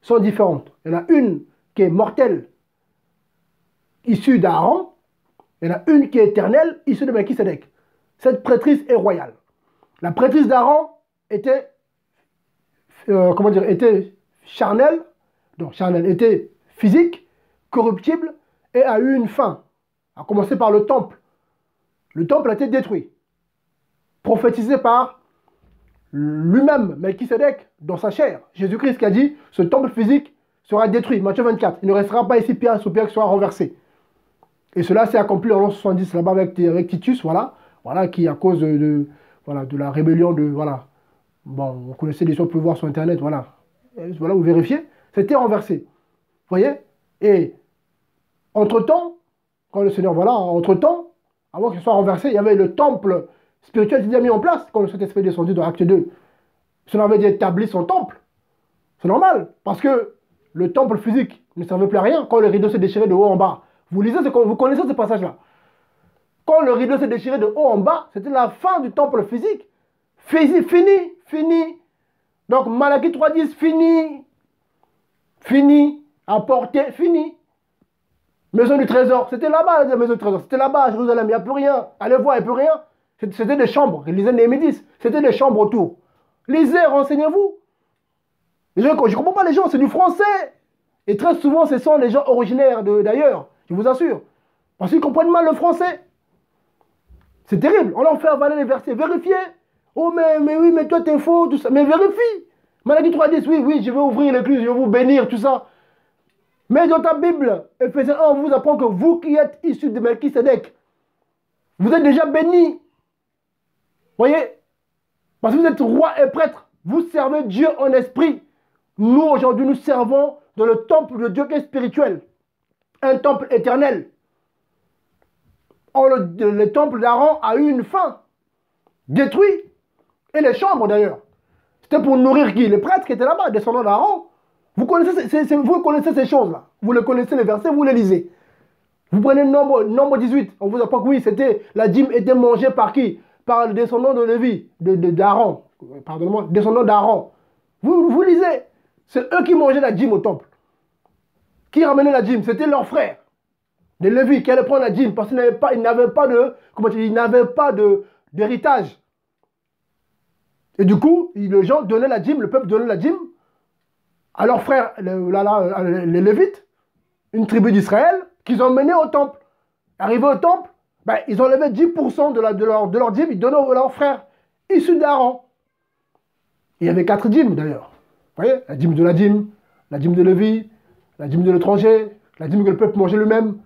sont différentes. Il y en a une qui est mortelle, issue d'Aaron. Il y en a une qui est éternelle, issue de Melchisedec. Cette prêtrise est royale. La prêtrise d'Aaron était, euh, comment dire, était charnelle, donc charnelle, était physique, corruptible et a eu une fin. A commencé par le temple. Le temple a été détruit. Prophétisé par lui-même, Melchisedec, dans sa chair. Jésus-Christ qui a dit, ce temple physique sera détruit. Matthieu 24. Il ne restera pas ici pierre sur pierre qui sera renversé. Et cela s'est accompli en l'an 70 là-bas avec, Titus, voilà, voilà, qui à cause de, voilà, de la rébellion de, voilà, bon, vous connaissez les choses, vous voir sur Internet, voilà, voilà, vous vérifiez, c'était renversé. Vous voyez? Et entre-temps, quand le Seigneur, voilà, entre-temps, avant que ce soit renversé, il y avait le temple spirituel qui était mis en place quand le Saint-Esprit est descendu dans Acte 2. Cela avait établi son temple. C'est normal, parce que le temple physique ne servait plus à rien quand le rideau s'est déchiré de haut en bas. Vous lisez, vous connaissez ce passage-là. Quand le rideau s'est déchiré de haut en bas, c'était la fin du temple physique. Fini, fini, fini. Donc Malachie 3.10, fini. Fini. Apporté, fini. Maison du trésor, c'était là-bas la maison du trésor. C'était là-bas à Jérusalem, il n'y a plus rien. Allez voir, il n'y a plus rien. C'était des chambres. Lisez Néhémie C'était des chambres autour. Lisez, renseignez-vous. Je ne comprends pas les gens, c'est du français. Et très souvent, ce sont les gens originaires d'ailleurs, je vous assure. Parce qu'ils comprennent mal le français. C'est terrible. On leur fait avaler les versets. Vérifiez. Oh, mais, mais oui, mais toi, t'es faux, tout ça. Mais vérifie. Maladie 3.10, oui, oui, je vais ouvrir l'église, je vais vous bénir, tout ça. Mais dans ta Bible, Ephésiens 1, on vous apprend que vous qui êtes issus de Melchisedec, vous êtes déjà bénis. Voyez? Parce que vous êtes roi et prêtre. Vous servez Dieu en esprit. Nous, aujourd'hui, nous servons dans le temple de Dieu qui est spirituel. Un temple éternel. Or, le, temple d'Aaron a eu une fin. Détruit. Et les chambres, d'ailleurs. C'était pour nourrir qui? Les prêtres qui étaient là-bas, descendants d'Aaron. Vous connaissez, vous connaissez ces choses-là. Vous les connaissez, les versets, vous les lisez. Vous prenez le nombre, nombre 18. On vous apprend que oui, c'était, la dîme était mangée par qui? Par le descendant de Lévi, d'Aaron. De, Pardonnez-moi, descendant d'Aaron. Vous, vous lisez. C'est eux qui mangeaient la dîme au temple. Qui ramenait la dîme C'était leurs frères de Lévi qui allaient prendre la dîme parce qu'ils n'avaient pas, pas de, comment ils n'avaient pas de, d'héritage. Et du coup, les gens donnaient la dîme, le peuple donnait la dîme à leurs frères, les Lévites, une tribu d'Israël, qu'ils mené au temple. Arrivés au temple, ben, ils enlevaient 10% de, la, de, leur, de leur dîme, ils donnaient à leurs frères, issus d'Aaron. Il y avait quatre dîmes d'ailleurs. Vous voyez La dîme de la dîme, la dîme de Lévi, la dîme de l'étranger, la dîme que le peuple mangeait lui-même.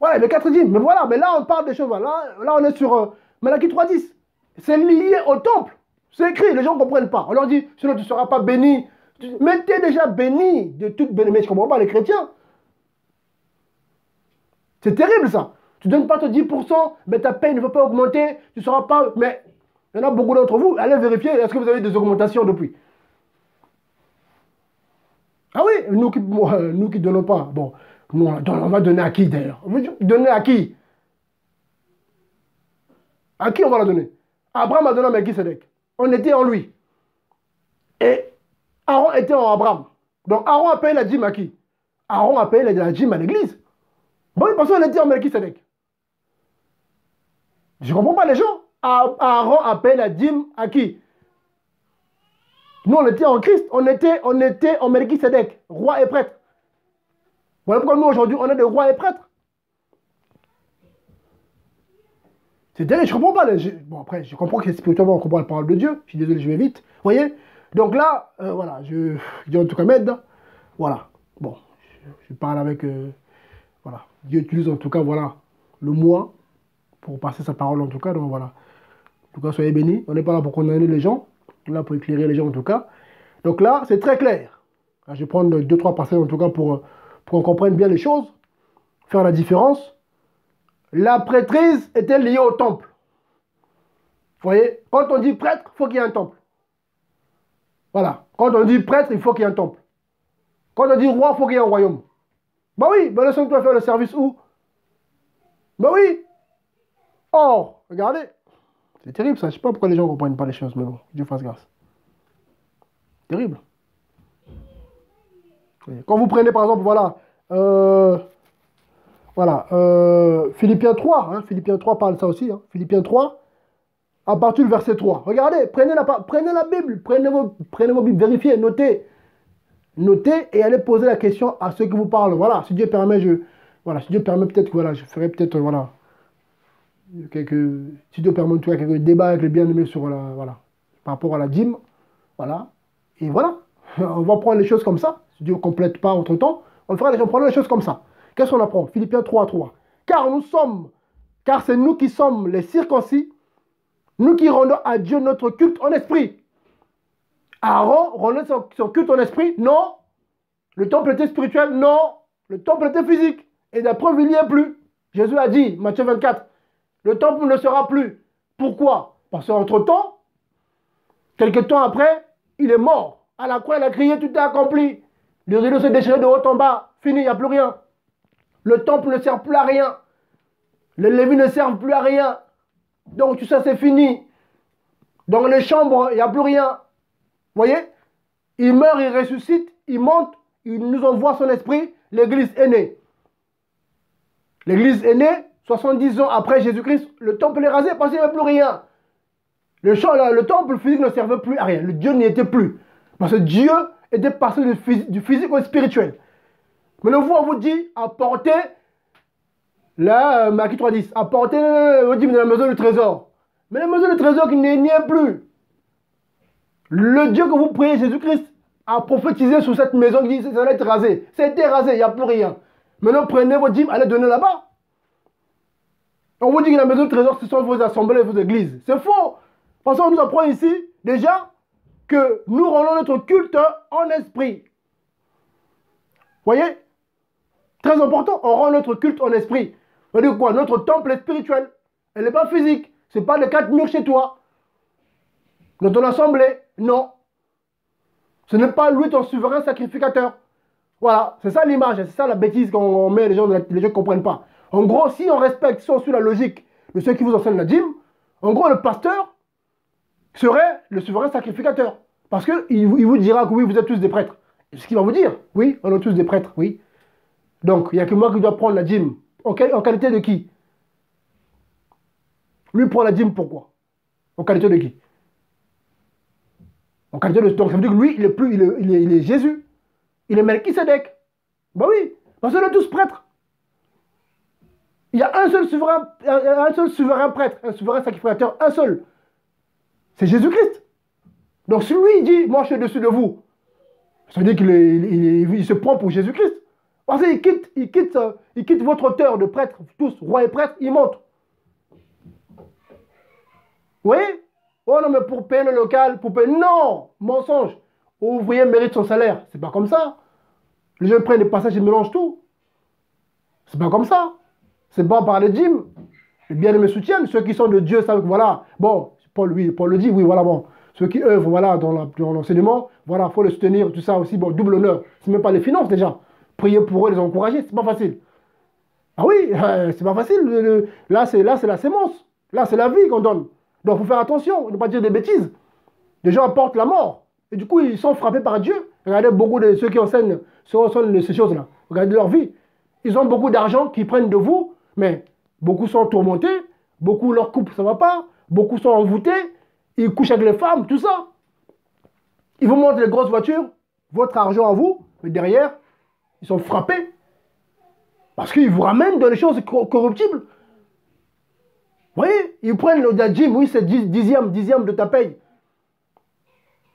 Voilà, il y avait quatre dîmes. Mais voilà, mais là on parle des choses. Là, là on est sur euh, Malachie 3.10. C'est lié au temple. C'est écrit, les gens ne comprennent pas. On leur dit, sinon tu ne seras pas béni mais tu es déjà béni de toute bénédiction. Mais je ne comprends pas les chrétiens. C'est terrible ça. Tu ne donnes pas ton 10%, mais ta paye ne va pas augmenter, tu ne seras pas. Mais il y en a beaucoup d'entre vous, allez vérifier, est-ce que vous avez des augmentations depuis? Ah oui, nous qui ne nous qui donnons pas. Bon, nous, on va donner à qui d'ailleurs? Donner à qui? À qui on va la donner? Abraham a donné à Melchizedek. On était en lui. Et Aaron était en Abraham. Donc Aaron a payé la dîme à qui? Aaron a payé la dîme à l'église. Bon, parce qu'on était en Melchisedec. Je ne comprends pas les gens. Aaron a payé la dîme à qui? Nous, on était en Christ. On était, on était en Melchisedec, roi et prêtre. Voilà pourquoi nous, aujourd'hui, on est des rois et prêtres. C'est terrible, je ne comprends pas. Les... Bon, après, je comprends que spirituellement, on comprend la parole de Dieu. Je suis désolé, je vais vite. Vous voyez? Donc là, euh, voilà, je, dis en tout cas m'aide. Voilà. Bon, je, parle avec. Euh, voilà. Dieu utilise en tout cas, voilà, le moi pour passer sa parole en tout cas. Donc voilà. En tout cas, soyez bénis. On n'est pas là pour condamner les gens. On est là pour éclairer les gens en tout cas. Donc là, c'est très clair. Je vais prendre deux, trois passages en tout cas pour, pour qu'on comprenne bien les choses, faire la différence. La prêtrise était liée au temple? Vous voyez, quand on dit prêtre, il faut qu'il y ait un temple. Voilà. Quand on dit prêtre, il faut qu'il y ait un temple. Quand on dit roi, il faut qu'il y ait un royaume. Bah oui, bah laisse-toi faire le service où? Bah oui. Or, regardez. C'est terrible ça. Je ne sais pas pourquoi les gens ne comprennent pas les choses, mais bon, Dieu fasse grâce. Terrible. Quand vous prenez par exemple, voilà, euh, voilà, euh, Philippiens 3, hein, Philippiens 3 parle ça aussi, hein, Philippiens 3, à partir du verset 3. Regardez, prenez la, prenez la Bible, prenez vos, prenez Bibles, vérifiez, notez. Notez et allez poser la question à ceux qui vous parlent. Voilà, si Dieu permet, je, voilà, si Dieu permet, peut-être voilà, je ferai peut-être, voilà, quelques, Dieu permet, tu quelques débats avec les bien-aimés sur la, voilà, par rapport à la dîme. Voilà. Et voilà. On va prendre les choses comme ça. Si Dieu ne complète pas entre temps, on fera les, on les choses comme ça. Qu'est-ce qu'on apprend? Philippiens 3 3. Car nous sommes, car c'est nous qui sommes les circoncis, nous qui rendons à Dieu notre culte en esprit. Aaron rendait son, culte en esprit? Non. Le temple était spirituel? Non. Le temple était physique. Et la preuve, il n'y est plus. Jésus a dit, Matthieu 24, le temple ne sera plus. Pourquoi? Parce qu'entre-temps, quelques temps après, il est mort. À la croix, il a crié, tout est accompli. Le rideau s'est déchiré de haut en bas. Fini, il n'y a plus rien. Le temple ne sert plus à rien. Les lévis ne servent plus à rien. Donc tout ça, c'est fini. Dans les chambres, il n'y a plus rien. Voyez? Il meurt, il ressuscite, il monte, il nous envoie son esprit. L'église est née. L'église est née, 70 ans après Jésus-Christ, le temple est rasé parce qu'il n'y avait plus rien. Le, le temple physique ne servait plus à rien. Le Dieu n'y était plus. Parce que Dieu était passé du physique au spirituel. Maintenant, vous, on vous dit, apportez, là, Maquis 310, apportez le dîme de la maison du trésor. Mais la maison du trésor qui n'y est plus. Le Dieu que vous priez, Jésus-Christ, a prophétisé sur cette maison qui dit ça va être rasé. Ça a été rasé, il n'y a plus rien. Maintenant, prenez vos dîmes, allez donner là-bas. On vous dit que la maison du trésor, ce sont vos assemblées, vos églises. C'est faux. Parce qu'on nous apprend ici, déjà, que nous rendons notre culte en esprit. Voyez? Très important, on rend notre culte en esprit. Ça veut dire quoi? Notre temple est spirituel. Elle n'est pas physique. Ce n'est pas les quatre murs chez toi. Dans ton assemblée, non. Ce n'est pas lui ton souverain sacrificateur. Voilà, c'est ça l'image, c'est ça la bêtise qu'on met, les gens, les gens ne comprennent pas. En gros, si on respecte, si on suit la logique de ceux qui vous enseignent la dîme, en gros, le pasteur serait le souverain sacrificateur. Parce qu'il il vous dira que oui, vous êtes tous des prêtres. Ce qu'il va vous dire, oui, on est tous des prêtres, oui. Donc, il n'y a que moi qui dois prendre la dîme. En, qualité de qui? Lui prend la dîme pourquoi? En qualité de qui? En qualité de... Donc, ça veut dire que lui, il est, plus, il est, il est, Jésus. Il est Melchisedec. Ben oui, parce qu'on est tous prêtres. Il y a un seul souverain, un seul souverain prêtre, un souverain sacrificateur, un seul. C'est Jésus-Christ. Donc si lui dit, moi je suis dessus de vous, ça veut dire qu'il se prend pour Jésus-Christ. Parce qu'il quitte, il quitte, euh, il quitte votre auteur de prêtre, tous, roi et prêtre, il monte. Oui? Oh non, mais pour payer le local, pour payer. Non Mensonge Ouvrier mérite son salaire. C'est pas comme ça. Les gens prennent des passages et mélangent tout. C'est pas comme ça. C'est pas par les dîmes. Les bien-aimés soutiennent. Ceux qui sont de Dieu savent que voilà. Bon, Paul, oui, Paul le dit, oui, voilà, bon. Ceux qui œuvrent voilà, dans l'enseignement, voilà, il faut les soutenir, tout ça aussi, bon, double honneur. C'est même pas les finances déjà prier pour eux, les encourager, c'est pas facile. Ah oui, c'est pas facile. Là, c'est la sémence. Là, c'est la vie qu'on donne. Donc, il faut faire attention, ne pas dire des bêtises. Les gens apportent la mort. Et du coup, ils sont frappés par Dieu. Regardez beaucoup de ceux qui enseignent, ces choses-là. Regardez leur vie. Ils ont beaucoup d'argent qu'ils prennent de vous, mais beaucoup sont tourmentés, beaucoup leur couple, ça va pas, beaucoup sont envoûtés, ils couchent avec les femmes, tout ça. Ils vous montrent les grosses voitures, votre argent à vous, mais derrière, ils sont frappés. Parce qu'ils vous ramènent dans les choses corruptibles. Vous voyez, ils prennent le djim, oui, c'est dixième, dixième de ta paye.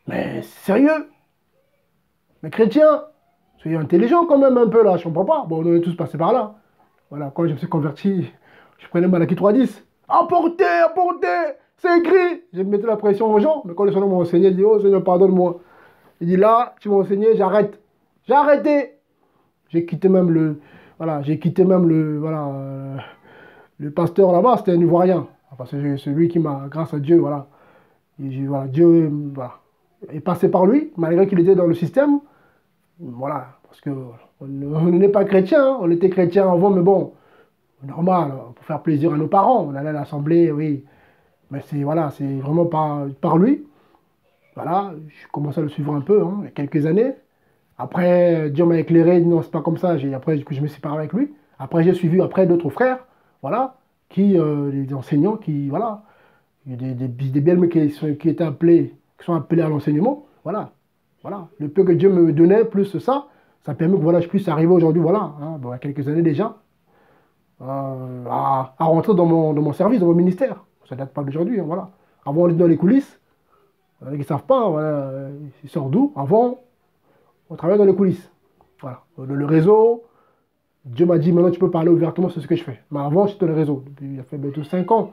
Mais sérieux Mais chrétiens, soyez intelligents quand même un peu là, je comprends pas. Bon, on est tous passés par là. Voilà, quand je me suis converti, je prenais Malaki 3.10. Apportez, apportez C'est écrit Je mettais la pression aux gens, mais quand le Seigneur m'a enseigné, il dit Oh Seigneur, pardonne-moi. Il dit Là, tu m'as enseigné, j'arrête. J'ai arrêté. J'ai quitté même le, voilà, j'ai quitté même le, voilà, euh, le pasteur là-bas, c'était un Ivoirien. Parce que c'est lui qui m'a, grâce à Dieu, voilà, voilà Dieu est passé par lui, malgré qu'il était dans le système. Voilà, parce que on n'est pas chrétien, hein. on était chrétien avant, mais bon, normal, pour faire plaisir à nos parents, on allait à l'assemblée, oui. Mais c'est voilà, vraiment par, lui. Voilà, je commençais à le suivre un peu, hein, il y a quelques années. Après, Dieu m'a éclairé, non, c'est pas comme ça. Après, je me séparé avec lui. Après, j'ai suivi après d'autres frères, voilà, qui, euh, des enseignants, qui, voilà, des, des, des qui, qui étaient appelés, qui sont appelés à l'enseignement, voilà, voilà. Le peu que Dieu me donnait, plus ça, ça permet que voilà, je puisse arriver aujourd'hui, voilà, hein, il y a quelques années déjà, euh, à, rentrer dans mon, dans mon service, dans mon ministère. Ça date pas d'aujourd'hui, hein, voilà. Avant, on était dans les coulisses. Ils ne savent pas, voilà, ils sortent d'où? Avant, on travaillait dans les coulisses. Voilà. Le, réseau, Dieu m'a dit maintenant tu peux parler ouvertement sur ce que je fais. Mais avant, j'étais dans les réseaux. Il a fait bientôt 5 ans.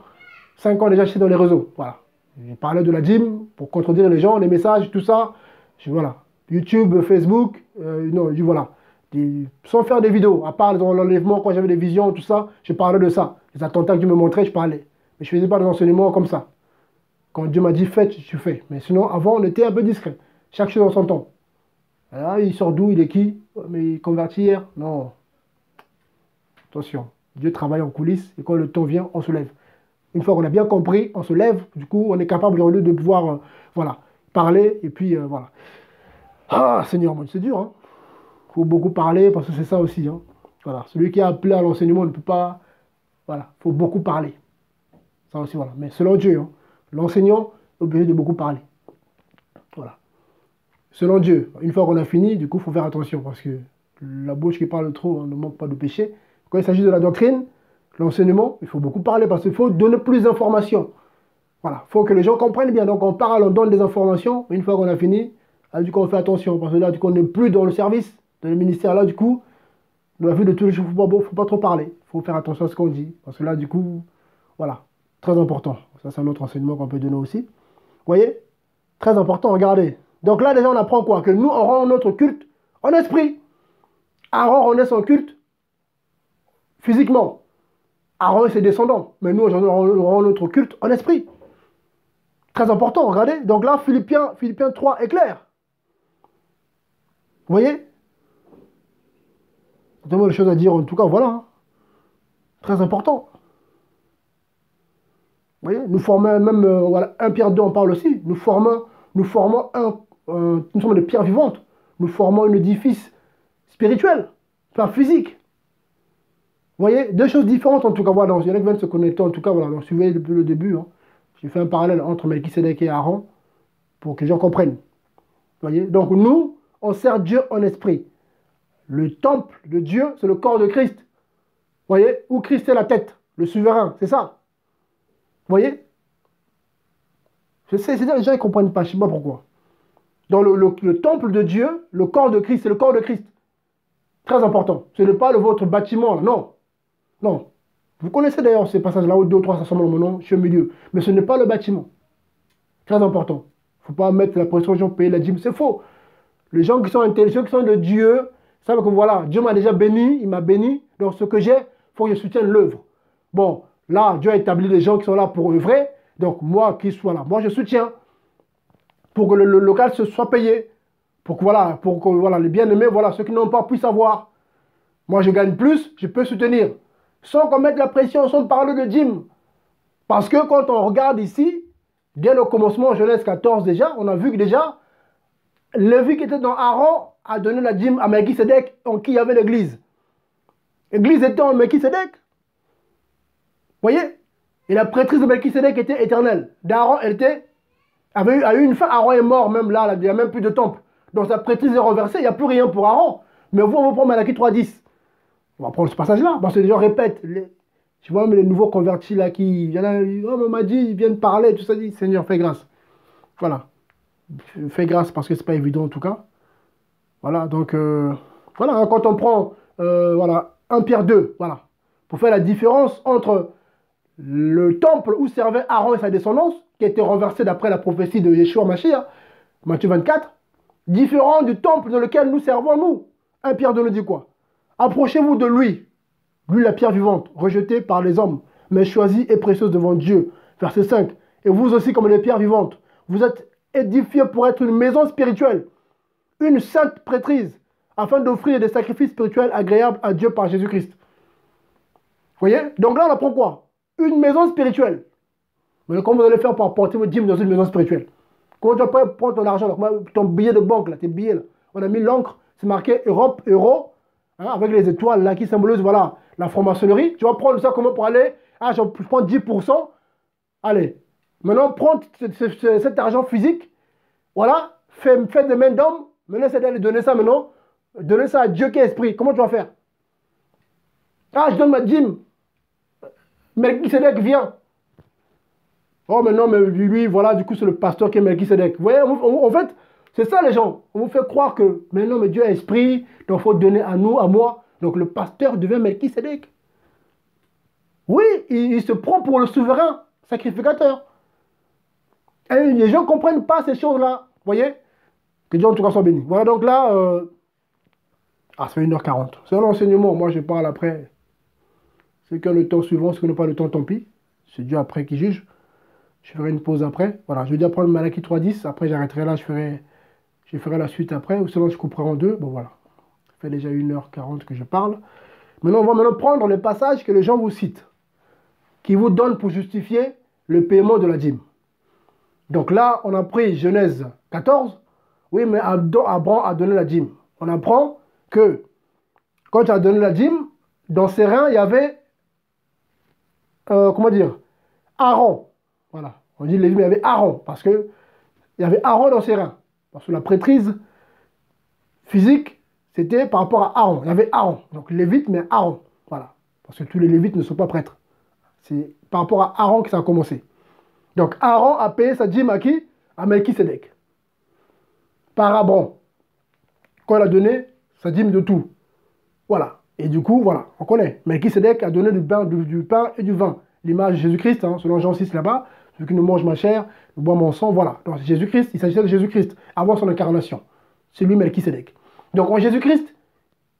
5 ans déjà, j'étais dans les réseaux. Voilà. J'ai parlé de la gym pour contredire les gens, les messages, tout ça. Je, voilà. YouTube, Facebook, euh, non, voilà. sans faire des vidéos, à part dans l'enlèvement, quand j'avais des visions, tout ça, je parlais de ça. Les attentats que Dieu me montrait, je parlais. Mais je ne faisais pas des enseignements comme ça. Quand Dieu m'a dit faites, je fais. Mais sinon, avant, on était un peu discret. Chaque chose en son temps. Il sort d'où Il est qui? Mais il convertit hier? Non. Attention. Dieu travaille en coulisses et quand le temps vient, on se lève. Une fois qu'on a bien compris, on se lève. Du coup, on est capable aujourd'hui de pouvoir euh, voilà, parler et puis euh, voilà. Ah, Seigneur, c'est dur. Il hein. faut beaucoup parler parce que c'est ça aussi. Hein. Voilà. Celui qui est appelé à l'enseignement ne peut pas. Voilà. Il faut beaucoup parler. Ça aussi, voilà. Mais selon Dieu, hein, l'enseignant est obligé de beaucoup parler. Voilà. Selon Dieu, une fois qu'on a fini, du coup, il faut faire attention parce que la bouche qui parle trop ne manque pas de péché. Quand il s'agit de la doctrine, l'enseignement, il faut beaucoup parler parce qu'il faut donner plus d'informations. Voilà, il faut que les gens comprennent bien. Donc on parle, on donne des informations. Une fois qu'on a fini, là, du coup, on fait attention parce que là, du coup, on n'est plus dans le service, dans le ministère. Là, du coup, dans la vie de tous les jours, il ne faut, pas trop parler. Il faut faire attention à ce qu'on dit. Parce que là, du coup, voilà, très important. Ça, c'est un autre enseignement qu'on peut donner aussi. Vous voyez? Très important, regardez. Donc là, déjà, on apprend quoi? Que nous, on rend notre culte en esprit. Aaron renaît son culte physiquement. Aaron et ses descendants. Mais nous, aujourd'hui, on rend notre culte en esprit. Très important, regardez. Donc là, Philippiens, Philippiens 3 est clair. Vous voyez? Donne-moi les choses à dire, en tout cas, voilà. Hein. Très important. Vous voyez? Nous formons même, euh, voilà, 1 Pierre 2 on parle aussi. Nous formons, nous formons un, nous sommes des pierres vivantes. Nous formons un édifice spirituel, pas physique. Vous voyez? Deux choses différentes en tout cas. Voilà, il y en a qui viennent se connecter en tout cas. Voilà, donc suivez depuis le début. Hein. J'ai fait un parallèle entre Melchizedek et Aaron pour que les gens comprennent. Vous voyez? Donc nous, on sert Dieu en esprit. Le temple de Dieu, c'est le corps de Christ. Vous voyez Où Christ est la tête, le souverain, c'est ça. Vous voyez? Je sais, c'est les gens ne comprennent pas, je ne sais pas pourquoi dans le, temple de Dieu, le corps de Christ, c'est le corps de Christ. Très important. Ce n'est pas le, votre bâtiment, non. Non. Vous connaissez d'ailleurs ces passages-là où deux ou trois s'assemblent mon nom, je suis au milieu. Mais ce n'est pas le bâtiment. Très important. Il ne faut pas mettre la pression payer la dîme. C'est faux. Les gens qui sont intelligents, qui sont de Dieu, savent que voilà, Dieu m'a déjà béni, il m'a béni. Donc ce que j'ai, il faut que je soutienne l'œuvre. Bon, là, Dieu a établi des gens qui sont là pour œuvrer. Donc moi qui sois là, moi je soutiens pour que le, local se soit payé. Pour que, voilà, pour que voilà, les bien-aimés, voilà, ceux qui n'ont pas puissent avoir. Moi, je gagne plus, je peux soutenir. Sans qu'on mette la pression, sans parler de Jim. Parce que quand on regarde ici, dès le commencement, Genèse 14 déjà, on a vu que déjà, Lévi qui était dans Aaron a donné la dîme à Melchisedec en qui il y avait l'église. L'église était en Melchisedec. Voyez? Et la prêtrise de Melchisedec était éternelle. D'Aaron, elle était avait eu, a eu une fin, Aaron est mort même là, il n'y a même plus de temple. Donc sa prêtrise est renversée, il n'y a plus rien pour Aaron. Mais vous, on va prendre Malachie 3.10. On va prendre ce passage-là, parce que les gens répètent. Les, tu vois, mais les nouveaux convertis là qui. Il y en a, oh, m'a dit, ils viennent parler, tout ça, dit, Seigneur, fais grâce. Voilà. Fais grâce parce que c'est pas évident en tout cas. Voilà, donc, euh, voilà, hein, quand on prend, euh, voilà, 1 Pierre 2, voilà, pour faire la différence entre le temple où servait Aaron et sa descendance, qui a été renversé d'après la prophétie de Yeshua Mashiach, Matthieu 24, différent du temple dans lequel nous servons, nous. Un Pierre de nous dit quoi? Approchez-vous de lui, lui la pierre vivante, rejetée par les hommes, mais choisie et précieuse devant Dieu. Verset 5. Et vous aussi, comme les pierres vivantes, vous êtes édifiés pour être une maison spirituelle, une sainte prêtrise, afin d'offrir des sacrifices spirituels agréables à Dieu par Jésus-Christ. Vous voyez? Donc là, on apprend quoi? Une maison spirituelle. Mais comment vous allez faire pour apporter votre dîme dans une maison spirituelle? Comment tu vas prendre ton argent, ton billet de banque, là, tes billets On a mis l'encre, c'est marqué Europe, euro, hein, avec les étoiles là qui symbolisent voilà, la franc-maçonnerie. Tu vas prendre ça comment pour aller? Ah, je prends 10%. Allez, maintenant prends cet argent physique, voilà, fais, des mains d'homme. Maintenant, c'est d'aller donner ça maintenant. Donner ça à Dieu qui est esprit. Comment tu vas faire? Ah, je donne ma dîme. Melchisedec vient. Oh, mais non, mais lui, voilà, du coup, c'est le pasteur qui est Melchisedec. Vous voyez, en fait, c'est ça les gens. On vous fait croire que, mais non, mais Dieu est esprit, donc il faut donner à nous, à moi. Donc le pasteur devient Melchisedec. Oui, il, se prend pour le souverain sacrificateur. Les gens ne comprennent pas ces choses-là. Vous voyez? Que Dieu en tout cas soit béni. Voilà, donc là, euh... ah, fait 1h40. C'est un enseignement. Moi, je parle après. C'est que le temps suivant, ce qui n'a pas le temps, tant pis. C'est Dieu après qui juge. Je ferai une pause après. Voilà, je vais déjà prendre Malaki 3.10. Après, j'arrêterai là. Je ferai je ferai la suite après, ou sinon je couperai en deux. Bon voilà. Ça fait déjà 1h40 que je parle. Maintenant, on va maintenant prendre les passages que les gens vous citent, qui vous donnent pour justifier le paiement de la dîme. Donc là, on a pris Genèse 14. Oui, mais Abraham a donné la dîme. On apprend que quand tu as donné la dîme, dans ses reins, il y avait, euh, comment dire, Aaron. Voilà. On dit Lévi, mais il y avait Aaron, parce que il y avait Aaron dans ses reins. Parce que la prêtrise physique, c'était par rapport à Aaron. Il y avait Aaron. Donc Lévite, mais Aaron. Voilà. Parce que tous les Lévites ne sont pas prêtres. C'est par rapport à Aaron que ça a commencé. Donc Aaron a payé sa dîme à qui? À Melchisedec. Par Abraham. Quand il a donné sa dîme de tout. Voilà. Et du coup, voilà, on connaît. Melchisedec a donné du pain, du, pain et du vin. L'image de Jésus-Christ, hein, selon Jean 6 là-bas, celui qui ne mange ma chair, ne boit mon sang, voilà. Donc Jésus-Christ, il s'agissait de Jésus-Christ avant son incarnation. C'est lui Melchisedec. Donc en Jésus-Christ,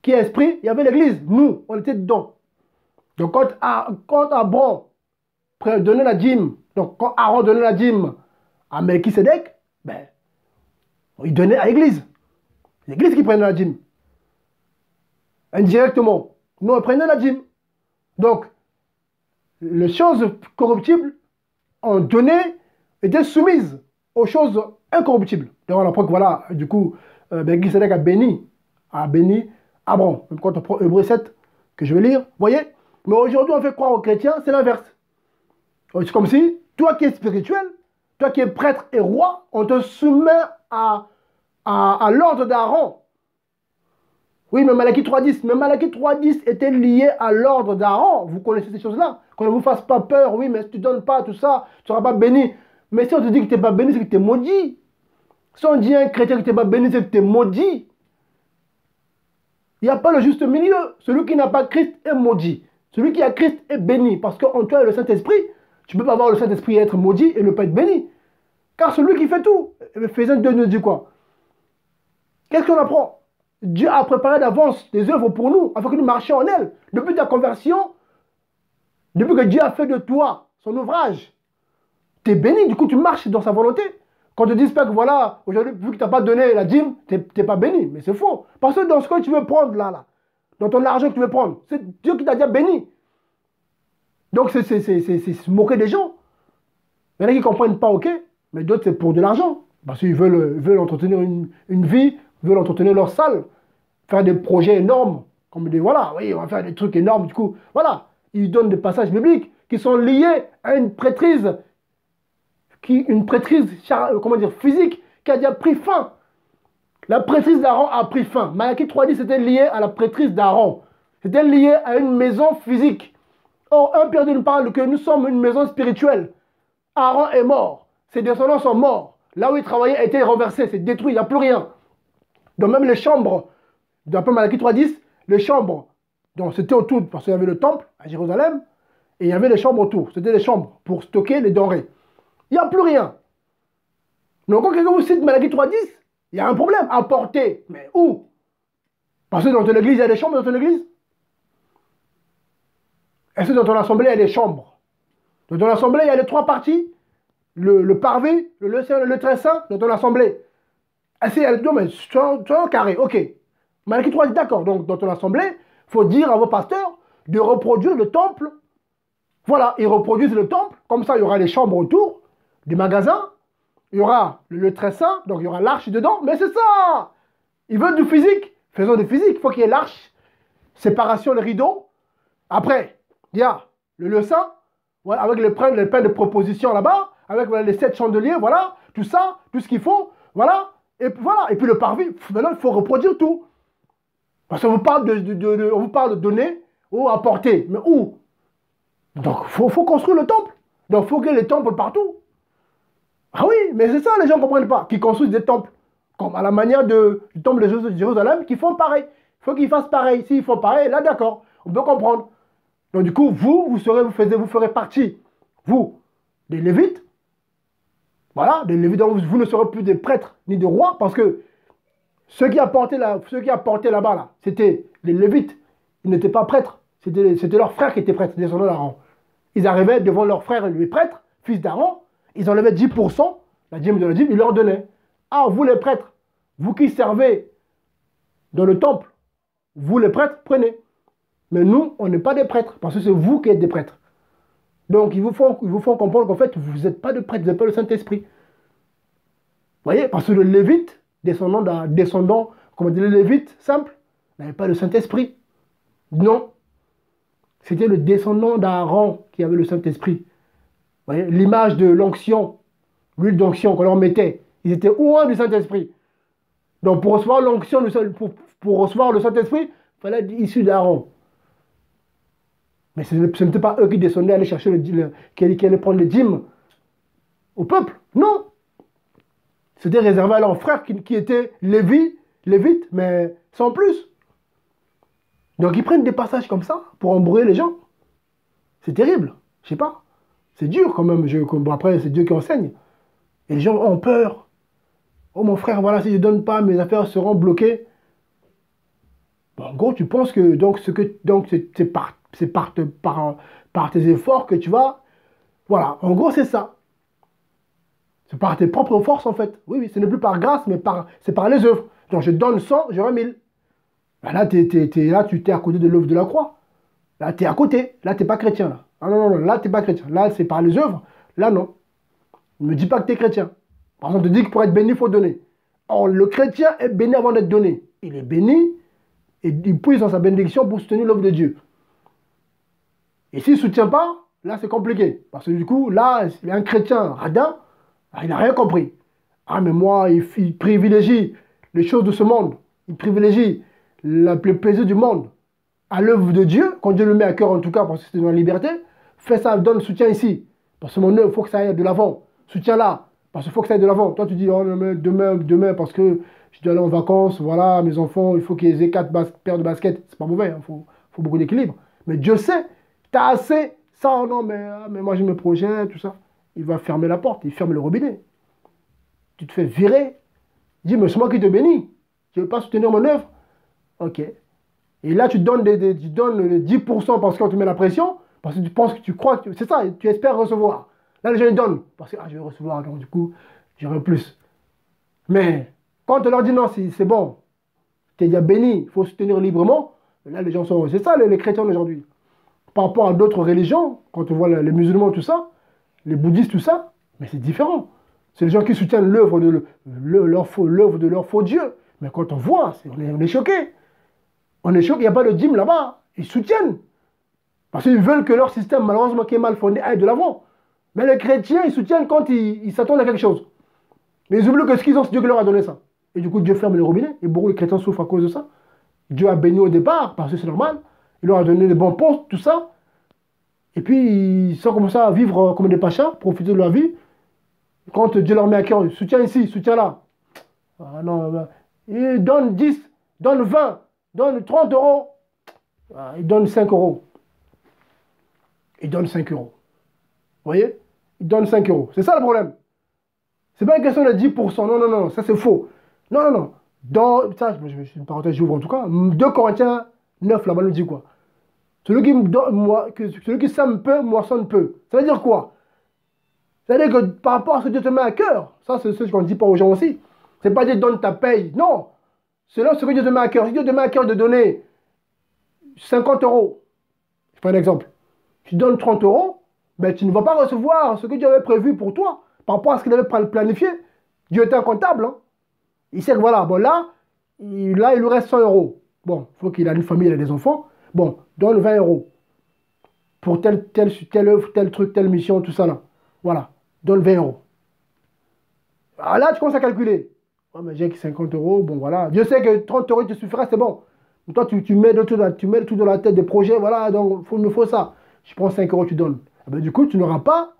qui est esprit, il y avait l'église. Nous, on était dedans. Donc quand, quand Abraham donnait la dîme, donc quand Aaron donnait la dîme à Melchisedec, ben, il donnait à l'église. L'église qui prenait la dîme. Indirectement. Nous, on prenait la dîme. Donc, les choses corruptibles ont donné, étaient soumises aux choses incorruptibles. D'ailleurs, on apprend que voilà, du coup, euh, ben, a béni, a béni Abraham. Quand on prend Hébreu 7, que je vais lire, vous voyez Mais aujourd'hui, on fait croire aux chrétiens, c'est l'inverse. C'est comme si, toi qui es spirituel, toi qui es prêtre et roi, on te soumet à, à, l'ordre d'Aaron. Oui, mais Malachie 3.10, mais Malachie 3.10 était lié à l'ordre d'Aaron. Vous connaissez ces choses-là. Qu'on ne vous fasse pas peur, oui, mais si tu ne donnes pas tout ça, tu ne seras pas béni. Mais si on te dit que tu n'es pas béni, c'est que tu es maudit. Si on dit à un chrétien que tu n'es pas béni, c'est que tu es maudit. Il n'y a pas le juste milieu. Celui qui n'a pas Christ est maudit. Celui qui a Christ est béni. Parce qu'en toi, le Saint-Esprit, tu peux pas avoir le Saint-Esprit être maudit et ne pas être béni. Car celui qui fait tout, Ephésiens 2 nous dit quoi? Qu'est-ce qu'on apprend? Dieu a préparé d'avance des œuvres pour nous, afin que nous marchions en elles. Depuis ta conversion, depuis que Dieu a fait de toi son ouvrage, tu es béni, du coup tu marches dans sa volonté. Quand tu dis pas que voilà, aujourd'hui, vu que tu n'as pas donné la dîme, tu n'es pas béni. Mais c'est faux. Parce que dans ce que tu veux prendre là, là, dans ton argent que tu veux prendre, c'est Dieu qui t'a déjà béni. Donc c'est se moquer des gens. Il y en a qui ne comprennent pas, ok, mais d'autres c'est pour de l'argent. Parce qu'ils veulent, veulent entretenir une, une vie veulent entretenir leur salle, faire des projets énormes, comme des, voilà, oui, on va faire des trucs énormes, du coup, voilà, ils donnent des passages bibliques qui sont liés à une prêtrise, qui, une prêtrise, euh, comment dire, physique, qui a déjà pris fin. La prêtrise d'Aaron a pris fin. Malachi 3.10, c'était lié à la prêtrise d'Aaron. C'était lié à une maison physique. Or, un Pierre nous parle que nous sommes une maison spirituelle. Aaron est mort. Ses descendants sont morts. Là où il travaillait a été renversé, c'est détruit, il n'y a plus rien. Donc même les chambres, d'après Malachie 3.10, les chambres, donc c'était autour, parce qu'il y avait le temple à Jérusalem, et il y avait les chambres autour. C'était des chambres pour stocker les denrées. Il n'y a plus rien. Donc quand quelqu'un vous cite Malachie 3.10, il y a un problème. à porter. Mais où? Parce que dans ton église, il y a des chambres dans ton église? Est-ce que dans ton assemblée, il y a des chambres Dans ton assemblée, il y a les trois parties le, le parvé, le, le, très saint dans ton assemblée. Ah, non, mais tu un carré, ok. Malgré 3 d'accord. Donc, dans ton assemblée, il faut dire à vos pasteurs de reproduire le temple. Voilà, ils reproduisent le temple. Comme ça, il y aura les chambres autour, des magasins. Il y aura le, très saint, donc il y aura l'arche dedans. Mais c'est ça Ils veulent du physique, Faisons du physique. Il faut qu'il y ait l'arche, séparation, le rideau. Après, a le leçon, avec les pains, les de proposition là-bas, avec les sept chandeliers, voilà, tout ça, tout ce qu'il faut, voilà. Et voilà. Et puis le parvis, maintenant, il faut reproduire tout. Parce qu'on vous parle de, on vous parle de donner ou apporter. Mais où? Donc, il faut, faut, construire le temple. Donc, il faut qu'il y ait les temples partout. Ah oui, mais c'est ça, les gens ne comprennent pas. Qui construisent des temples. Comme à la manière de, du temple de Jérusalem, qui font pareil. Il faut qu'ils fassent pareil. S'ils font pareil, là, d'accord. On peut comprendre. Donc, du coup, vous, vous, serez, vous, ferez partie, vous, des Lévites. Voilà, des Lévites. Vous ne serez plus des prêtres ni des rois parce que ceux qui apportaient là-bas, là, c'était les Lévites. Ils n'étaient pas prêtres. C'était leurs frères qui étaient prêtres, descendants d'Aaron. Ils arrivaient devant leurs frères, les prêtres, fils d'Aaron. Ils enlevaient 10%, la dîme de la dîme, ils leur donnaient. Ah, vous les prêtres, vous qui servez dans le temple, vous les prêtres, prenez. Mais nous, on n'est pas des prêtres, parce que c'est vous qui êtes des prêtres. Donc, ils vous font, ils vous font comprendre qu'en fait, vous n'êtes pas de prêtres, vous n'êtes pas le Saint-Esprit. Vous voyez Parce que le Lévite, descendant, d'un descendant comment dire, les Lévites, simple, n'avait pas le Saint-Esprit. Non. C'était le descendant d'Aaron qui avait le Saint-Esprit. L'image de l'onction, l'huile d'onction qu'on leur mettait, ils étaient loin du Saint-Esprit. Donc pour recevoir l'onction, pour, pour recevoir le Saint-Esprit, il fallait être issu d'Aaron. Mais ce n'était pas eux qui descendaient aller chercher le, qui allaient prendre les dîmes au peuple. Non. C'était réservé à leurs frères qui, qui étaient Lévi, mais sans plus. Donc ils prennent des passages comme ça pour embrouiller les gens. C'est terrible. Je sais pas. C'est dur quand même. Après, c'est Dieu qui enseigne. Et les gens ont peur. Oh mon frère, voilà, si je ne donne pas, mes affaires seront bloquées. en gros, tu penses que donc ce donc c'est par, par, par, tes efforts que tu vas. Voilà, en gros, c'est ça. C'est par tes propres forces, en fait. Oui, oui, ce n'est plus par grâce, mais par, c'est par les œuvres. Donc, je donne 100, j'aurai 1000. Ben là, là, tu es à côté de l'œuvre de la croix. Là, tu es à côté. Là, tu n'es pas chrétien. Là. Ah non, non, non, là, tu n'es pas chrétien. Là, c'est par les œuvres. Là, non. Ne me dis pas que tu es chrétien. Par exemple, on te dit que pour être béni, il faut donner. Or, le chrétien est béni avant d'être donné. Il est béni et il puise dans sa bénédiction pour soutenir l'œuvre de Dieu. Et s'il ne soutient pas, là, c'est compliqué. Parce que du coup, là, un chrétien radin ah, il n'a rien compris. Ah, mais moi, il, privilégie les choses de ce monde. Il privilégie le plaisir du monde à l'œuvre de Dieu, quand Dieu le met à cœur en tout cas, parce que c'est dans la liberté. Fais ça, donne soutien ici. Parce que mon œuvre, il faut que ça aille de l'avant. Soutiens là, parce qu'il faut que ça aille de l'avant. Toi, tu dis, oh, demain, demain, parce que je dois aller en vacances, voilà, mes enfants, il faut qu'ils aient quatre paires de baskets. C'est pas mauvais, il hein, faut, beaucoup d'équilibre. Mais Dieu sait, tu as assez. Ça, oh non, mais, ah, mais moi j'ai mes projets, tout ça il va fermer la porte, il ferme le robinet. Tu te fais virer. Dis, mais c'est moi qui te bénis. Tu ne veux pas soutenir mon œuvre Ok. Et là, tu donnes, des, tu donnes les 10% parce qu'on te met la pression, parce que tu penses que tu crois que c'est ça, tu espères recevoir. Là, les gens donnent, parce que ah, je vais recevoir, donc du coup, j'aurai plus. Mais quand on leur dit non, c'est bon, tu es déjà béni, il faut soutenir librement, là, les gens sont. C'est ça, les, chrétiens d'aujourd'hui. Par rapport à d'autres religions, quand on voit les musulmans, tout ça, les bouddhistes, tout ça, mais c'est différent. C'est les gens qui soutiennent l'œuvre de, leur, faux Dieu. Mais quand on voit, on est, on est choqué. On est choqué, il n'y a pas de dîme là-bas. Ils soutiennent. Parce qu'ils veulent que leur système, malheureusement, qui est mal fondé, aille de l'avant. Mais les chrétiens, ils soutiennent quand ils s'attendent à quelque chose. Mais ils oublient que ce qu'ils ont, c'est Dieu qui leur a donné ça. Et du coup, Dieu ferme le robinet. Et beaucoup de chrétiens souffrent à cause de ça. Dieu a béni au départ, parce que c'est normal. Il leur a donné des bons postes, tout ça. Et puis, ils sont comme ça à vivre comme des pachas, profiter de leur vie. Quand Dieu leur met à cœur, soutien ici, soutien là. Ah non, bah, ils donnent 10, donne 20, donne 30 euros. Ah, ils donnent 5 euros. Ils donnent 5 euros. Vous voyez? Ils donnent 5 euros. C'est ça le problème. C'est pas une question de 10%. Non, non, non, ça c'est faux. Non, non, non. Dans, ça, je, une parenthèse, j'ouvre en tout cas. 2 Corinthiens 9, là-bas, nous dit quoi? Celui qui, moi, celui qui sème peu, moissonne peu. Ça veut dire quoi? Ça veut dire que par rapport à ce que Dieu te met à cœur, ça c'est ce qu'on ne dit pas aux gens aussi. C'est pas dire donne ta paye. Non. C'est là ce que Dieu te met à cœur. Si Dieu te met à cœur de donner 50 euros, je prends un exemple. Tu donnes 30 euros, ben, tu ne vas pas recevoir ce que Dieu avait prévu pour toi par rapport à ce qu'il avait planifié. Dieu était un comptable. Hein. Il sait que voilà, bon là, là, il lui reste 100 euros. Bon, il faut qu'il ait une famille, il a des enfants. Bon, donne 20 euros. Pour telle, telle, telle œuvre, tel truc, telle mission, tout ça là. Voilà, donne 20 euros. Ah, là, tu commences à calculer. Ouais, mais j'ai 50 euros, bon voilà. Dieu sait que 30 euros te suffira, c'est bon. toi, tu, mets tout, mets tout dans la tête des projets, voilà, donc il me faut ça. Je prends 5 euros, tu donnes. Eh ben, du coup, tu n'auras pas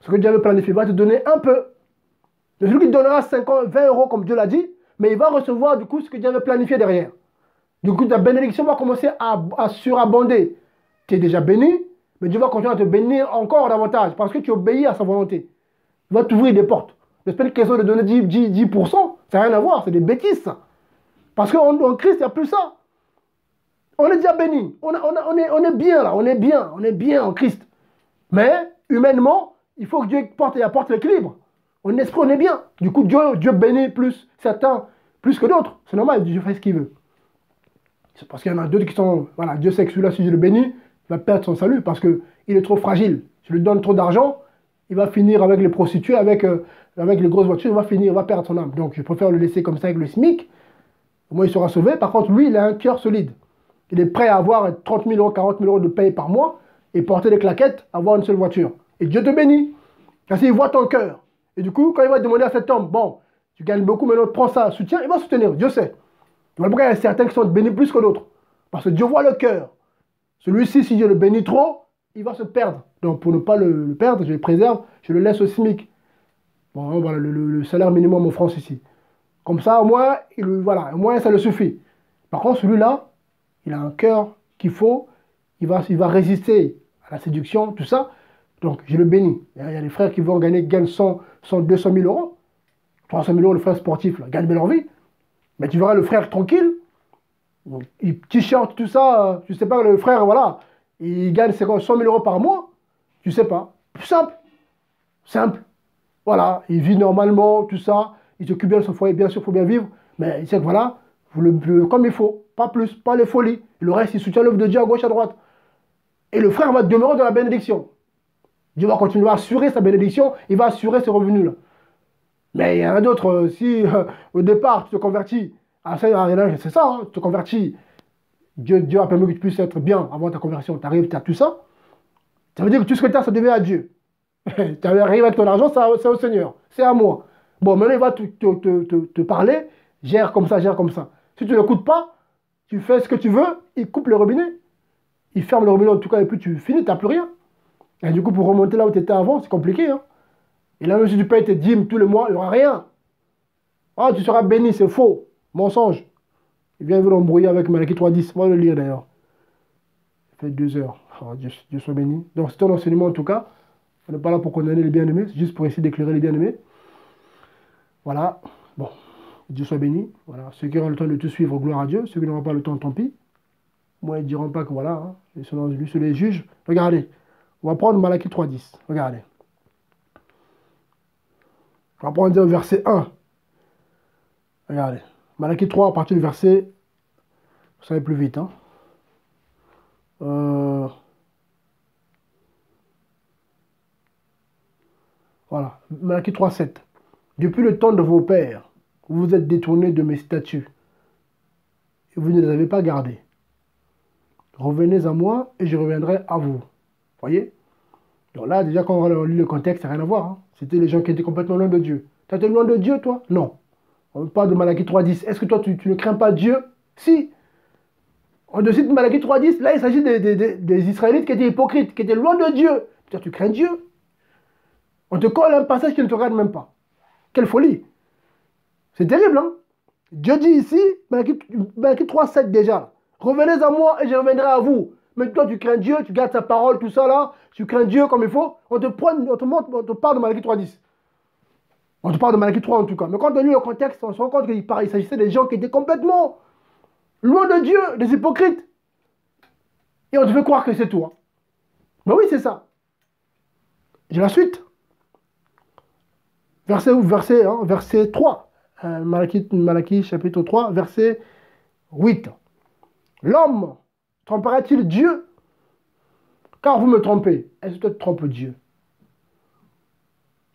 ce que Dieu avait planifié. Il va te donner un peu. Celui qui donnera 50, 20 euros, comme Dieu l'a dit, mais il va recevoir du coup ce que Dieu avait planifié derrière. Du coup, ta bénédiction va commencer à, surabonder. Tu es déjà béni, mais Dieu va continuer à te bénir encore davantage parce que tu obéis à sa volonté. Il va t'ouvrir des portes. N'est-ce une question de donner 10%, 10, ça n'a rien à voir, c'est des bêtises ça. Parce qu'en Christ, il n'y a plus ça. On est déjà béni. On, on, est, on est bien là, on est bien, on est bien en Christ. Mais humainement, il faut que Dieu porte et apporte l'équilibre. En esprit, on est bien. Du coup, Dieu, Dieu bénit plus certains, plus que d'autres. C'est normal, Dieu fait ce qu'il veut. Parce qu'il y en a d'autres qui sont. Voilà, Dieu sait que celui-là, si je le bénis, il va perdre son salut parce qu'il est trop fragile. Je lui donne trop d'argent, il va finir avec les prostituées, avec, euh, avec les grosses voitures, il va finir, il va perdre son âme. Donc je préfère le laisser comme ça avec le SMIC. Au moins il sera sauvé. Par contre, lui, il a un cœur solide. Il est prêt à avoir 30 000 euros, 40 000 euros de paye par mois et porter des claquettes, avoir une seule voiture. Et Dieu te bénit. Parce qu'il voit ton cœur. Et du coup, quand il va demander à cet homme, bon, tu gagnes beaucoup, mais l'autre prend ça, soutien, il va soutenir. Dieu sait. Voilà pourquoi il y a certains qui sont bénis plus que d'autres. Parce que Dieu voit le cœur. Celui-ci, si Dieu le bénit trop, il va se perdre. Donc pour ne pas le, perdre, je le préserve, je le laisse au SMIC. Bon, voilà, le, salaire minimum en France ici. Comme ça, au moins, il, voilà, au ça le suffit. Par contre, celui-là, il a un cœur qu'il faut, il va, il va résister à la séduction, tout ça. Donc, je le bénis. Il y a des frères qui vont gagner, gagnent 100, 100 200 000 euros. 300 000 euros, le frère sportif, là, gagne bien leur vie. Mais tu verras le frère tranquille, t-shirt, tout ça, tu sais pas, le frère, voilà, il gagne 100 000 euros par mois, tu sais pas. Simple. Simple. Voilà, il vit normalement, tout ça, il s'occupe bien de son foyer, bien sûr, il faut bien vivre, mais il sait que voilà, vous le, comme il faut, pas plus, pas les folies. Le reste, il soutient l'œuvre de Dieu à gauche, à droite. Et le frère va demeurer dans la bénédiction. Dieu va continuer à assurer sa bénédiction, il va assurer ses revenus-là. Mais il y en a d'autres, euh, si euh, au départ tu te convertis, ah, c'est ça, hein, tu te convertis, Dieu, Dieu a permis que tu puisses être bien avant ta conversion, tu arrives, tu as tout ça, ça veut dire que tout ce que tu as, ça devient à Dieu. tu arrives avec ton argent, c'est au Seigneur, c'est à moi. Bon, maintenant il va te, te, parler, gère comme ça, gère comme ça. Si tu ne l'écoutes pas, tu fais ce que tu veux, il coupe le robinet. Il ferme le robinet en tout cas, et puis tu finis, tu n'as plus rien. Et du coup, pour remonter là où tu étais avant, c'est compliqué. Hein. Et là, même si tu payes tes dîmes tous les mois, il n'y aura rien. Ah, tu seras béni, c'est faux. Mensonge. Il vient vous l'embrouiller avec Malaki 3.10. On va le lire d'ailleurs. Ça fait deux heures. Oh, Dieu, soit béni. Donc, c'est un enseignement en tout cas. On n'est pas là pour condamner les bien-aimés, c'est juste pour essayer d'éclairer les bien-aimés. Voilà. Bon. Dieu soit béni. Voilà. Ceux qui auront le temps de tout suivre, gloire à Dieu. Ceux qui n'auront pas le temps, tant pis. Moi, ils ne diront pas que voilà. Hein, ils sont sur les juges. Regardez. On va prendre Malachie 3.10. Regardez. On va prendre le verset 1. Regardez. Malachie 3, à partir du verset. Vous savez plus vite. Hein. Euh, voilà. Malachie 3, 7. Depuis le temps de vos pères, vous vous êtes détournés de mes statuts. Et vous ne les avez pas gardés. Revenez à moi et je reviendrai à vous voyez? Donc là, déjà, quand on lit le contexte, ça n'a rien à voir. Hein. C'était les gens qui étaient complètement loin de Dieu. Tu été loin de Dieu, toi? Non. On parle de Malachie 3.10. Est-ce que toi, tu, ne crains pas Dieu? Si. En dessus de Malachie 3.10, là, il s'agit des, Israélites qui étaient hypocrites, qui étaient loin de Dieu. Tu crains Dieu? On te colle un passage qui ne te regarde même pas. Quelle folie C'est terrible, hein Dieu dit ici, Malachie 3.7 déjà, revenez à moi et je reviendrai à vous. Mais toi, tu crains Dieu, tu gardes sa parole, tout ça là, tu crains Dieu comme il faut. On te, prend, on te, montre, on te parle de Malachie 3.10. On te parle de Malachie 3 en tout cas. Mais quand on lit le contexte, on se rend compte qu'il il s'agissait des gens qui étaient complètement loin de Dieu, des hypocrites. Et on te fait croire que c'est toi. Mais oui, c'est ça. J'ai la suite. Verset, verset, hein, verset 3. Euh, chapitre 3, verset 8. L'homme Trompera-t-il Dieu Car vous me trompez. Est-ce que tu trompes Dieu?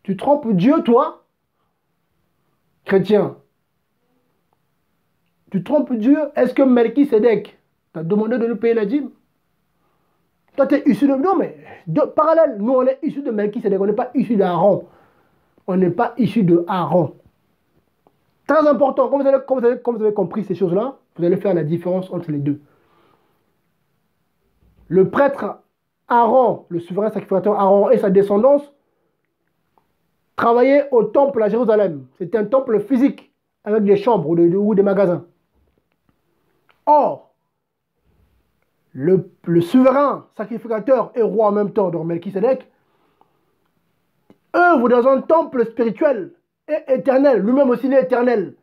Tu trompes Dieu, toi? Chrétien. Tu trompes Dieu? Est-ce que Melchisedec t'a demandé de lui payer la dîme? Toi, tu es issu de. Non, mais parallèle, nous, on est issu de Melchisedec. On n'est pas issu d'Aaron. On n'est pas issu de Aaron. Très important. Comme vous avez compris ces choses-là, vous allez faire la différence entre les deux. Le prêtre Aaron, le souverain sacrificateur Aaron et sa descendance travaillaient au temple à Jérusalem. C'était un temple physique avec des chambres ou, des magasins. Or, le, souverain sacrificateur et roi en même temps, donc Melchisedec, œuvre dans un temple spirituel et éternel. Lui-même aussi, il est éternel.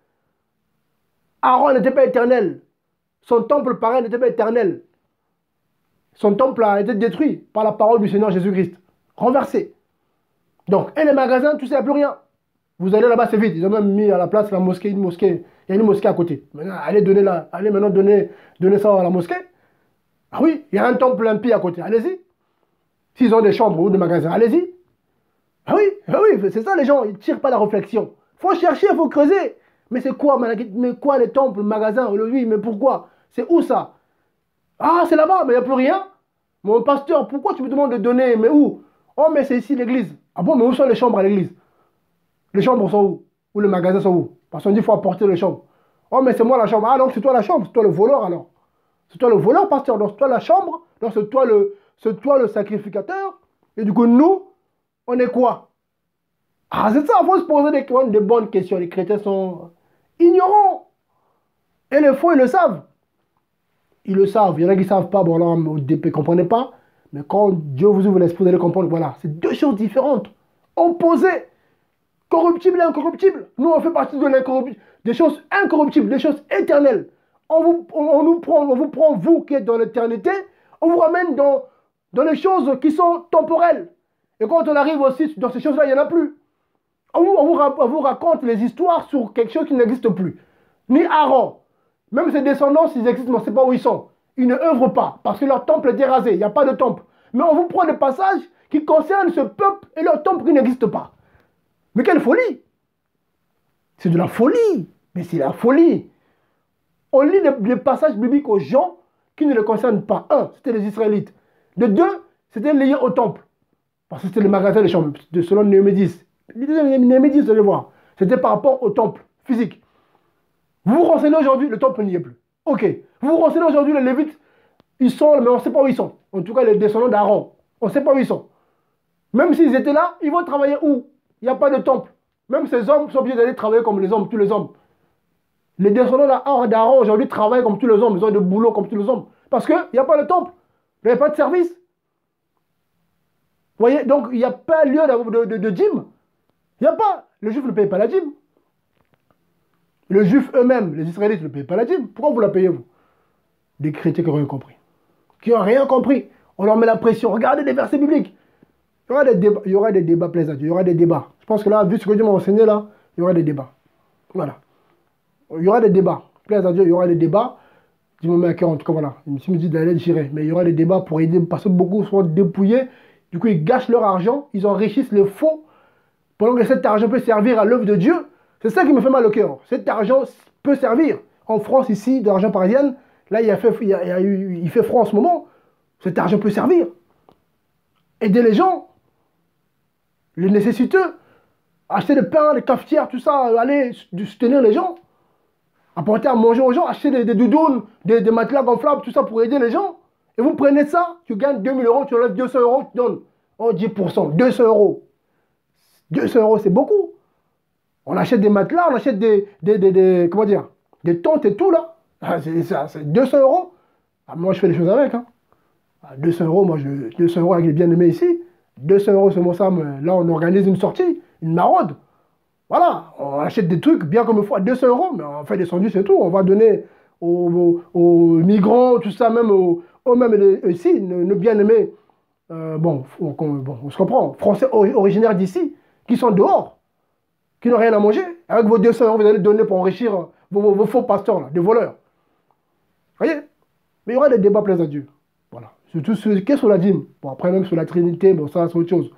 Aaron n'était pas éternel. Son temple, pareil, n'était pas éternel. Son temple a été détruit par la parole du Seigneur Jésus-Christ. Renversé. Donc, et les magasins, tu sais, il n'y a plus rien. Vous allez là-bas, c'est vite. Ils ont même mis à la place la mosquée, une mosquée. Il y a une mosquée à côté. Allez, donner la, allez maintenant donner, donner ça à la mosquée. Ah oui, il y a un temple impie à côté. Allez-y. S'ils ont des chambres ou des magasins, allez-y. Ah oui, ah oui, c'est ça les gens, ils ne tirent pas la réflexion. Il faut chercher, il faut creuser. Mais c'est quoi, mais quoi les temples, magasins, oui, mais pourquoi? C'est où ça? Ah, c'est là-bas, mais il n'y a plus rien. Mon pasteur, pourquoi tu me demandes de donner? Mais où? Oh, mais c'est ici l'église. Ah bon, mais où sont les chambres à l'église? Les chambres sont où? Ou les magasins sont où? Parce qu'on dit qu'il faut apporter les chambres. Oh, mais c'est moi la chambre. Ah, donc c'est toi la chambre, c'est toi le voleur alors. C'est toi le voleur, pasteur. Donc c'est toi la chambre, donc c'est toi le, c'est toi le sacrificateur. Et du coup, nous, on est quoi? Ah, c'est ça, il faut se poser des, des bonnes questions. Les chrétiens sont ignorants. Et les faux, ils le savent. Ils le savent. Il y en a qui ne savent pas. Bon, là, au DP, ne comprenez pas. Mais quand Dieu vous ouvre l'esprit, vous allez comprendre. Voilà, c'est deux choses différentes. Opposées. Corruptible et incorruptible. Nous, on fait partie de. Des choses incorruptibles, des choses éternelles. On vous, on, nous prend, on vous prend, vous qui êtes dans l'éternité, on vous ramène dans, dans les choses qui sont temporelles. Et quand on arrive aussi dans ces choses-là, il n'y en a plus. On vous, raconte les histoires sur quelque chose qui n'existe plus. Ni Aaron. Même ses descendants, s'ils existent, on ne sait pas où ils sont. Ils ne œuvrent pas parce que leur temple est dérasé. Il n'y a pas de temple. Mais on vous prend des passages qui concernent ce peuple et leur temple qui n'existe pas. Mais quelle folie C'est de la folie. Mais c'est la folie. On lit des, passages bibliques aux gens qui ne les concernent pas. Un, c'était les Israélites. De deux, c'était lié au temple. Parce que c'était le magasin des chambres, selon Néhémie 10. Néhémie 10, vous allez voir. C'était par rapport au temple physique. Vous vous renseignez aujourd'hui, le temple n'y est plus. Ok. Vous vous renseignez aujourd'hui, les Lévites, ils sont, mais on ne sait pas où ils sont. En tout cas, les descendants d'Aaron, on ne sait pas où ils sont. Même s'ils étaient là, ils vont travailler où? Il n'y a pas de temple. Même ces hommes sont obligés d'aller travailler comme les hommes, tous les hommes. Les descendants d'Aaron aujourd'hui travaillent comme tous les hommes, ils ont de boulot comme tous les hommes. Parce qu'il n'y a pas de temple, il n'y a pas de service voyez, donc il n'y a pas lieu de, de, de dîme. Il n'y a pas. Le juif ne paye pas la dîme. Le juif eux-mêmes, les Israélites ne payent pas la dîme. Pourquoi vous la payez, vous? Des chrétiens qui n'ont rien compris. Qui n'ont rien compris. On leur met la pression. Regardez les versets bibliques. Il y aura des débats, il y aura. Il y aura des débats. Je pense que là, vu ce que Dieu m'a enseigné là, il y aura des débats. Voilà. Il y aura des débats. Plaise à Dieu, il y aura des débats. Dis-moi, mais en tout cas, voilà. Je me dit d'aller j'irai. Mais il y aura des débats pour aider, parce que beaucoup sont dépouillés du coup, ils gâchent leur argent, ils enrichissent les faux, pendant que cet argent peut servir à l'œuvre de Dieu. C'est ça qui me fait mal au cœur. Cet argent peut servir. En France, ici, de l'argent parisienne, là, il, fait, froid en ce moment. Cet argent peut servir. Aider les gens, les nécessiteux, acheter des pains, des cafetières, tout ça, aller soutenir les gens, apporter à manger aux gens, acheter des, doudounes, des, matelas gonflables, tout ça pour aider les gens. Et vous prenez ça, tu gagnes 2000 euros, tu enlèves 200 euros, tu donnes oh, 10%, 200 euros. 200 euros, c'est beaucoup. On achète des matelas, on achète des, des, des, comment dire, des tentes et tout là. Ah, c'est 200 euros. Ah, moi, je fais des choses avec. Hein. 200 ah, euros, moi, je, 200 euros avec les bien-aimés ici. 200 euros sur mon Sam, là, on organise une sortie, une maraude. Voilà, on achète des trucs bien comme il faut à 200 euros, mais on fait des sandwichs et tout. On va donner aux, aux migrants, tout ça, même aux, eux-mêmes ici, nos, bien-aimés, euh, bon, on, se comprend, français originaires d'ici, qui sont dehors, qui n'ont rien à manger. Avec vos 200 euros, vous allez donner pour enrichir vos, faux pasteurs, là, des voleurs. voyez? Mais il y aura des débats pleins à Dieu. Voilà. Surtout ce qu'est sur la dîme. Bon, après, même sur la Trinité, bon, ça, c'est autre chose.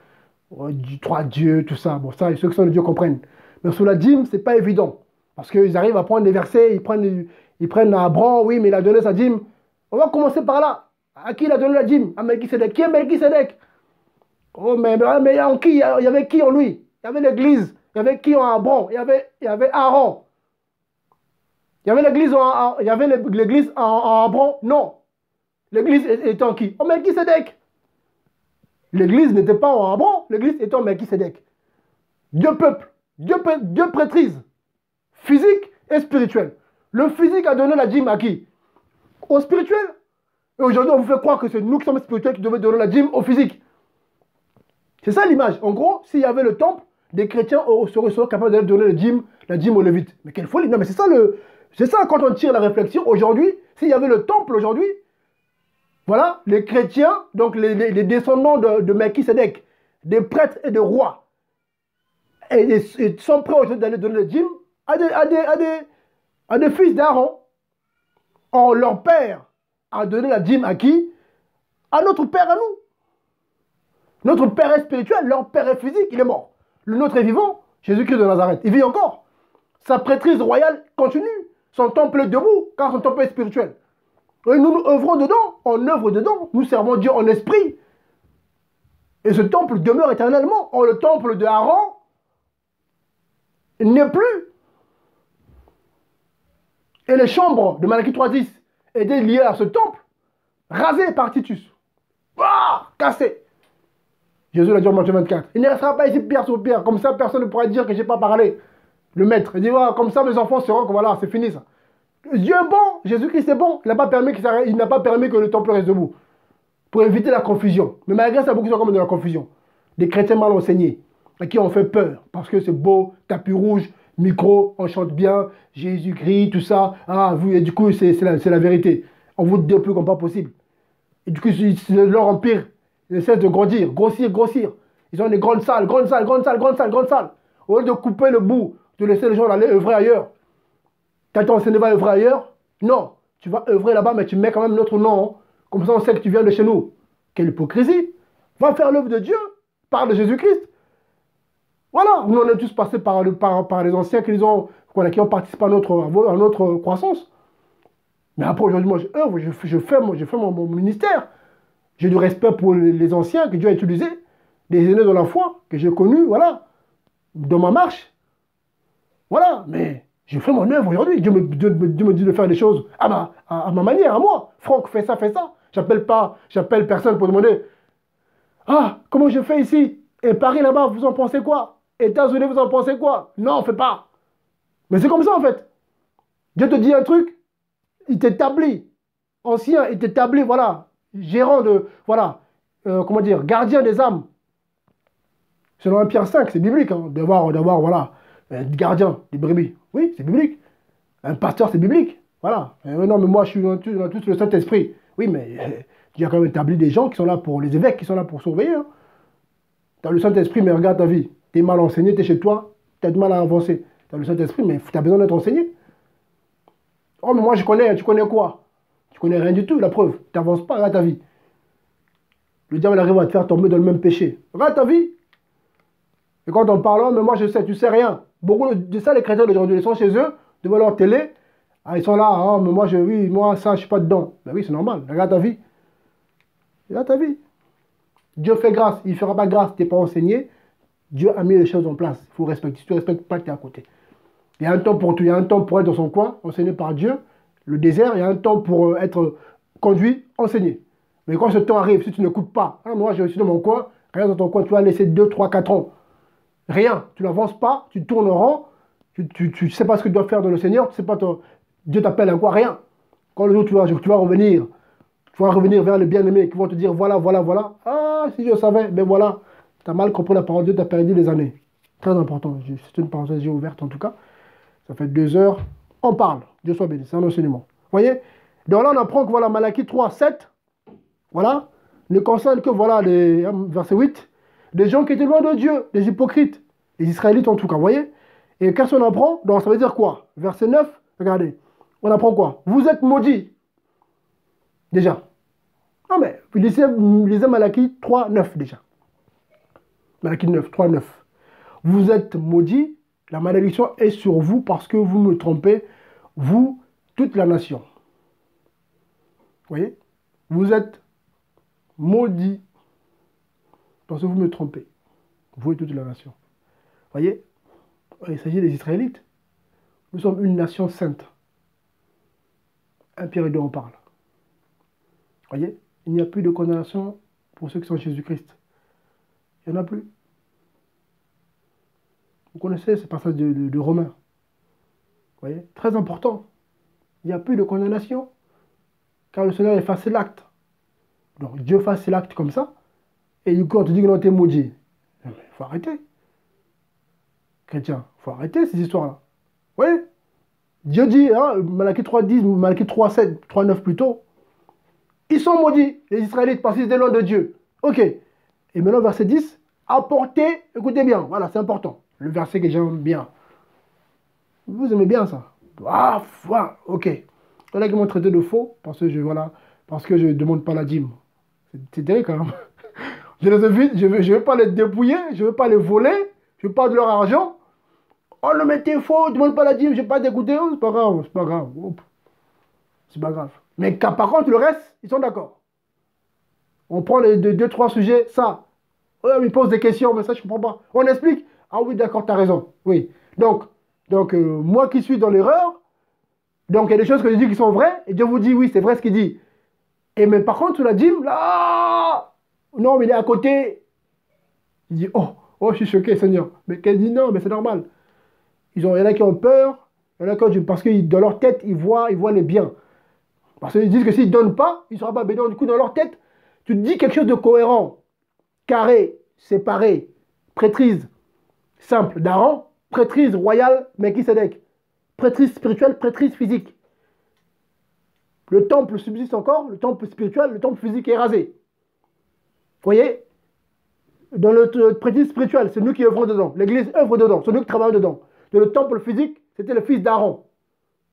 Du trois dieux, tout ça. Bon, ça, ceux qui sont de Dieu comprennent. Mais sur la dîme, c'est pas évident. Parce qu'ils arrivent à prendre des versets, ils prennent, ils prennent Abraham, oui, mais il a donné sa dîme. On va commencer par là. À qui il a donné la dîme? À Melchisedec. Qui est Melchisedec? Oh, mais, mais, en qui? Il y avait qui en lui? Il y avait l'église. Il y avait qui en Abraham il y, avait, Aaron. Il y avait l'église en, il l'église en, en Abraham Non. L'église était en qui? En Melchisedec. L'église n'était pas en Abraham, l'église était en Melchisedec. Dieu peuple, Dieu, Dieu prêtrise, physique et spirituel. Le physique a donné la dîme à qui? Au spirituel. Et aujourd'hui, on vous fait croire que c'est nous qui sommes spirituels qui devons donner la dîme au physique. C'est ça l'image. En gros, s'il y avait le temple, des chrétiens seraient, capables de donner la dîme, la dîme aux Lévites. Mais quelle folie Non, mais c'est ça, le, c'est ça quand on tire la réflexion. Aujourd'hui, s'il y avait le temple aujourd'hui, voilà, les chrétiens, donc les, descendants de, de des prêtres et des rois, sont prêts aujourd'hui d'aller donner le dîme à des, fils d'Aaron. Leur père a donné la dîme à qui? À notre père à nous. Notre père est spirituel, leur père est physique, il est mort. Le nôtre est vivant, Jésus-Christ de Nazareth. Il vit encore. Sa prêtrise royale continue. Son temple est debout, car son temple est spirituel. Et nous, nous œuvrons dedans, on œuvre dedans, nous servons Dieu en esprit. Et ce temple demeure éternellement. Or, le temple de Aaron n'est plus. Et les chambres de Malachie 3.10 étaient liées à ce temple, rasées par Titus. Ah, cassé. Jésus l'a dit en Matthieu 24. Il ne restera pas ici pierre sur pierre. Comme ça, personne ne pourra dire que je n'ai pas parlé. Le maître. Il dit, voilà, comme ça, mes enfants seront voilà, c'est fini ça. Dieu est bon, Jésus-Christ est bon. Il n'a pas, permis que le temple reste debout. Pour éviter la confusion. Mais malgré ça, beaucoup sont comme de la confusion. Des chrétiens mal enseignés, à qui on fait peur. Parce que c'est beau, tapis rouge, micro, on chante bien, Jésus-Christ, tout ça. Ah, vous, et du coup, c'est la, vérité. On vous dit plus comme pas possible. Et du coup, leur empire ils essaient de grandir, grossir, grossir. Ils ont des grandes salles, grandes salles, grandes salles, grandes salles, grandes salles. Au lieu de couper le bout, de laisser les gens aller œuvrer ailleurs. Quand ton enseigne va œuvrer ailleurs, non. Tu vas œuvrer là-bas, mais tu mets quand même notre nom. Hein. Comme ça, on sait que tu viens de chez nous. Quelle hypocrisie. Va faire l'œuvre de Dieu. Parle de Jésus-Christ. Voilà. Nous, on est tous passés par, les anciens qui ont, participé à notre, croissance. Mais après, aujourd'hui, moi, je œuvre, je fais mon ministère. J'ai du respect pour les anciens que Dieu a utilisés, les aînés de la foi que j'ai connus, voilà, dans ma marche. Voilà, mais je fais mon œuvre aujourd'hui. Dieu me, dit de faire des choses à ma, à, ma manière, à moi. Franck, fais ça, fais ça. J'appelle pas, j'appelle personne pour demander Ah, comment je fais ici? Et Paris là-bas, vous en pensez quoi? États-Unis, vous en pensez quoi? Non, on fait pas. Mais c'est comme ça en fait. Dieu te dit un truc, il t'établit. Ancien, il t'établit, voilà gérant de, voilà, euh, comment dire, gardien des âmes. Selon 1 Pierre 5, c'est biblique, hein, d'avoir, voilà, un gardien des brebis. Oui, c'est biblique. Un pasteur, c'est biblique. Voilà. non, mais moi, je suis dans tout, le Saint-Esprit. Oui, mais euh, il y a quand même établi des gens qui sont là pour, les évêques qui sont là pour surveiller. Hein. Tu as le Saint-Esprit, mais regarde ta vie. Tu es mal enseigné, tu es chez toi, tu as du mal à avancer. Tu as le Saint-Esprit, mais tu as besoin d'être enseigné. Oh, mais moi, je connais, tu connais quoi? Connais rien du tout, la preuve. Tu n'avances pas, regarde ta vie. Le diable arrive à te faire tomber dans le même péché. Regarde ta vie. Et quand on parle, mais moi je sais, tu sais rien. Beaucoup de ça, les chrétiens d'aujourd'hui, ils sont chez eux, devant leur télé. Ah, ils sont là, oh, mais moi je, oui, moi ça, je suis pas dedans. Ben oui, c'est normal. Regarde ta vie. Regarde ta vie. Dieu fait grâce. Il ne fera pas grâce, tu n'es pas enseigné. Dieu a mis les choses en place. Il faut respecter. Si tu respectes pas, tu es à côté. Il y a un temps pour tout. Il y a un temps pour être dans son coin, enseigné par Dieu le désert, il y a un temps pour euh, être conduit, enseigné. Mais quand ce temps arrive, si tu n'écoutes pas, hein, moi je suis dans mon coin, rien dans ton coin, tu vas laisser 2, 3, 4 ans. Rien, tu n'avances pas, tu tournes en rond, tu ne sais pas ce que tu dois faire dans le Seigneur, tu sais pas, ton, Dieu t'appelle à quoi Rien. Quand le jour tu vas, tu vas revenir, tu vas revenir vers les bien-aimés qui vont te dire voilà, voilà, voilà. Ah, si je savais, ben voilà, tu as mal compris la parole de Dieu, tu as perdu des années. Très important, c'est une parenthèse ouverte en tout cas. Ça fait deux heures, on parle. Dieu soit béni, c'est un enseignement. Voyez Donc là, on apprend que voilà, Malachie 3, 7, voilà, ne concerne que, voilà, les, verset 8, des gens qui étaient loin de Dieu, des hypocrites, les Israélites en tout cas, voyez Et qu'est-ce qu'on apprend? Donc ça veut dire quoi? Verset 9, regardez, on apprend quoi? Vous êtes maudits. Déjà. Non mais, lisez, lisez Malachie 3, 9 déjà. Malachie 9, 3, 9. Vous êtes maudits, la malédiction est sur vous parce que vous me trompez, vous toute la nation. Vous voyez? Vous êtes maudits parce que vous me trompez. Vous et toute la nation. Vous voyez? Il s'agit des Israélites. Nous sommes une nation sainte. Un Pierre parle. Vous voyez? Il n'y a plus de condamnation pour ceux qui sont Jésus-Christ. Il n'y en a plus. Vous connaissez ce passage de, de, Romains? Vous voyez Très important. Il n'y a plus de condamnation. Car le Seigneur effacé l'acte. Donc Dieu fasse l'acte comme ça. Et du coup, on te dit que non, t'es maudit. Il faut arrêter. Chrétien, il faut arrêter ces histoires-là. Oui Dieu dit, hein, Malachi 3.10, Malachi 3.7, 3.9 plutôt, ils sont maudits, les Israélites, parce qu'ils étaient loin de Dieu. Ok. Et maintenant, verset 10, apportez, écoutez bien, voilà, c'est important. Le verset que j'aime bien. Vous aimez bien ça Ah, ok. Il y en a qui m'ont traité de faux parce que je voilà, parce que je ne demande pas la dîme. C'est terrible quand même. Je les invite, je ne veux, je veux pas les dépouiller, je ne veux pas les voler, je veux pas de leur argent. Oh le mettez faux, ne demande pas la dîme, je n'ai pas d'écouter, c'est pas grave, c'est pas grave. C'est pas grave. Mais par contre, le reste, ils sont d'accord. On prend les deux, trois sujets, ça. Ils posent des questions, mais ça, je ne comprends pas. On explique. Ah oui, d'accord, tu as raison. Oui. Donc, donc euh, moi qui suis dans l'erreur, donc il y a des choses que je dis qui sont vraies, et Dieu vous dit, oui, c'est vrai ce qu'il dit. Et mais par contre, sur la dîme, là, non, mais il est à côté. Il dit, oh, oh, je suis choqué, Seigneur. Mais qu'elle dit, non, mais c'est normal. Ils ont, il y en a qui ont peur, il y en a qui parce que dans leur tête, ils voient, ils voient les biens. Parce qu'ils disent que s'ils ne donnent pas, ils ne seront pas bénis. Du coup, dans leur tête, tu dis quelque chose de cohérent, carré, séparé, prêtrise simple d'Aaron, prêtrise royale, Melchisedec. Prêtrise spirituelle, prêtrise physique. Le temple subsiste encore, le temple spirituel, le temple physique est rasé. Vous voyez? Dans le prêtrise spirituel, c'est nous qui œuvrons dedans. L'église œuvre dedans, c'est nous qui travaillons dedans. Dans le temple physique, c'était le fils d'Aaron.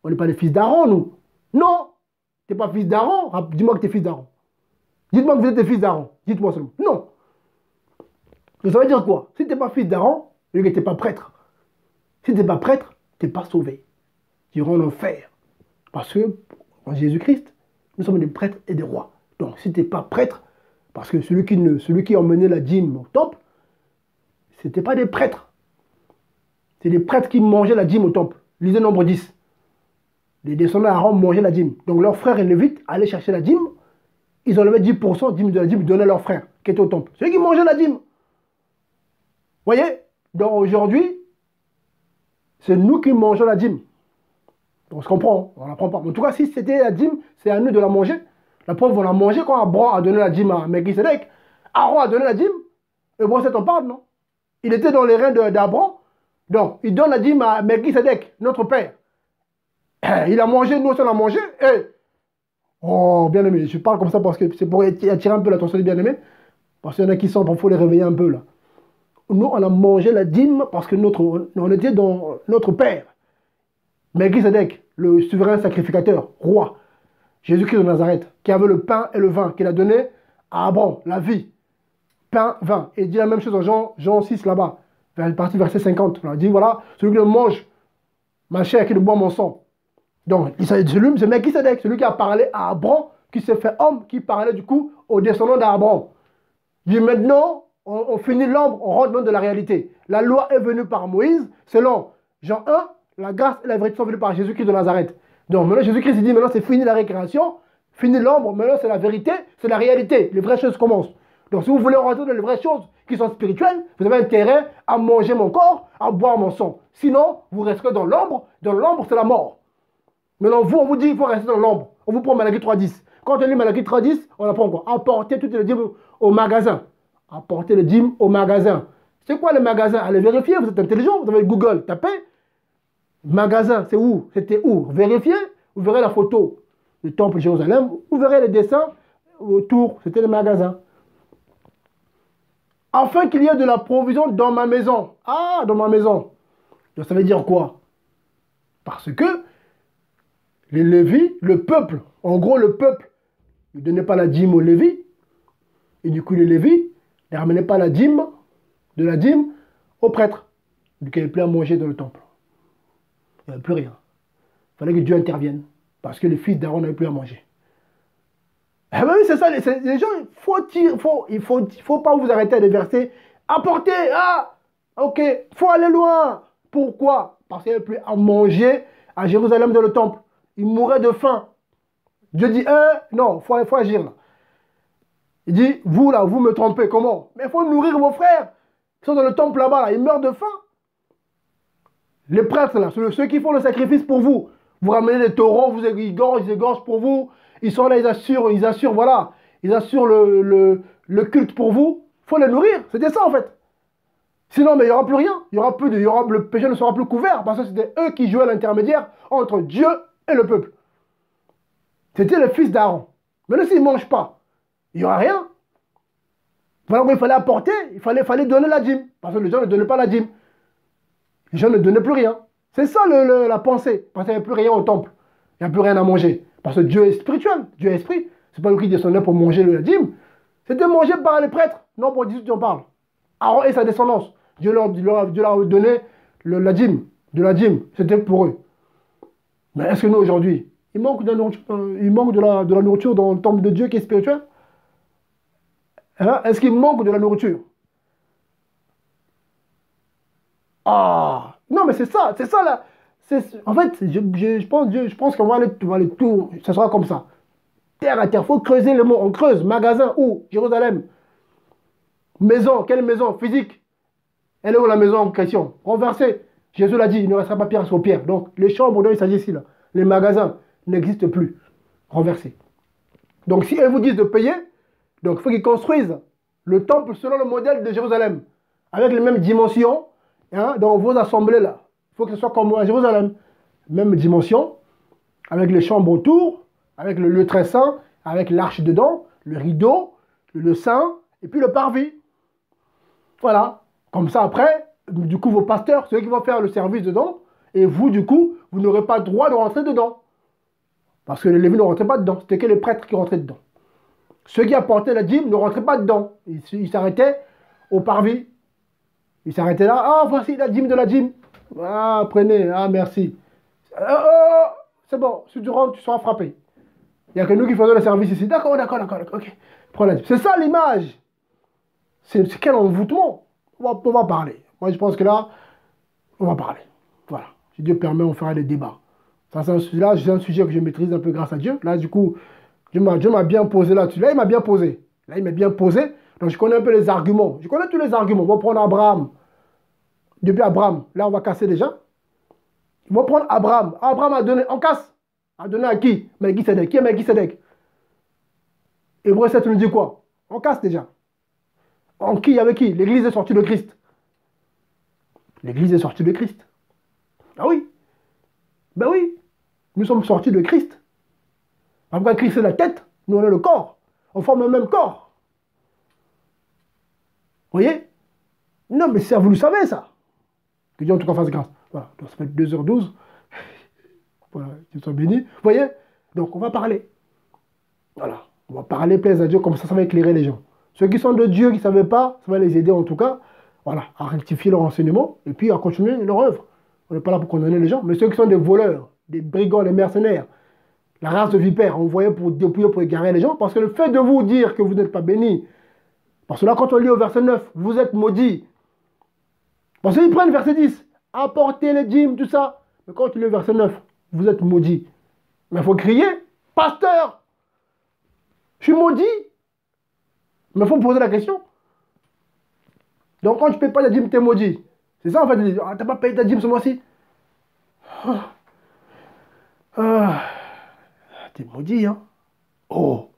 On n'est pas les fils d'Aaron, nous. Non Tu n'es pas fils d'Aaron? Dis-moi que tu es fils d'Aaron. Dites-moi que vous êtes fils d'Aaron. Dites-moi seulement. Non. ça veut dire quoi? Si tu n'es pas fils d'Aaron, tu n'es pas prêtre. Si tu n'es pas prêtre, tu n'es pas sauvé. Tu iras en enfer. Parce que, en Jésus-Christ, nous sommes des prêtres et des rois. Donc, si tu n'es pas prêtre, parce que celui qui, celui qui emmenait la dîme au temple, ce n'était pas des prêtres. C'est des prêtres qui mangeaient la dîme au temple. Lisez nombre 10. Les descendants d'Aaron mangeaient la dîme. Donc leurs frères et lévites allaient chercher la dîme. Ils enlevaient 10% dîme de la dîme, donnaient à leurs frères qui étaient au temple. Ceux qui mangeaient la dîme. Voyez? Donc aujourd'hui, c'est nous qui mangeons la dîme. On se comprend, on ne la prend pas. Mais en tout cas, si c'était la dîme, c'est à nous de la manger. La preuve, on l'a mangé quand Abraham a donné la dîme à Melchisedec. Aaron a donné la dîme. Et bon, c'est en parle, non? Il était dans les reins d'Abraham. Donc, il donne la dîme à Melchisedec, notre père. Il a mangé, nous aussi on a mangé. Et, oh, bien aimé, je parle comme ça parce que c'est pour attirer un peu l'attention des bien-aimés. Parce qu'il y en a qui sont, il faut les réveiller un peu là. Nous, on a mangé la dîme parce que notre, on était dans notre père. Melchisedec, le souverain sacrificateur, roi. Jésus-Christ de Nazareth, qui avait le pain et le vin, qu'il a donné à Abraham, la vie. Pain, vin. Et il dit la même chose en Jean, Jean 6 là-bas partie verset 50. On a dit, voilà, celui qui mange ma chair, qui boit mon sang. Donc, il c'est Melchisedec, celui qui a parlé à Abraham, qui s'est fait homme, qui parlait du coup aux descendants d'Abraham. Il dit maintenant, on, finit l'ombre, on rentre dans de la réalité. La loi est venue par Moïse, selon Jean 1, la grâce et la vérité sont venues par Jésus-Christ de Nazareth. Donc maintenant, Jésus-Christ dit, maintenant c'est fini la récréation, fini l'ombre, maintenant c'est la vérité, c'est la réalité. Les vraies choses commencent. Donc si vous voulez rentrer dans les vraies choses qui sont spirituelles, vous avez intérêt à manger mon corps, à boire mon sang. Sinon, vous resterez dans l'ombre. Dans l'ombre, c'est la mort. Maintenant, vous, on vous dit qu'il faut rester dans l'ombre. On vous prend Malachie 3.10. Quand on lit Malachie 3.10, on apprend quoi? Apporter toutes les dîmes au magasin. Apporter les dîmes au magasin. C'est quoi le magasin? Allez vérifier, vous êtes intelligent, vous avez Google, tapez. Magasin, c'est où? C'était où? Vérifiez, vous verrez la photo du temple de Jérusalem, vous verrez les dessins autour, c'était le magasin afin qu'il y ait de la provision dans ma maison. Ah, dans ma maison. Donc ça veut dire quoi? Parce que les Lévis, le peuple, en gros le peuple, ne donnait pas la dîme aux Lévis. Et du coup les Lévis ne ramenaient pas la dîme, de la dîme, aux prêtres. Du coup il n'y avait plus à manger dans le temple. Il n'y avait plus rien. Il fallait que Dieu intervienne. Parce que les fils d'Aaron n'avaient plus à manger. Eh ben oui, c'est ça, les, gens, faut faut, il faut, faut pas vous arrêter à des. Apportez, ah, ok, faut aller loin. Pourquoi? Parce qu'il n'y avait plus à manger à Jérusalem dans le temple. Il mourait de faim. Dieu dit, eh, non, il faut, faut agir là. Il dit, vous là, vous me trompez, comment? Mais il faut nourrir vos frères qui sont dans le temple là-bas, là, ils meurent de faim. Les prêtres là, ceux qui font le sacrifice pour vous, vous ramenez des taureaux, vous égorgent, ils égorgent pour vous. Ils sont là, ils assurent, ils assurent, voilà. Ils assurent le, culte pour vous. Il faut les nourrir. C'était ça en fait. Sinon, mais il n'y aura plus rien. Il y aura plus de, il le péché ne sera plus couvert parce que c'était eux qui jouaient l'intermédiaire entre Dieu et le peuple. C'était le fils d'Aaron. Mais là, s'ils ne mangent pas, il n'y aura rien. Voilà il fallait apporter, il fallait, donner la dîme. Parce que les gens ne donnaient pas la dîme. Les gens ne donnaient plus rien. C'est ça la pensée. Parce qu'il n'y a plus rien au temple. Il n'y a plus rien à manger. Parce que Dieu est spirituel. Dieu est esprit. Ce n'est pas nous qui descendait pour manger le dîme. C'était mangé par les prêtres. Non, pour Jésus, tu en parles. Aaron et sa descendance. Dieu leur, a donné la dîme. De la dîme. C'était pour eux. Mais est-ce que nous, aujourd'hui, il manque, de la, euh, il manque de la nourriture dans le temple de Dieu qui est spirituel? Hein? Est-ce qu'il manque de la nourriture? Ah Non, mais c'est ça, c'est ça là. En fait, je, pense, je pense qu'on va aller, aller tout, ça sera comme ça. Terre à terre, il faut creuser le mot. On creuse. Magasin, où? Jérusalem. Maison, quelle maison? Physique. Elle est où la maison? En question Renversée. Jésus l'a dit, il ne restera pas pierre sur pierre. Donc, les chambres dont il s'agit ici, là, les magasins, n'existent plus. Renversés. Donc, si elles vous disent de payer, donc il faut qu'ils construisent le temple selon le modèle de Jérusalem, avec les mêmes dimensions, hein, dans vos assemblées là faut que ce soit comme à Jérusalem. Même dimension, avec les chambres autour, avec le lieu très saint, avec l'arche dedans, le rideau, le saint, et puis le parvis. Voilà. Comme ça, après, du coup, vos pasteurs, ceux qui vont faire le service dedans, et vous, du coup, vous n'aurez pas le droit de rentrer dedans. Parce que les Lévites ne rentraient pas dedans. C'était que les prêtres qui rentraient dedans. Ceux qui apportaient la dîme ne rentraient pas dedans. Ils s'arrêtaient au parvis. Ils s'arrêtaient là. Ah, voici la dîme de la dîme. Ah, prenez, ah, merci. Euh, oh, c'est bon, si tu rentres, tu seras frappé. Il n'y a que nous qui faisons le service ici. D'accord, d'accord, d'accord, ok. C'est ça l'image. C'est quel envoûtement. On va, on va parler. Moi, je pense que là, on va parler. Voilà. Si Dieu permet, on fera des débats. Ça, c'est un sujet que je maîtrise un peu grâce à Dieu. Là, du coup, Dieu m'a bien posé là-dessus. Là, il m'a bien posé. Là, il m'a bien posé. Donc, je connais un peu les arguments. Je connais tous les arguments. On va prendre Abraham depuis Abraham. Là, on va casser déjà. Ils vont prendre Abraham. Abraham a donné, on casse. A donné à qui? Melchisedec. Qui est Melchisedec? Hébreu 7 nous dit quoi? On casse déjà. En qui? Avec qui? L'église est sortie de Christ. L'église est sortie de Christ. Ah oui Ben oui. Nous sommes sortis de Christ. Après, Christ est la tête, nous on est le corps. On forme le même corps. Vous voyez? Non, mais ça, vous le savez, ça. Que Dieu en tout cas fasse grâce. Voilà, donc ça fait 2h12. voilà, Dieu soit béni. Vous voyez? Donc on va parler. Voilà, on va parler, plaise à Dieu, comme ça, ça va éclairer les gens. Ceux qui sont de Dieu, qui ne savaient pas, ça va les aider en tout cas, voilà, à rectifier leur enseignement et puis à continuer leur œuvre. On n'est pas là pour condamner les gens, mais ceux qui sont des voleurs, des brigands, des mercenaires, la race de vipères, envoyée pour dépouiller, pour égarer les gens, parce que le fait de vous dire que vous n'êtes pas béni, parce que là, quand on lit au verset 9, vous êtes maudits, parce qu'ils prennent verset 10, apportez les dîmes, tout ça. Mais quand tu lis le verset 9, vous êtes maudit. Mais il faut crier, pasteur, je suis maudit. Mais il faut poser la question. Donc quand tu ne payes pas la dîme, tu es maudit. C'est ça en fait, ah, tu n'as pas payé ta dîme ce mois-ci? Ah. Ah. Maudit, hein. Oh.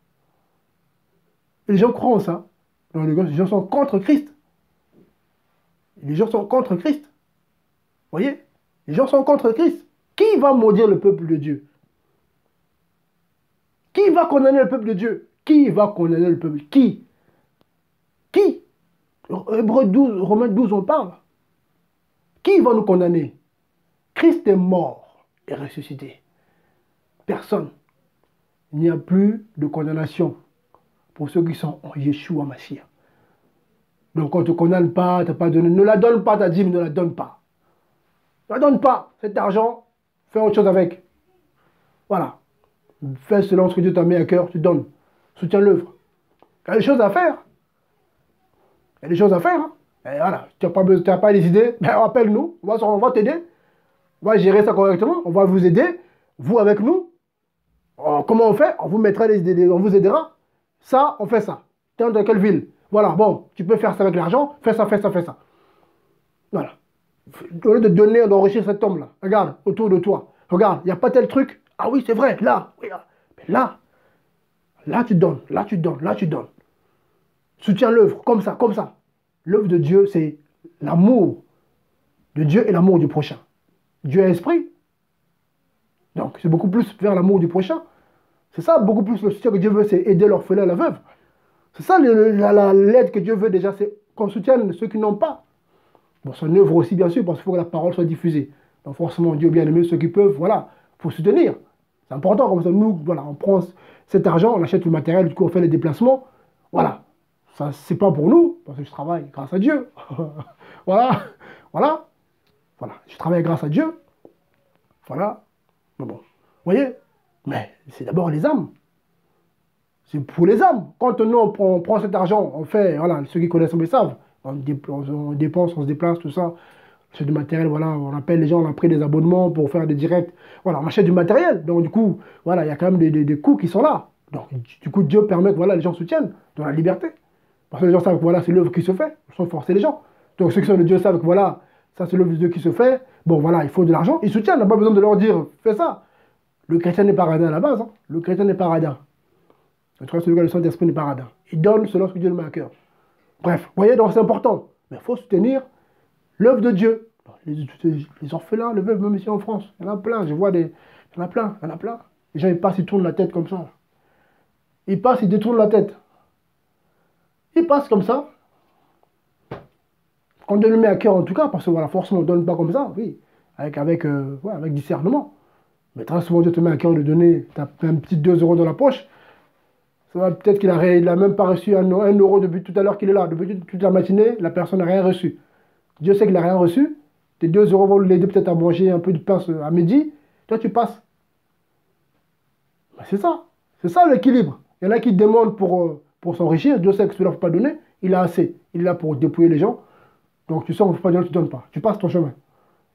Les gens croient en ça. les gens sont contre Christ. Les gens sont contre Christ. Vous voyez? Les gens sont contre Christ. Qui va maudire le peuple de Dieu? Qui va condamner le peuple de Dieu? Qui va condamner le peuple? Qui? Qui? Hébreu 12, Romains 12, on parle. Qui va nous condamner? Christ est mort et ressuscité. Personne. Il n'y a plus de condamnation pour ceux qui sont en Yeshua Mashiach. Donc on ne te condamne pas, pas. Ne la donne pas ta dîme, ne la donne pas. Ne la donne pas. Cet argent, fais autre chose avec. Voilà. Fais selon ce que Dieu t'a mis à cœur, tu donnes. Soutiens l'œuvre. Il y a des choses à faire. Il y a des choses à faire. Hein. Voilà, tu n'as pas, as pas les idées, ben, appelle-nous, on va, on va t'aider. On va gérer ça correctement, on va vous aider, vous avec nous. Oh, comment on fait? On vous mettra les, on vous aidera. Ça, on fait ça. Tu es dans quelle ville? Voilà, bon, tu peux faire ça avec l'argent, fais ça, fais ça, fais ça. Voilà. Au lieu de donner, d'enrichir cet homme-là, regarde, autour de toi. Regarde, il n'y a pas tel truc. Ah oui, c'est vrai, là, oui, là. Mais là, là tu donnes, là tu donnes, là tu donnes. Soutiens l'œuvre, comme ça, comme ça. L'œuvre de Dieu, c'est l'amour de Dieu et l'amour du prochain. Dieu est esprit. Donc, c'est beaucoup plus vers l'amour du prochain. C'est ça, beaucoup plus le soutien que Dieu veut, c'est aider l'orphelin la veuve. C'est ça l'aide que Dieu veut déjà, c'est qu'on soutienne ceux qui n'ont pas. Bon, son œuvre aussi, bien sûr, parce qu'il faut que la parole soit diffusée. Donc, forcément, Dieu bien aimé ceux qui peuvent, voilà, pour soutenir. C'est important, comme ça, nous, voilà, on prend cet argent, on achète le matériel, du coup, on fait les déplacements. Voilà. Ça, c'est pas pour nous, parce que je travaille grâce à Dieu. voilà. Voilà. Voilà. Je travaille grâce à Dieu. Voilà. Mais bon. Vous voyez? Mais c'est d'abord les âmes. C'est pour les âmes. Quand nous, on prend, cet argent, on fait, voilà, ceux qui connaissent, me savent. On, dépense, on se déplace, tout ça. C'est du matériel, voilà, on appelle les gens, on a pris des abonnements pour faire des directs. Voilà, on achète du matériel. Donc, du coup, voilà, il y a quand même des, des, coûts qui sont là. Donc, du coup, Dieu permet que voilà, les gens soutiennent dans la liberté. Parce que les gens savent que voilà, c'est l'œuvre qui se fait, sans forcer les gens. Donc ceux qui sont de Dieu savent que voilà, ça c'est l'œuvre de Dieu qui se fait. Bon voilà, il faut de l'argent, ils soutiennent, on n'a pas besoin de leur dire fais ça. Le chrétien n'est pas radin à la base, hein. le chrétien n'est pas radin. En tout cas, celui qui a le Saint-Esprit n'est pas radin. Il donne selon ce que Dieu le met à cœur. Bref, vous voyez, donc c'est important. Mais il faut soutenir l'œuvre de Dieu. Les, orphelins, les veuves, même ici en France, il y en a plein, je vois des. Il y en a plein, il y en a plein. Les gens, ils passent, ils tournent la tête comme ça. Ils passent, ils détournent la tête. Il passe comme ça. On donne le met à cœur en tout cas, parce que voilà, forcément on ne donne pas comme ça, oui, avec, euh, avec discernement. Mais très souvent Dieu te met à cœur de donner, tu as un petit 2 euros dans la poche. Ça va peut-être qu'il n'a même pas reçu un, euro depuis tout à l'heure qu'il est là. Depuis toute la matinée, la personne n'a rien reçu. Dieu sait qu'il n'a rien reçu. Tes 2 euros vont l'aider peut-être à manger un peu de pain à midi. Toi, tu passes. c'est ça. C'est ça l'équilibre. Il y en a qui demandent pour, euh, pour s'enrichir. Dieu sait que cela ne faut pas donner. Il a assez. Il est là pour dépouiller les gens. Donc tu sens donner, tu ne donnes pas. Tu passes ton chemin.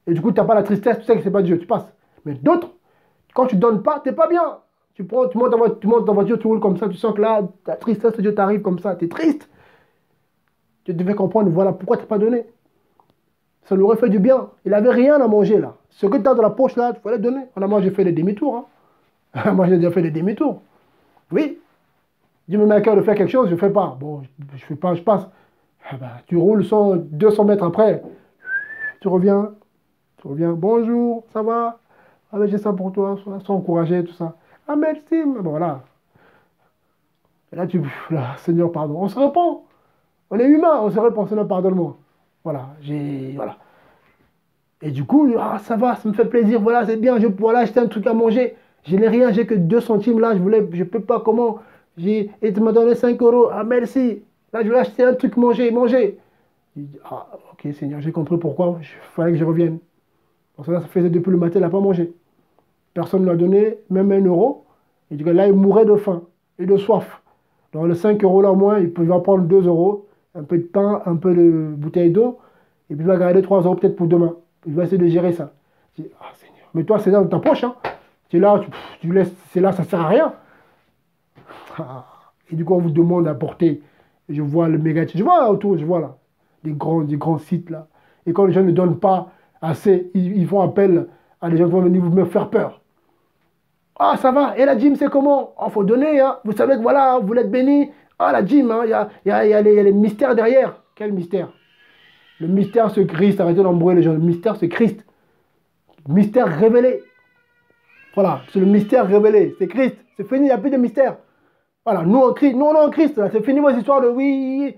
Et du coup, tu n'as pas la tristesse, tu sais que ce n'est pas Dieu, tu passes. Mais d'autres, quand tu ne donnes pas, tu n'es pas bien. Tu, prends, tu, montes dans, tu dans la voiture, tu roules comme ça, tu sens que là, ta tristesse de Dieu t'arrive comme ça, tu es triste. Tu devais comprendre, voilà pourquoi tu n'as pas donné. Ça lui aurait fait du bien. Il n'avait rien à manger là. Ce que tu as dans la poche là, il fallait donner. moi, j'ai fait des demi-tours. Hein. moi, j'ai déjà fait des demi-tours. Oui, Dieu me met à cœur de faire quelque chose, je ne fais pas. Bon, je ne fais pas, je passe. Ah bah, tu roules 100, 200 mètres après, tu reviens, tu reviens, bonjour, ça va? Ah ben j'ai ça pour toi, sois, encouragé, tout ça. Ah merci, voilà. Et là, tu, là, Seigneur, pardon. On se répond. On est humain, on se répond, Seigneur, pardonne-moi. Voilà, j'ai, voilà. Et du coup, ah, ça va, ça me fait plaisir, voilà, c'est bien, je, voilà, acheter un truc à manger. Je n'ai rien, j'ai que 2 centimes là, je voulais, je peux pas, comment? J'ai, et tu m'as donné 5 euros. Ah, merci. Là, je vais acheter un truc, manger, manger. ah, ok, Seigneur, j'ai compris pourquoi. Il fallait que je revienne. Parce que là, ça faisait depuis le matin, il n'a pas mangé. Personne ne lui a donné même un euro. Et du coup, là, il mourait de faim et de soif. Donc, le 5 euros là, au moins, il va prendre 2 euros, un peu de pain, un peu de bouteille d'eau, et puis il va garder 3 euros peut-être pour demain. Il va essayer de gérer ça. Je dis, ah, Seigneur. Mais toi, c'est dans ta poche. Hein. Es là, tu, laisses, c'est là, ça ne sert à rien. Et du coup, on vous demande d'apporter. Je vois le méga je vois autour, je vois là, des grands, des grands sites là. Et quand les gens ne donnent pas assez, ils, font appel à des gens qui vont venir vous faire peur. Ah, ça va, et la gym, c'est comment? Il oh, faut donner, hein. vous savez que voilà, vous êtes bénis. Ah, la gym, hein. il y, a, y, a, y, a les, mystères derrière. Quel mystère? Le mystère, c'est Christ. Arrêtez d'embrouiller les gens. Le mystère, c'est Christ. Mystère révélé. Voilà, c'est le mystère révélé. C'est Christ. C'est fini, il n'y a plus de mystère. Voilà, nous en Christ, nous on est en Christ, c'est fini vos histoires de oui.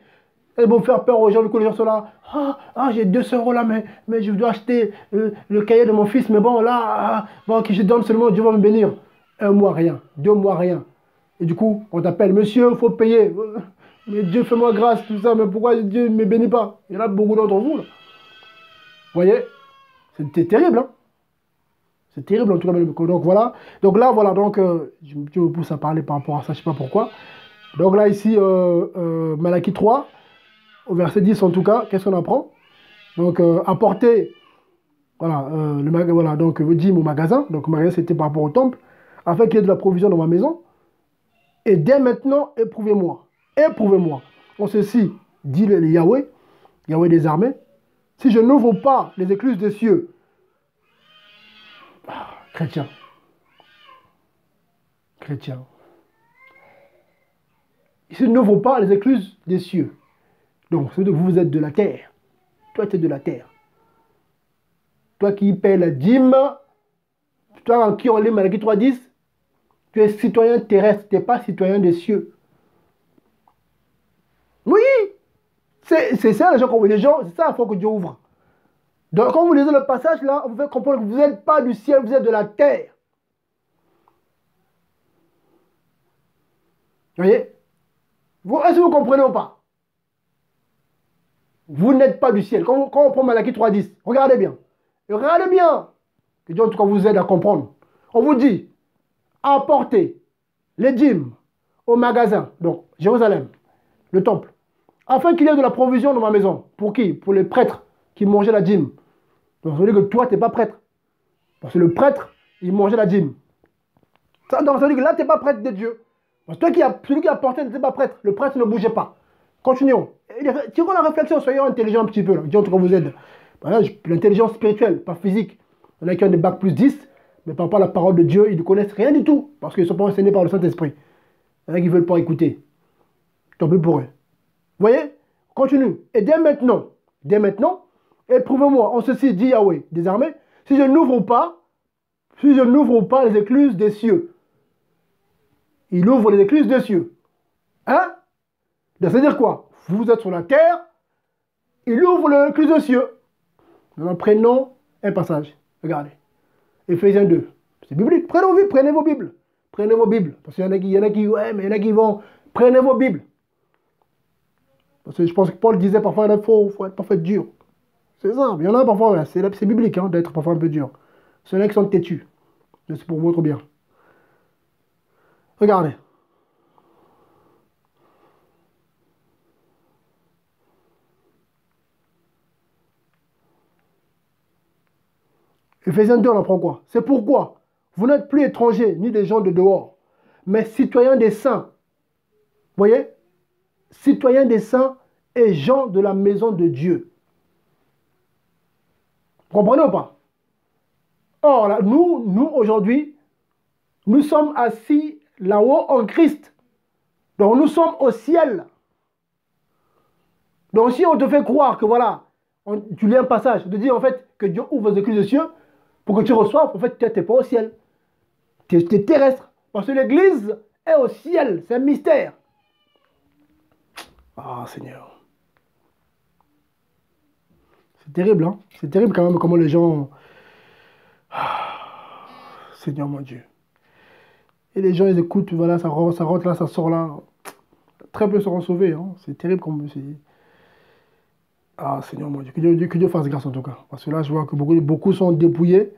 Elles vont faire peur aux gens, du coup les gens sont là. Ah, ah j'ai 200 euros là, mais, mais je dois acheter euh, le cahier de mon fils, mais bon là, ah, bon, que je donne seulement, Dieu va me bénir. Un mois rien, deux mois rien. Et du coup, on t'appelle, monsieur, il faut payer. Mais Dieu, fais-moi grâce, tout ça, mais pourquoi Dieu ne me bénit pas? Il y en a beaucoup d'entre vous. Vous voyez? C'est terrible, hein C'est terrible en tout cas. Donc voilà. Donc là, voilà. Donc, euh, je me pousse à parler par rapport à ça, je ne sais pas pourquoi. Donc là, ici, euh, euh, Malachie 3, au verset 10 en tout cas, qu'est-ce qu'on apprend? Donc, apporter, voilà, le voilà, donc, dîmes au magasin. Donc, le magasin, c'était par rapport au temple, afin qu'il y ait de la provision dans ma maison. Et dès maintenant, éprouvez-moi. Éprouvez-moi. En ceci, dit le Yahweh, Yahweh des armées, si je n'ouvre pas les écluses des cieux, ah, chrétien, chrétien, si je n'ouvre pas les écluses des cieux, donc vous êtes de la terre, toi tu es de la terre, toi qui paies la dîme, toi en qui on lit Malachie 3.10, tu es citoyen terrestre, tu n'es pas citoyen des cieux. Oui, c'est ça les gens, les gens c'est ça il faut que Dieu ouvre. Donc quand vous lisez le passage là, vous pouvez comprendre que vous n'êtes pas du ciel, vous êtes de la terre. Vous voyez? Est-ce que vous comprenez ou pas? Vous n'êtes pas du ciel. Quand, quand on prend Malachie 3.10, regardez bien. Regardez bien. Que Dieu en tout cas vous aide à comprendre. On vous dit, apportez les dîmes au magasin, donc Jérusalem, le temple, afin qu'il y ait de la provision dans ma maison. Pour qui? Pour les prêtres qui mangeaient la dîme. Donc ça veut dire que toi, tu n'es pas prêtre. Parce que le prêtre, il mangeait la dîme. Ça, donc ça veut dire que là, tu n'es pas prêtre de Dieu. Parce que toi celui qui a porté n'était pas prêtre. Le prêtre ne bougeait pas. Continuons. Tirons la réflexion, soyons intelligents un petit peu. Dieu en vous aide. L'intelligence spirituelle, pas physique. Il y en a qui ont des bacs plus 10, mais par rapport à la parole de Dieu, ils ne connaissent rien du tout. Parce qu'ils ne sont pas enseignés par le Saint-Esprit. Il y en ne veulent pas écouter. Tant pis pour eux. Vous voyez? Continue. Et dès maintenant, dès maintenant, éprouvez-moi en ceci, dit Yahweh des armées, si je n'ouvre pas, si je n'ouvre pas les écluses des cieux. Il ouvre les écluses des cieux. Hein? C'est-à-dire quoi? Vous êtes sur la terre, il ouvre les écluses des cieux. Nous prenons un passage. Regardez. Ephésiens 2. C'est biblique. Prenez, prenez vos Bibles. Prenez vos Bibles. Parce qu'il y en a qui, il y en a qui, ouais, mais il y en a qui vont. Prenez vos Bibles. Parce que je pense que Paul disait parfois il faut, faut être parfois dur. C'est ça. Il y en a parfois, c'est biblique hein, d'être parfois un peu dur. Ce n'est qui sont têtus. C'est pour votre bien. Regardez. Ephésiens 2, on apprend quoi? C'est pourquoi vous n'êtes plus étrangers ni des gens de dehors, mais citoyens des saints. Voyez? Citoyens des saints et gens de la maison de Dieu. Vous comprenez ou pas? Or, là, nous, nous aujourd'hui, nous sommes assis là-haut en Christ. Donc nous sommes au ciel. Donc si on te fait croire que voilà, tu lis un passage, de dire en fait que Dieu ouvre les écluses des cieux pour que tu reçoives, en fait tu n'es pas au ciel. Tu es, terrestre. Parce que l'église est au ciel, c'est un mystère. Ah Seigneur. C'est terrible, hein C'est terrible quand même comment les gens... Ah, Seigneur mon Dieu. Et les gens, ils écoutent, voilà, ça rentre, ça rentre là, ça sort là. Très peu seront sauvés, hein C'est terrible comme... Ah Seigneur mon Dieu, que Dieu, Dieu fasse grâce en tout cas. Parce que là, je vois que beaucoup, beaucoup sont dépouillés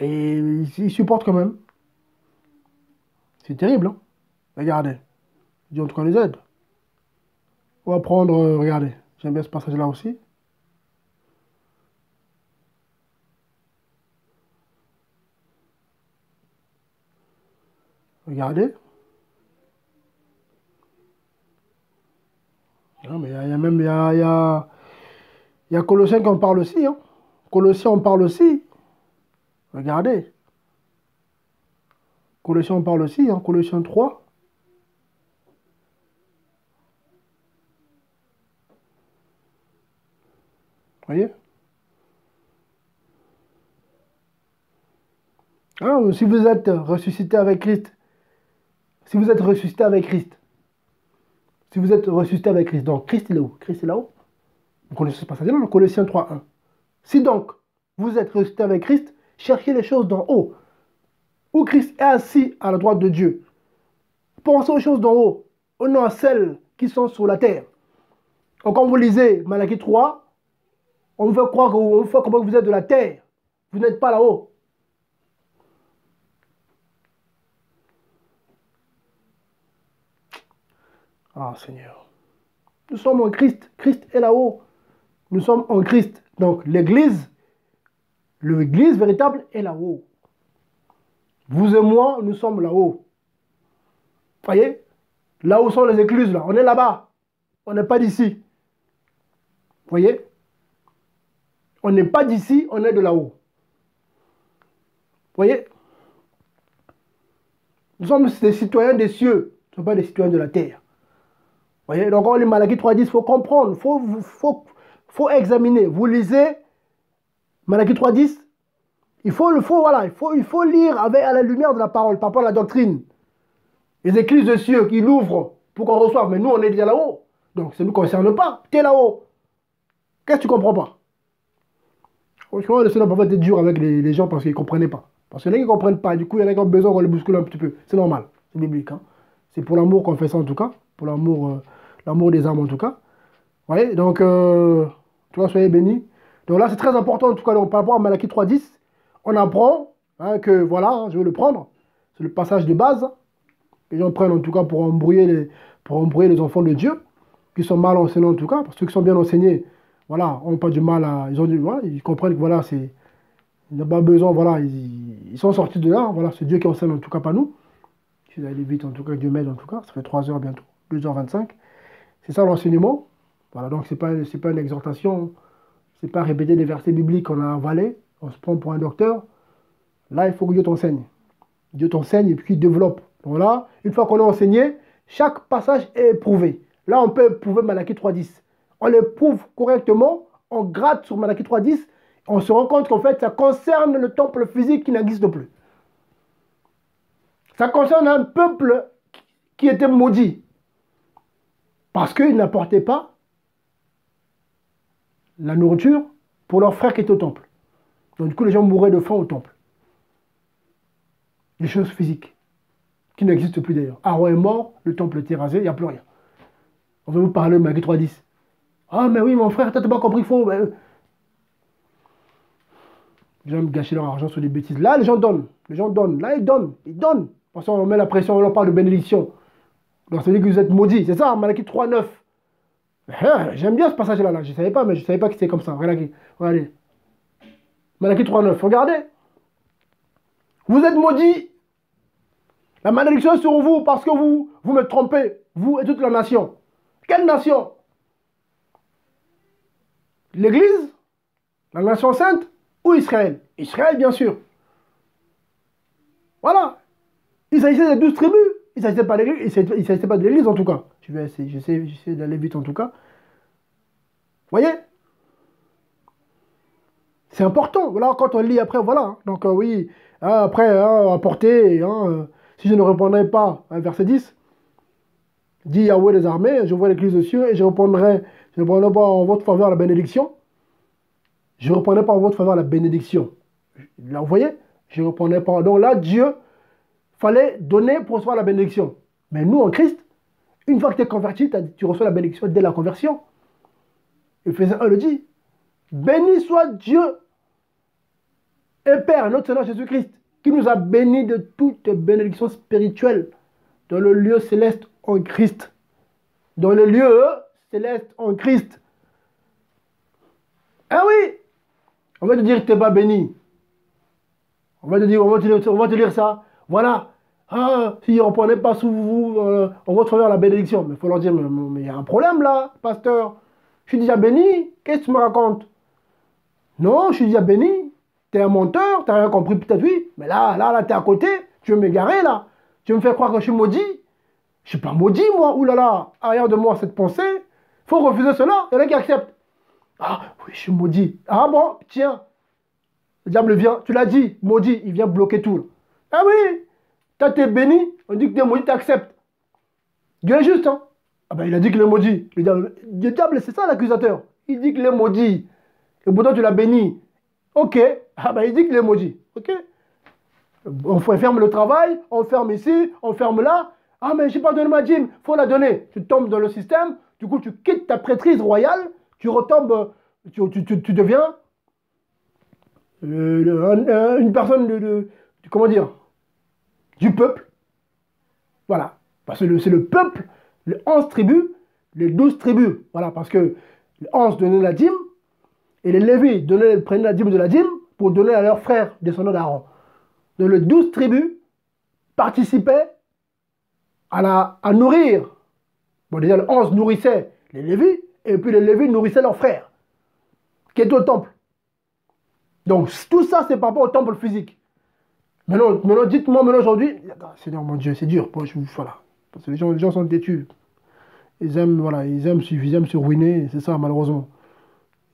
et ils, supportent quand même. C'est terrible, hein Regardez. Dieu en tout cas les aide. On va prendre, euh, regardez, j'aime bien ce passage-là aussi. Regardez. Non, mais il y, a même, il y, a, y a Colossiens qui en parle aussi. Hein. Colossiens en parle aussi. Regardez. Colossiens en parle aussi, hein. Colossiens 3. Voyez? Ah, Si vous êtes ressuscité avec Christ, si vous êtes ressuscité avec Christ, si vous êtes ressuscité avec Christ, donc Christ il est où? Christ est là-haut? Vous connaissez ce passage-là dans Colossiens 3.1. Si donc vous êtes ressuscité avec Christ, cherchez les choses d'en haut, où Christ est assis à la droite de Dieu. Pensez aux choses d'en haut, et non à celles qui sont sur la terre. Quand vous lisez Malachie 3, on vous fait croire que vous, on vous fait que vous êtes de la terre. Vous n'êtes pas là-haut. Ah Seigneur. Nous sommes en Christ. Christ est là-haut. Nous sommes en Christ. Donc l'Église, l'Église véritable est là-haut. Vous et moi, nous sommes là-haut. Voyez? Là où sont les écluses, là. On est là-bas. On n'est pas d'ici. Voyez? On n'est pas d'ici, on est de là-haut. Voyez? Nous sommes des citoyens des cieux. Nous ne sommes pas des citoyens de la terre. Voyez? Donc, on lit Malachie 3.10, il faut comprendre, il faut, faut, faut examiner. Vous lisez Malachie 3.10, il faut, il faut, voilà, il faut, il faut lire avec, à la lumière de la parole, par rapport à la doctrine. Les églises de cieux qui l'ouvrent pour qu'on reçoive, mais nous, on est déjà là-haut. Donc, ça ne nous concerne pas. Tu es là-haut. Qu'est-ce que tu ne comprends pas? Franchement, le Seigneur parfois être dur avec les, gens parce qu'ils ne comprenaient pas. Parce qu'il y en a qui ne comprennent pas. Du coup, il y en a qui ont besoin qu'on les bouscule un petit peu. C'est normal. C'est biblique. Hein. C'est pour l'amour qu'on fait ça en tout cas. Pour l'amour euh, l'amour des âmes en tout cas. Vous voyez? Donc, euh, soyez bénis. Donc là, c'est très important en tout cas. Par rapport à Malachie 3.10, on apprend hein, que voilà, hein, je vais le prendre. C'est le passage de base. Les gens prennent en tout cas pour embrouiller les, pour embrouiller les enfants de Dieu, qui sont mal enseignés en tout cas, parce que ceux qui sont bien enseignés, voilà, n'ont pas du mal à. Ils, ont du, voilà, ils comprennent que voilà, c'est. Ils n'ont pas besoin, voilà, ils, sont sortis de là, voilà, c'est Dieu qui enseigne en tout cas, pas nous. Si vous allez vite, en tout cas, Dieu m'aide en tout cas, ça fait 3 heures bientôt, 2h25. C'est ça l'enseignement. Voilà, donc c'est pas, pas une exhortation, c'est pas répéter des versets bibliques qu'on a avalés, on se prend pour un docteur. Là, il faut que Dieu t'enseigne. Dieu t'enseigne et puis il développe. Donc là, une fois qu'on a enseigné, chaque passage est éprouvé. Là, on peut éprouver Malachie 3.10. On l'éprouve correctement, on gratte sur Malachie 3.10, on se rend compte qu'en fait, ça concerne le temple physique qui n'existe plus. Ça concerne un peuple qui était maudit. Parce qu'ils n'apportaient pas la nourriture pour leurs frères qui étaient au temple. Donc du coup, les gens mouraient de faim au temple. Des choses physiques, qui n'existent plus d'ailleurs. Aaron est mort, le temple était rasé, il n'y a plus rien. On va vous parler de Magie 3.10. Ah, mais oui, mon frère, t'as pas compris, faut. Les gens gâcher leur argent sur des bêtises. Là, les gens donnent. Les gens donnent. Là, ils donnent. Ils donnent. Parce qu'on met la pression, on leur parle de bénédiction. Donc, ça veut dire que vous êtes maudits. C'est ça, Malachie 3.9. Hein, j'aime bien ce passage-là. Là. Je ne savais pas, mais je ne savais pas que c'était comme ça. Regardez. Regardez. Malachie 3.9. Regardez. Vous êtes maudits. La malédiction est sur vous parce que vous, vous me trompez. Vous et toute la nation. Quelle nation? L'Église? La nation sainte? Ou Israël? Israël, bien sûr. Voilà. Il s'agissait des douze tribus. Il ne s'agissait pas de l'église en tout cas. Je vais essayer, j'essaie, d'aller vite en tout cas. Vous voyez? C'est important. Voilà, quand on lit après, voilà. Hein. Donc euh, oui, hein, après, hein, apporter, euh, si je ne répondrai pas verset 10, dit Yahweh des armées, je vois l'église des cieux et je répondrai, je ne répondrai pas en votre faveur la bénédiction. Je ne répondrai pas en votre faveur la bénédiction. Là, vous voyez? Je ne répondrai pas. Donc là, Dieu fallait donner pour recevoir la bénédiction. Mais nous, en Christ, une fois que tu es converti, tu reçois la bénédiction dès la conversion. Ephésiens 1 le dit. Béni soit Dieu et Père, notre Seigneur Jésus-Christ, qui nous a bénis de toutes bénédictions spirituelles dans le lieu céleste en Christ. Dans le lieu céleste en Christ. Ah oui On va te dire que tu n'es pas béni. On va te dire, on va te, on va te dire ça. Voilà. Ah, si on ne prenait pas sous vous, euh, on va te la bénédiction. Mais il faut leur dire, mais il y a un problème là, pasteur. Je suis déjà béni. Qu'est-ce que tu me racontes? Non, je suis déjà béni. Tu es un menteur, tu n'as rien compris, peut-être oui. Mais là, là, là, tu es à côté. Tu veux m'égarer là. Tu veux me faire croire que je suis maudit? Je ne suis pas maudit, moi. Là, arrière de moi cette pensée. Il faut refuser cela. Il y en a qui acceptent. Ah, oui, je suis maudit. Ah bon, tiens. Le diable vient, tu l'as dit, maudit, il vient bloquer tout. Ah oui, t'as été béni, on dit que t'es maudit, t'acceptes. Dieu est juste, hein. Ah ben il a dit qu'il est maudit. Le diable, le diable c'est ça l'accusateur. Il dit qu'il est maudit. Et pourtant tu l'as béni. Ok. Ah ben il dit qu'il est maudit. Ok. On ferme le travail, on ferme ici, on ferme là. Ah mais j'ai pas donné ma dîme, faut la donner. Tu tombes dans le système, du coup tu quittes ta prêtrise royale, tu retombes, tu, tu, deviens euh, une personne de comment dire, du peuple. Voilà. Parce que c'est le peuple les 11 tribus, les 12 tribus. Voilà, parce que les 11 donnaient la dîme, et les Lévis prenaient la dîme de la dîme pour donner à leurs frères descendants d'Aaron. Donc les 12 tribus participaient à, à nourrir. Bon, déjà, les 11 nourrissaient les Lévis, et puis les Lévis nourrissaient leurs frères, qui étaient au temple. Donc tout ça, c'est par rapport au temple physique. Maintenant, maintenant dites-moi maintenant aujourd'hui, Seigneur mon Dieu, c'est dur. Je, voilà. Parce que les gens, les gens sont têtus. Ils aiment, voilà, ils aiment, ils aiment se ruiner, c'est ça malheureusement.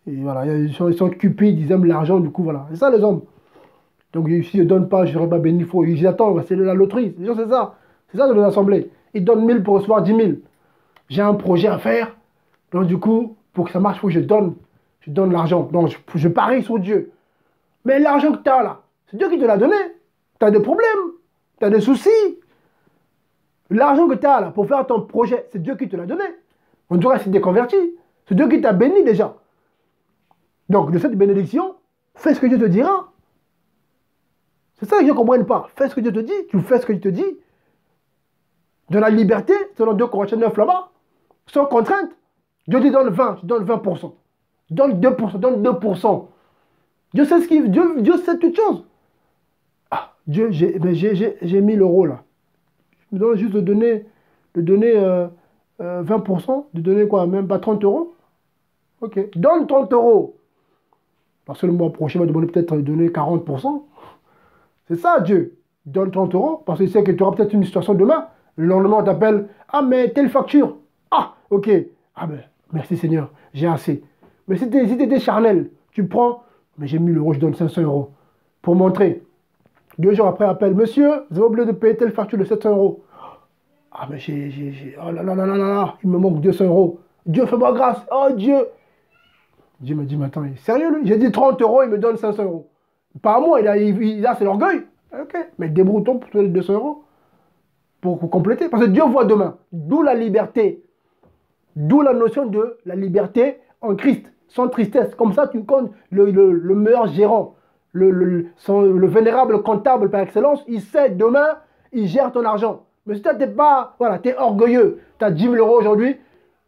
Et voilà, ils sont, ils sont cupides, ils aiment l'argent, du coup, voilà. C'est ça les hommes. Donc si je ne donne pas, je ne serai pas béni. Ils attendent, c'est la loterie. Les gens, c'est ça. C'est ça de l'assemblée. Ils donnent 1000 pour recevoir 10 000. J'ai un projet à faire. Donc du coup, pour que ça marche, il faut que je donne. Je donne l'argent. Donc je, je parie sur Dieu. Mais l'argent que tu as là, c'est Dieu qui te l'a donné. Tu as des problèmes, tu as des soucis. L'argent que tu as là pour faire ton projet, c'est Dieu qui te l'a donné. On dirait que c'est. C'est Dieu qui t'a béni déjà. Donc, de cette bénédiction, fais ce que Dieu te dira. C'est ça que je ne comprends pas. Fais ce que Dieu te dit, tu fais ce que Dieu te dit. De la liberté, selon 2 Corinthiens 9 là-bas, sans contrainte. Dieu dit donne 20, tu donnes 20%. Donne 2%, donne 2%. Dieu sait ce Dieu, Dieu sait toutes choses. Dieu, j'ai 1000 euros là. Je me donne juste de donner, de donner 20%, euh, euh, de donner quoi Même pas 30 euros? Ok. Donne 30 euros. Parce que le mois prochain, il va demander peut-être de donner 40%. C'est ça, Dieu. Donne 30 euros parce qu'il sait que tu auras peut-être une situation demain. Le lendemain, on t'appelle Ah, mais telle facture. Ah, ok. Ah, ben, merci Seigneur, j'ai assez. Mais si tu charnel, tu prends, mais j'ai 1000 euros, je donne 500 euros. Pour montrer. Deux jours après, appelle Monsieur, vous avez oublié de payer telle facture de 700 euros. Ah, mais j'ai. Oh là là là là là, il me manque 200 euros. Dieu, fais-moi grâce. Oh Dieu. Dieu me dit, mais attends, sérieux lui? J'ai dit 30 euros, il me donne 500 euros. Pas à moi, il a, il, c'est l'orgueil. Ok, mais débrouille-toi pour les 200 euros. Pour, compléter. Parce que Dieu voit demain. D'où la liberté. D'où la notion de la liberté en Christ, sans tristesse. Comme ça, tu comptes le, meilleur gérant, le, le, vénérable comptable par excellence. Il sait demain, il gère ton argent. Mais si tu n'es pas, voilà, tu es orgueilleux, tu as 10 000 euros aujourd'hui,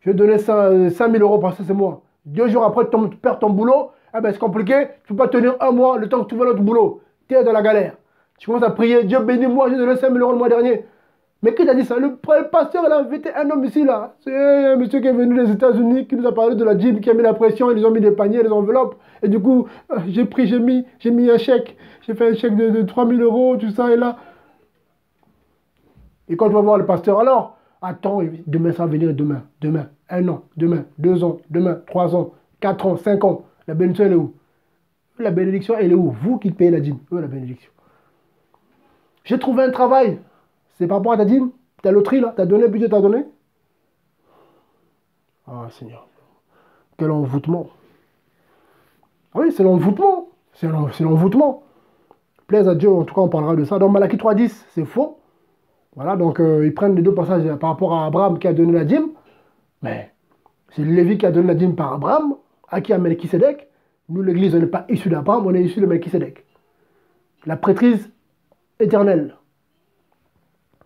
je vais donner 5, 000 euros parce que c'est moi. Deux jours après, tu perds ton boulot, eh ben, c'est compliqué, tu ne peux pas tenir un mois le temps que tu veux l'autre boulot. Tu es dans la galère. Tu commences à prier, Dieu bénis-moi, j'ai donné 5 000 euros le mois dernier. Mais qui t'a dit ça? Le, pasteur, a invité un homme ici, là. C'est un monsieur qui est venu des États-Unis, qui nous a parlé de la dîme, qui a mis la pression, ils ont mis des paniers, des enveloppes. Et du coup, euh, j'ai pris, j'ai mis, j'ai mis un chèque. J'ai fait un chèque de, de 3 000 euros, tout ça, et là. Et quand tu vas voir le pasteur, alors, attends, demain ça va venir, demain, demain, un an, demain, deux ans, demain, trois ans, 4 ans, 5 ans, la bénédiction, elle est où? La bénédiction, elle est où? Vous qui payez la dîme. Où la bénédiction? J'ai trouvé un travail. C'est par rapport à ta dîme Ta loterie, là T'as donné budget, t'as donné Ah, Seigneur. Quel envoûtement. Oui, c'est l'envoûtement. C'est l'envoûtement. Plaise à Dieu, en tout cas, on parlera de ça. Dans Malachie 3.10, c'est faux. Voilà, donc euh, ils prennent les deux passages par rapport à Abraham qui a donné la dîme. Mais c'est Lévi qui a donné la dîme par Abraham à qui a Melchisedec. Nous, l'Église, on n'est pas issu d'Abraham, on est issu de Melchisedec. La prêtrise éternelle.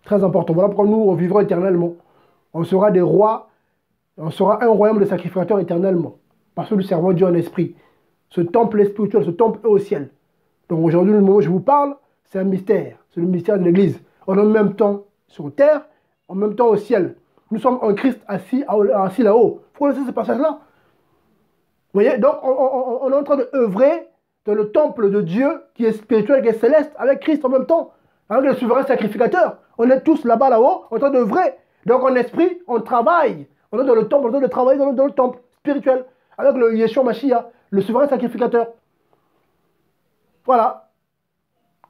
Très important. Voilà pourquoi nous, on vivra éternellement. On sera des rois, on sera un royaume de sacrificateurs éternellement. Parce que nous servons Dieu en esprit. Ce temple spirituel, ce temple est au ciel. Donc aujourd'hui, le moment où je vous parle, c'est un mystère. C'est le mystère de l'Église. On est en même temps sur terre, en même temps au ciel. Nous sommes en Christ assis, assis là-haut. Faut laisser ce passage-là? Vous voyez, donc on, est en train de œuvrer dans le temple de Dieu qui est spirituel, qui est céleste, avec Christ en même temps, avec le souverain sacrificateur. On est tous là-bas, là-haut, en train d'œuvrer. Donc en esprit, on travaille. On est dans le temple, on est de travailler dans le, temple spirituel, avec le Yeshua Mashiach, le souverain sacrificateur. Voilà.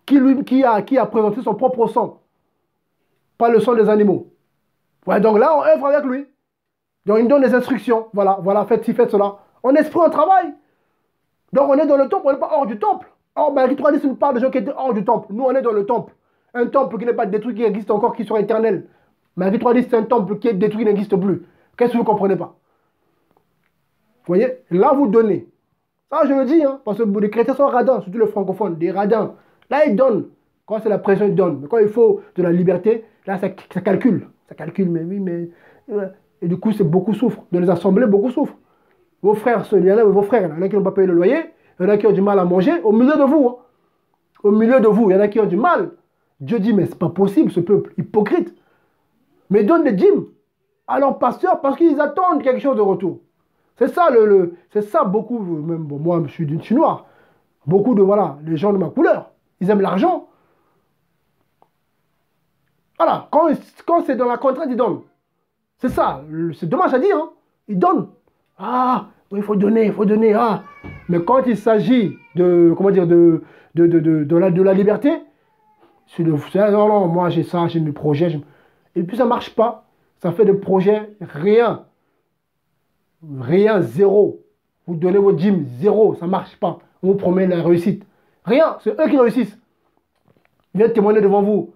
Qui, lui, qui, a, qui a présenté son propre sang, pas le sang des animaux. Ouais, donc là, on œuvre avec lui. Donc il nous donne des instructions. Voilà, voilà, faites ci, faites cela. En esprit, on travaille. Donc on est dans le temple, on n'est pas hors du temple. Or, Marie 3 nous parle de gens qui étaient hors du temple. Nous, on est dans le temple. Un temple qui n'est pas détruit, qui existe encore, qui sera éternel. Marie 3 c'est un temple qui est détruit, qui n'existe plus. Qu'est-ce que vous ne comprenez pas? Vous voyez? Là, vous donnez. Ça, je le dis, hein, parce que les chrétiens sont radins, surtout les francophones, des radins. Là, ils donnent. Quand c'est la pression, ils donnent. Mais quand il faut de la liberté, là, ça, calcule. Ça calcule, mais oui, mais Et du coup, c'est beaucoup souffrent. Dans les assemblées, beaucoup souffrent. Vos frères, il y en a, vos frères, il y en a qui n'ont pas payé le loyer, il y en a qui ont du mal à manger, au milieu de vous. Hein. Au milieu de vous, il y en a qui ont du mal. Dieu dit, mais c'est pas possible, ce peuple hypocrite. Mais donne des dîmes à leurs pasteurs parce qu'ils attendent quelque chose de retour. C'est ça, le, c'est ça beaucoup, même moi je suis d'une noir, beaucoup de voilà, les gens de ma couleur, ils aiment l'argent. Voilà, quand, quand c'est dans la contrainte, ils donnent. C'est ça, c'est dommage à dire, hein. ils donnent. Ah, il faut donner, il faut donner. Ah. Mais quand il s'agit de, comment dire, de la liberté, c'est le, non, non, moi j'ai ça, j'ai mes projets. Et puis ça ne marche pas. Ça fait des projets, rien. Rien, zéro. Vous donnez vos gym, zéro, ça ne marche pas. On vous promet la réussite. Rien, c'est eux qui réussissent. Ils viennent témoigner devant vous.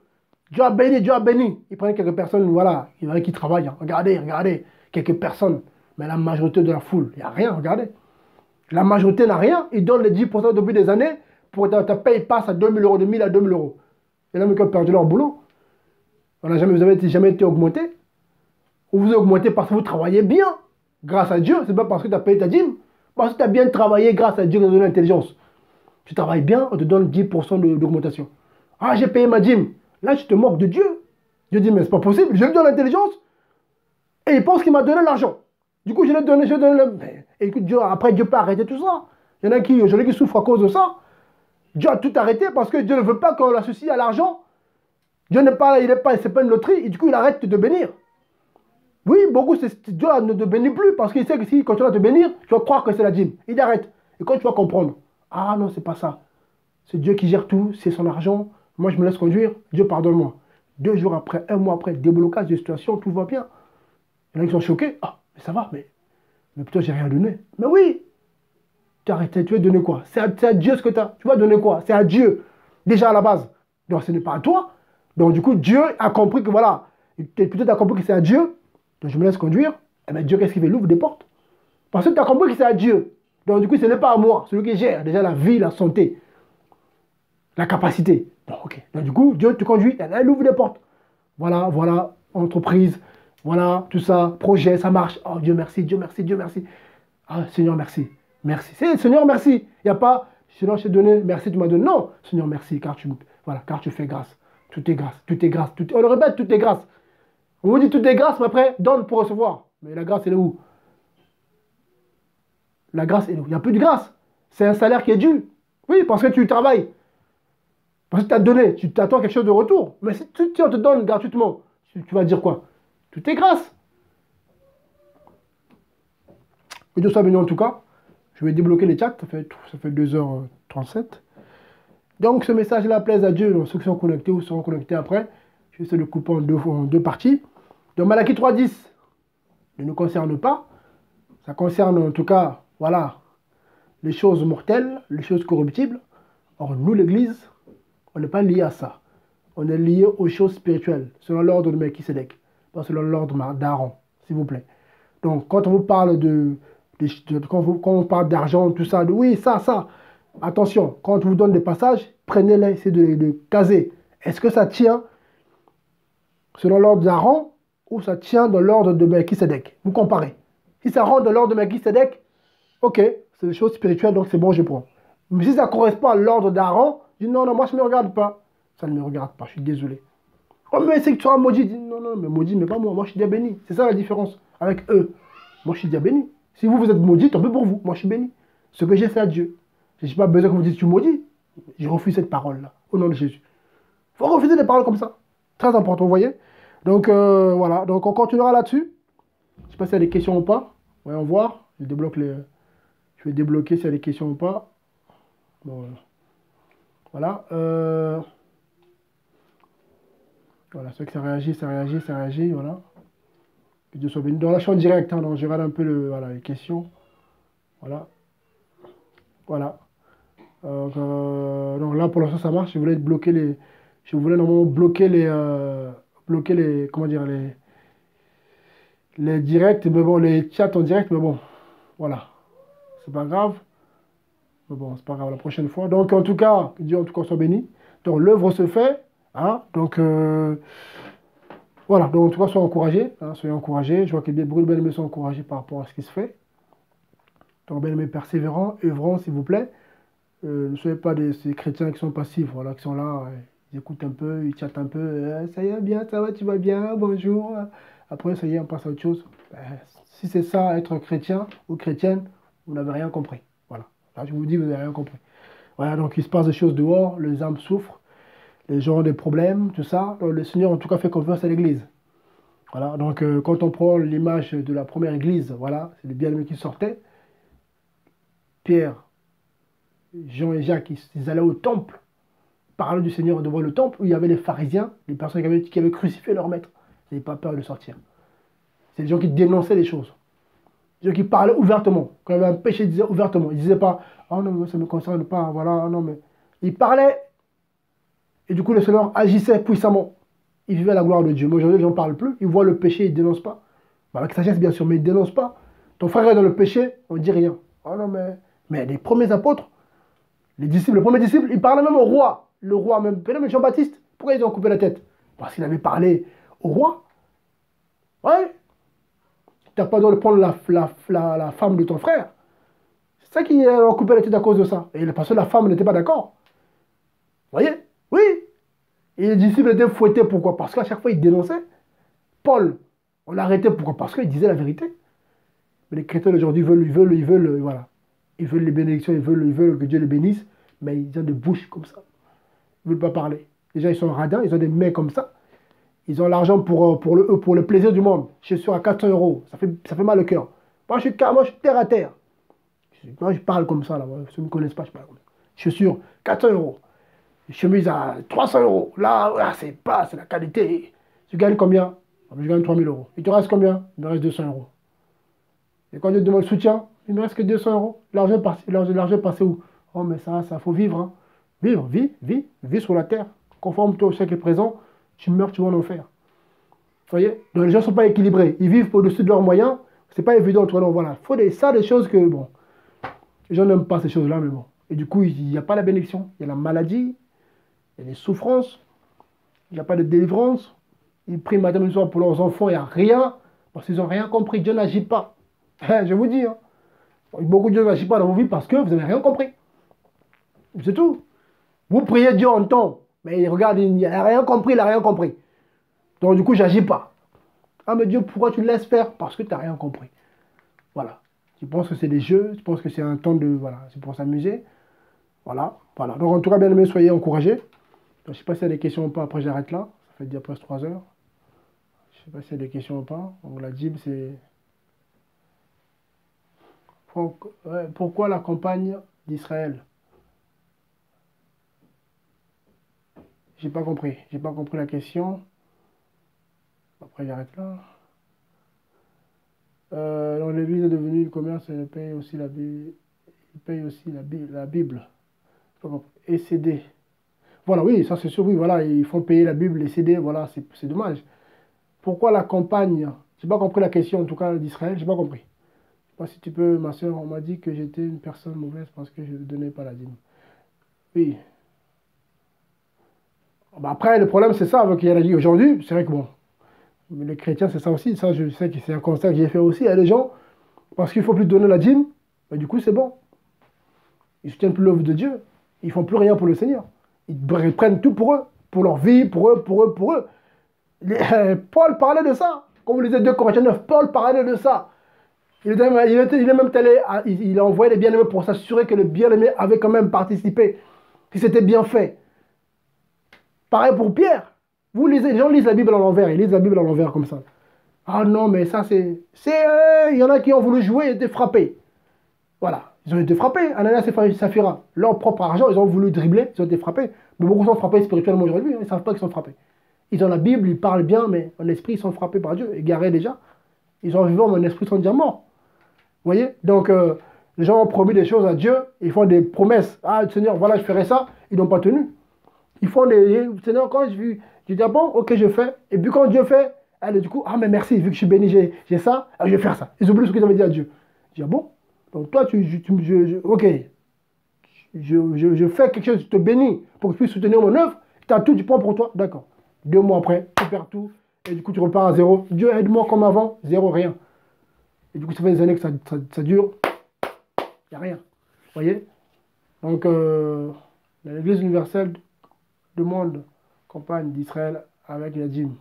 Dieu a béni, Dieu a béni. Ils prennent quelques personnes, voilà, qui travaillent. Regardez, regardez, quelques personnes. Mais la majorité de la foule, il n'y a rien, regardez. La majorité n'a rien. Ils donnent les 10% depuis des années pour que ta paye passe à 2000 euros, de 1000 à 2000 euros. Il y en a qui ont perdu leur boulot. On jamais, vous n'avez jamais été augmenté. Ou vous êtes augmenté parce que vous travaillez bien. Grâce à Dieu. C'est pas parce que tu as payé ta dîme. Parce que tu as bien travaillé grâce à Dieu qui t'a donné l'intelligence. Tu travailles bien, on te donne 10% d'augmentation. Ah, j'ai payé ma dîme. Là, tu te moques de Dieu. Dieu dit, mais c'est pas possible. Je lui donne l'intelligence. Et il pense qu'il m'a donné l'argent. Du coup, je l'ai donné, je donne le... Mais, écoute, Dieu, après, Dieu peut arrêter tout ça. Il y en a qui, qui souffrent à cause de ça. Dieu a tout arrêté parce que Dieu ne veut pas qu'on l'associe à l'argent. Dieu n'est pas, il n'est pas, c'est pas une loterie. Et du coup, il arrête de bénir. Oui, beaucoup, Dieu ne te bénit plus parce qu'il sait que si, quand tu vas te bénir, tu vas croire que c'est la dîme. Il arrête. Et quand tu vas comprendre, ah non, c'est pas ça. C'est Dieu qui gère tout, c'est son argent. Moi, je me laisse conduire. Dieu, pardonne-moi. Deux jours après, un mois après, déblocage de situation, tout va bien. Il y en a qui sont choqués. Ah, mais ça va, mais, mais putain, j'ai rien donné. Mais oui, tu arrêté, tu vas donner quoi? C'est à, Dieu ce que tu as. Tu vas donner quoi? C'est à Dieu, déjà à la base. Donc ce n'est pas à toi. Donc du coup, Dieu a compris que voilà, peut-être as compris que c'est à Dieu. Donc je me laisse conduire. Et eh bien Dieu, qu'est-ce qu'il fait? Il ouvre des portes. Parce que tu as compris que c'est à Dieu. Donc du coup, ce n'est pas à moi, celui qui gère déjà la vie, la santé, la capacité. Donc, ok. Donc du coup, Dieu te conduit, elle ouvre des portes. Voilà, voilà, entreprise, voilà, tout ça, projet, ça marche. Oh Dieu merci, Dieu merci, Dieu merci. Ah Seigneur merci, merci. C'est Seigneur merci. Il n'y a pas, sinon je t'ai donné, merci, tu m'as donné. Non, Seigneur merci, car tu, voilà, car tu fais grâce. Tout est grâce, tout est grâce. On le répète, tout est grâce. On vous dit tout est grâce, mais après, donne pour recevoir. Mais la grâce, elle est où? La grâce, elle est où? Il n'y a plus de grâce. C'est un salaire qui est dû. Oui, parce que tu travailles. Parce que tu as donné, tu t'attends quelque chose de retour. Mais si tu, on te donne gratuitement, tu vas dire quoi? Tout est grâce. Que Dieu soit béni en tout cas. Je vais débloquer les chats, ça fait, ça fait 2h37. Donc ce message-là plaise à Dieu, ceux qui sont connectés ou seront connectés après. Je vais essayer de couper en deux, parties. Donc Malachie 3.10 ne nous concerne pas. Ça concerne en tout cas, voilà, les choses mortelles, les choses corruptibles. Or, nous, l'Église, on n'est pas lié à ça. On est lié aux choses spirituelles, selon l'ordre de Melchizedek selon l'ordre d'Aaron, s'il vous plaît. Donc, quand on vous parle de, quand, on parle d'argent, tout ça, oui, ça, ça, attention, quand on vous donne des passages, prenez-les, essayez de, de caser. Est-ce que ça tient selon l'ordre d'Aaron ou ça tient dans l'ordre de Melchizedek Vous comparez. Si ça rentre dans l'ordre de Melchizedek, ok, c'est des choses spirituelles, donc c'est bon, je prends. Mais si ça correspond à l'ordre d'Aaron, je dis non, non, moi je ne me regarde pas. Ça ne me regarde pas, je suis désolé. Oh, mais c'est que tu seras maudit. Non, non, mais maudit, mais pas moi. Moi, je suis déjà béni. C'est ça la différence avec eux. Moi, je suis déjà béni. Si vous, vous êtes maudit, tant pis pour vous. Moi, je suis béni. Ce que j'ai fait à Dieu. Je n'ai pas besoin que vous dites, tu maudis. Je refuse cette parole-là, au nom de Jésus. Il faut refuser des paroles comme ça. Très important, vous voyez Donc, euh, voilà. Donc, on continuera là-dessus. Je ne sais pas s'il y a des questions ou pas. Voyons voir. Je débloque les... Je vais débloquer s'il y a des questions ou pas. Bon, voilà. Euh... Voilà, ceux que ça réagit, ça réagit, ça réagit, voilà. Que Dieu soit béni. Dans la chambre directe, hein, donc je regarde un peu le, voilà, les questions. Voilà. Voilà. Euh, donc là, pour l'instant, ça marche. Je voulais bloquer les. Je voulais normalement bloquer les. Euh, bloquer les. Comment dire les. Les directs, mais bon, les chats en direct, mais bon. Voilà. C'est pas grave. Mais bon, c'est pas grave la prochaine fois. Donc, en tout cas, Dieu en tout cas soit béni. Donc, l'œuvre se fait. Hein? Donc, euh, Voilà, donc en tout cas, soyez encouragés. Hein, soyez encouragés. Je vois que beaucoup de bien-aimés sont encouragés par rapport à ce qui se fait. Donc, bien-aimés persévérants, œuvrants, s'il vous plaît. Euh, ne soyez pas des ces chrétiens qui sont passifs, voilà, qui sont là, ils écoutent un peu, ils chattent un peu. Euh, ça y est, bien, ça va, tu vas bien, bonjour. Après, ça y est, on passe à autre chose. Ben, si c'est ça, être chrétien ou chrétienne, vous n'avez rien compris. Voilà. Là, je vous dis, vous n'avez rien compris. Voilà, donc il se passe des choses dehors, les âmes souffrent, les gens ont des problèmes, tout ça. le Seigneur, en tout cas, fait confiance à l'Église. Voilà, donc euh, quand on prend l'image de la première Église, voilà, c'est les bien-aimés qui sortaient. Pierre, Jean et Jacques, ils, allaient au temple, parler du Seigneur devant le temple, où il y avait les pharisiens, les personnes qui avaient, crucifié leur maître. Ils n'avaient pas peur de sortir. C'est des gens qui dénonçaient les choses. Des gens qui parlaient ouvertement. Quand il y avait un péché, ils disaient ouvertement. Ils ne disaient pas, oh non, ça ne me concerne pas, voilà, non, mais. Ils parlaient et du coup, le Seigneur agissait puissamment. Il vivait la gloire de Dieu. Mais aujourd'hui, les gens ne parlent plus. Ils voient le péché, ils ne dénoncent pas. Bah, avec sagesse, bien sûr, mais ils ne dénoncent pas. Ton frère est dans le péché, on ne dit rien. Oh non, mais, mais les premiers apôtres, les disciples, les premiers disciples, ils parlaient même au roi. Le roi, même, même Jean-Baptiste. Pourquoi ils ont coupé la tête? Parce qu'il avait parlé au roi. Ouais. Tu n'as pas le droit de prendre la, la, la, femme de ton frère. C'est ça qui a coupé la tête à cause de ça. Et parce que la femme n'était pas d'accord. Vous voyez? Oui. Et les disciples étaient fouettés. Pourquoi? Parce qu'à chaque fois, ils dénonçaient. Paul, on l'arrêtait. Pourquoi? Parce qu'il disait la vérité. Mais les chrétiens aujourd'hui veulent, ils veulent, ils veulent, voilà. Ils veulent les bénédictions, ils veulent, ils veulent que Dieu les bénisse, mais ils ont des bouches comme ça. Ils ne veulent pas parler. Déjà, ils sont radins, ils ont des mains comme ça. Ils ont l'argent pour, euh, pour, le, pour le plaisir du monde. Je suis à 400 euros. Ça fait, ça fait mal au cœur. Moi, je suis, moi, je terre à terre. Moi, je parle comme ça. Là. Ceux ne me connaissent pas, je parle comme ça. Je suis sur 400 euros chemise à 300 euros. Là, c'est pas, c'est la qualité. Tu gagnes combien? Je gagne 3000 euros. Il te reste combien? Il me reste 200 euros. Et quand je demande soutien, il me reste que 200 euros. L'argent est passé où? Oh, mais ça, ça faut vivre. Hein. Vivre, vis, vis, vis sur la terre. Conforme-toi au siècle présent. Tu meurs, tu vas en enfer. Vous voyez? Donc les gens ne sont pas équilibrés. Ils vivent au-dessus de leurs moyens. C'est pas évident. Toi, non, voilà. faut des, ça, des choses que, bon, les gens n'aiment pas ces choses-là, mais bon. Et du coup, il n'y a pas la bénédiction. Il y a la maladie, il y a des souffrances, il n'y a pas de délivrance. Ils prient et soir pour leurs enfants, il n'y a rien, parce qu'ils n'ont rien compris. Dieu n'agit pas. Je vous dis, hein. beaucoup de Dieu n'agit pas dans vos vies parce que vous n'avez rien compris. C'est tout. Vous priez, Dieu entend, mais regarde, il n'a rien compris, il n'a rien compris. Donc du coup, j'agis pas. Ah mais Dieu, pourquoi tu le laisses faire? Parce que tu n'as rien compris. Voilà. Tu penses que c'est des jeux, tu penses que c'est un temps de... Voilà, c'est pour s'amuser. Voilà. Voilà. Donc en tout cas, bien aimé, soyez encouragés. Je ne sais pas s'il y a des questions ou pas, après j'arrête là. Ça fait déjà presque 3 heures. Je ne sais pas s'il y a des questions ou pas. Donc la Bible, c'est... Pourquoi la campagne d'Israël? J'ai pas compris. J'ai pas compris la question. Après j'arrête là. Euh, donc l'Église est devenue le commerce et paye aussi la Bible. Il paye aussi la Bible. La Bible. Et. Voilà, oui, ça c'est sûr, oui, voilà, ils font payer la Bible, les CD, voilà, c'est dommage. Pourquoi la campagne J'ai pas compris la question, en tout cas, d'Israël, j'ai pas compris. Je sais pas si tu peux, ma soeur, on m'a dit que j'étais une personne mauvaise parce que je ne donnais pas la dîme. Oui. Bah, après, le problème, c'est ça, avec y a dit aujourd'hui, c'est vrai que bon, les chrétiens, c'est ça aussi, ça, je sais que c'est un constat que j'ai fait aussi. Il y a des gens, parce qu'il ne faut plus donner la dîme, du coup, c'est bon. Ils soutiennent plus l'œuvre de Dieu. Ils font plus rien pour le Seigneur. Ils prennent tout pour eux, pour leur vie, pour eux, pour eux, pour eux. Paul parlait de ça. Comme vous lisez 2 Corinthiens 9, Paul parlait de ça. Il, est même allé, il, a envoyé les bien-aimés pour s'assurer que les bien-aimés avaient quand même participé, que c'était bien fait. Pareil pour Pierre. Vous lisez, les gens lisent la Bible à l'envers, ils lisent la Bible à l'envers comme ça. Ah non, mais ça c'est... Euh, il y en a qui ont voulu jouer et étaient frappés. Voilà. Ils ont été frappés. Ananias et leur propre argent, ils ont voulu dribbler, ils ont été frappés. Mais beaucoup sont frappés spirituellement aujourd'hui, hein. ils ne savent pas qu'ils sont frappés. Ils ont la Bible, ils parlent bien, mais en esprit, ils sont frappés par Dieu, égarés déjà. Ils ont vivant, mais en esprit, ils sont déjà morts. Vous voyez? Donc, euh, les gens ont promis des choses à Dieu, ils font des promesses. Ah, Seigneur, voilà, je ferai ça. Ils n'ont pas tenu. Ils font des. Seigneur, quand je vis, je dis, ah bon, ok, je fais. Et puis quand Dieu fait, elle, du coup, ah, mais merci, vu que je suis béni, j'ai ça, je vais faire ça. Ils oublient ce qu'ils avaient dit à Dieu. Je dis, ah bon? Donc toi, tu, je, ok, je, fais quelque chose, je te bénis pour que tu puisses soutenir mon œuvre, tu as tout, tu prends pour toi, d'accord. Deux mois après, tu perds tout, et du coup, tu repars à zéro. Dieu, aide-moi comme avant, zéro, rien. Et du coup, ça fait des années que ça, ça, dure, il n'y a rien. Vous voyez? Donc, euh, l'Église universelle demande campagne d'Israël avec la dîme.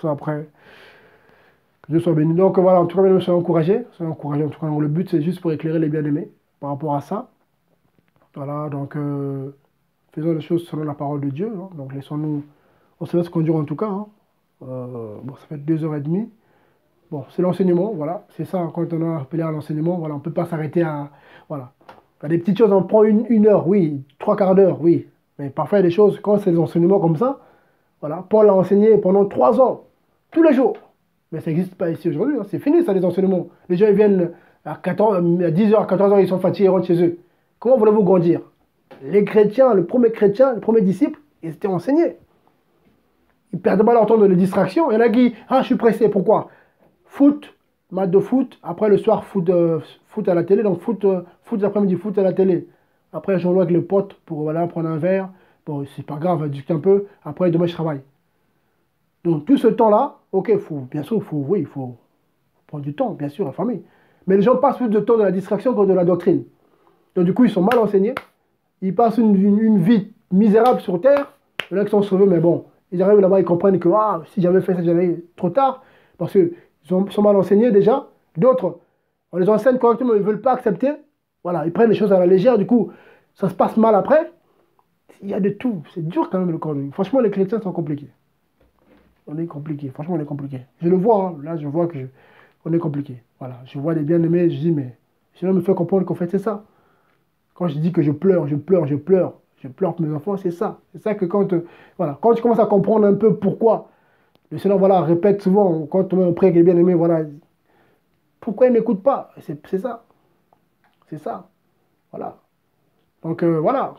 ça après, que Dieu soit béni. Donc voilà, en tout cas, soyez encouragés. Soyez encouragés. En tout cas, le but, c'est juste pour éclairer les bien-aimés par rapport à ça. Voilà, donc euh, faisons les choses selon la parole de Dieu. Hein. Donc laissons-nous, on se laisse conduire en tout cas. Hein. Euh, bon, ça fait deux heures et demie. Bon, c'est l'enseignement, voilà. C'est ça, quand on a appelé à l'enseignement, voilà, on ne peut pas s'arrêter à. Voilà. Des petites choses, on prend une, une heure, oui, trois quarts d'heure, oui. Mais parfois, il y a des choses, quand c'est des enseignements comme ça, voilà, Paul a enseigné pendant trois ans, tous les jours. Mais ça n'existe pas ici aujourd'hui, hein. c'est fini ça, les enseignements. Les gens, ils viennent à, 14, à 10h, à 14h, ils sont fatigués, ils rentrent chez eux. Comment voulez-vous grandir? Les chrétiens, le premier chrétien, le premier disciple, ils étaient enseignés. Ils perdent pas leur temps de les distractions. Il y en a qui, ah, je suis pressé, pourquoi? Foot, match de foot, après le soir, foot, euh, foot à la télé, donc foot, euh, foot l'après-midi, foot à la télé. Après, je avec les potes pour voilà, prendre un verre. Bon, c'est pas grave, discuter un peu. Après, demain, je travaille. Donc, tout ce temps-là, ok, faut, bien sûr, faut, oui, il faut prendre du temps, bien sûr, la famille. Mais les gens passent plus de temps dans la distraction que dans la doctrine. Donc, du coup, ils sont mal enseignés. Ils passent une, vie misérable sur terre. Il y en a qui sont sauvés, mais bon, ils arrivent là-bas, ils comprennent que ah, si j'avais fait ça, j'allais trop tard. Parce qu'ils sont, sont mal enseignés déjà. D'autres, on les enseigne correctement, ils ne veulent pas accepter. Voilà, ils prennent les choses à la légère, du coup, ça se passe mal après. Il y a de tout. C'est dur quand même le corps Franchement, les chrétiens sont compliqués. On est compliqué. Franchement, on est compliqué. Je le vois, hein. là, je vois que on est compliqué. Voilà, je vois les bien-aimés, je dis, mais sinon, me fait comprendre qu'en fait, c'est ça. Quand je dis que je pleure, je pleure, je pleure, je pleure pour mes enfants, c'est ça. C'est ça que quand, euh, voilà, quand tu commences à comprendre un peu pourquoi, le Seigneur, voilà, répète souvent, quand on prie avec les bien-aimés, voilà, pourquoi ils n'écoutent pas? C'est ça. C'est ça. Voilà. Donc euh, voilà.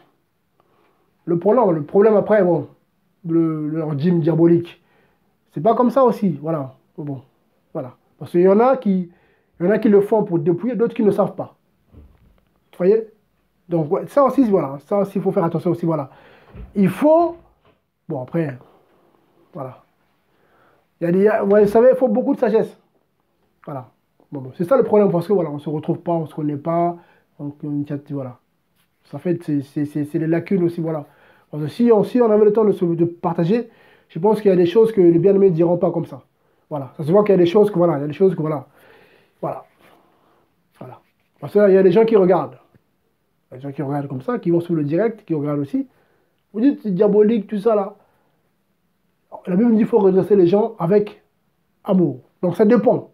Le problème, le problème après, bon, le, leur gym diabolique, c'est pas comme ça aussi. Voilà. Bon, voilà. Parce qu'il y en a qui, y en a qui le font pour dépouiller, d'autres qui ne savent pas. Vous voyez? Donc ça aussi, voilà. Ça aussi, il faut faire attention aussi. Voilà. Il faut. Bon, après, voilà. Il y a des, vous savez, il faut beaucoup de sagesse. Voilà. Bon, c'est ça le problème parce que voilà, on se retrouve pas, on se connaît pas. Donc, voilà. Ça fait, c'est les lacunes aussi, voilà. si, on, si on avait le temps de partager, je pense qu'il y a des choses que les bien-aimés ne diront pas comme ça. Voilà. Ça se voit qu'il y a des choses que, voilà, il y a des choses que, voilà. Voilà. Voilà. Parce qu'il y a des gens qui regardent. Il y a des gens qui regardent comme ça, qui vont sur le direct, qui regardent aussi. Vous dites, c'est diabolique, tout ça, là. La Bible dit qu'il faut redresser les gens avec amour. Donc, ça dépend.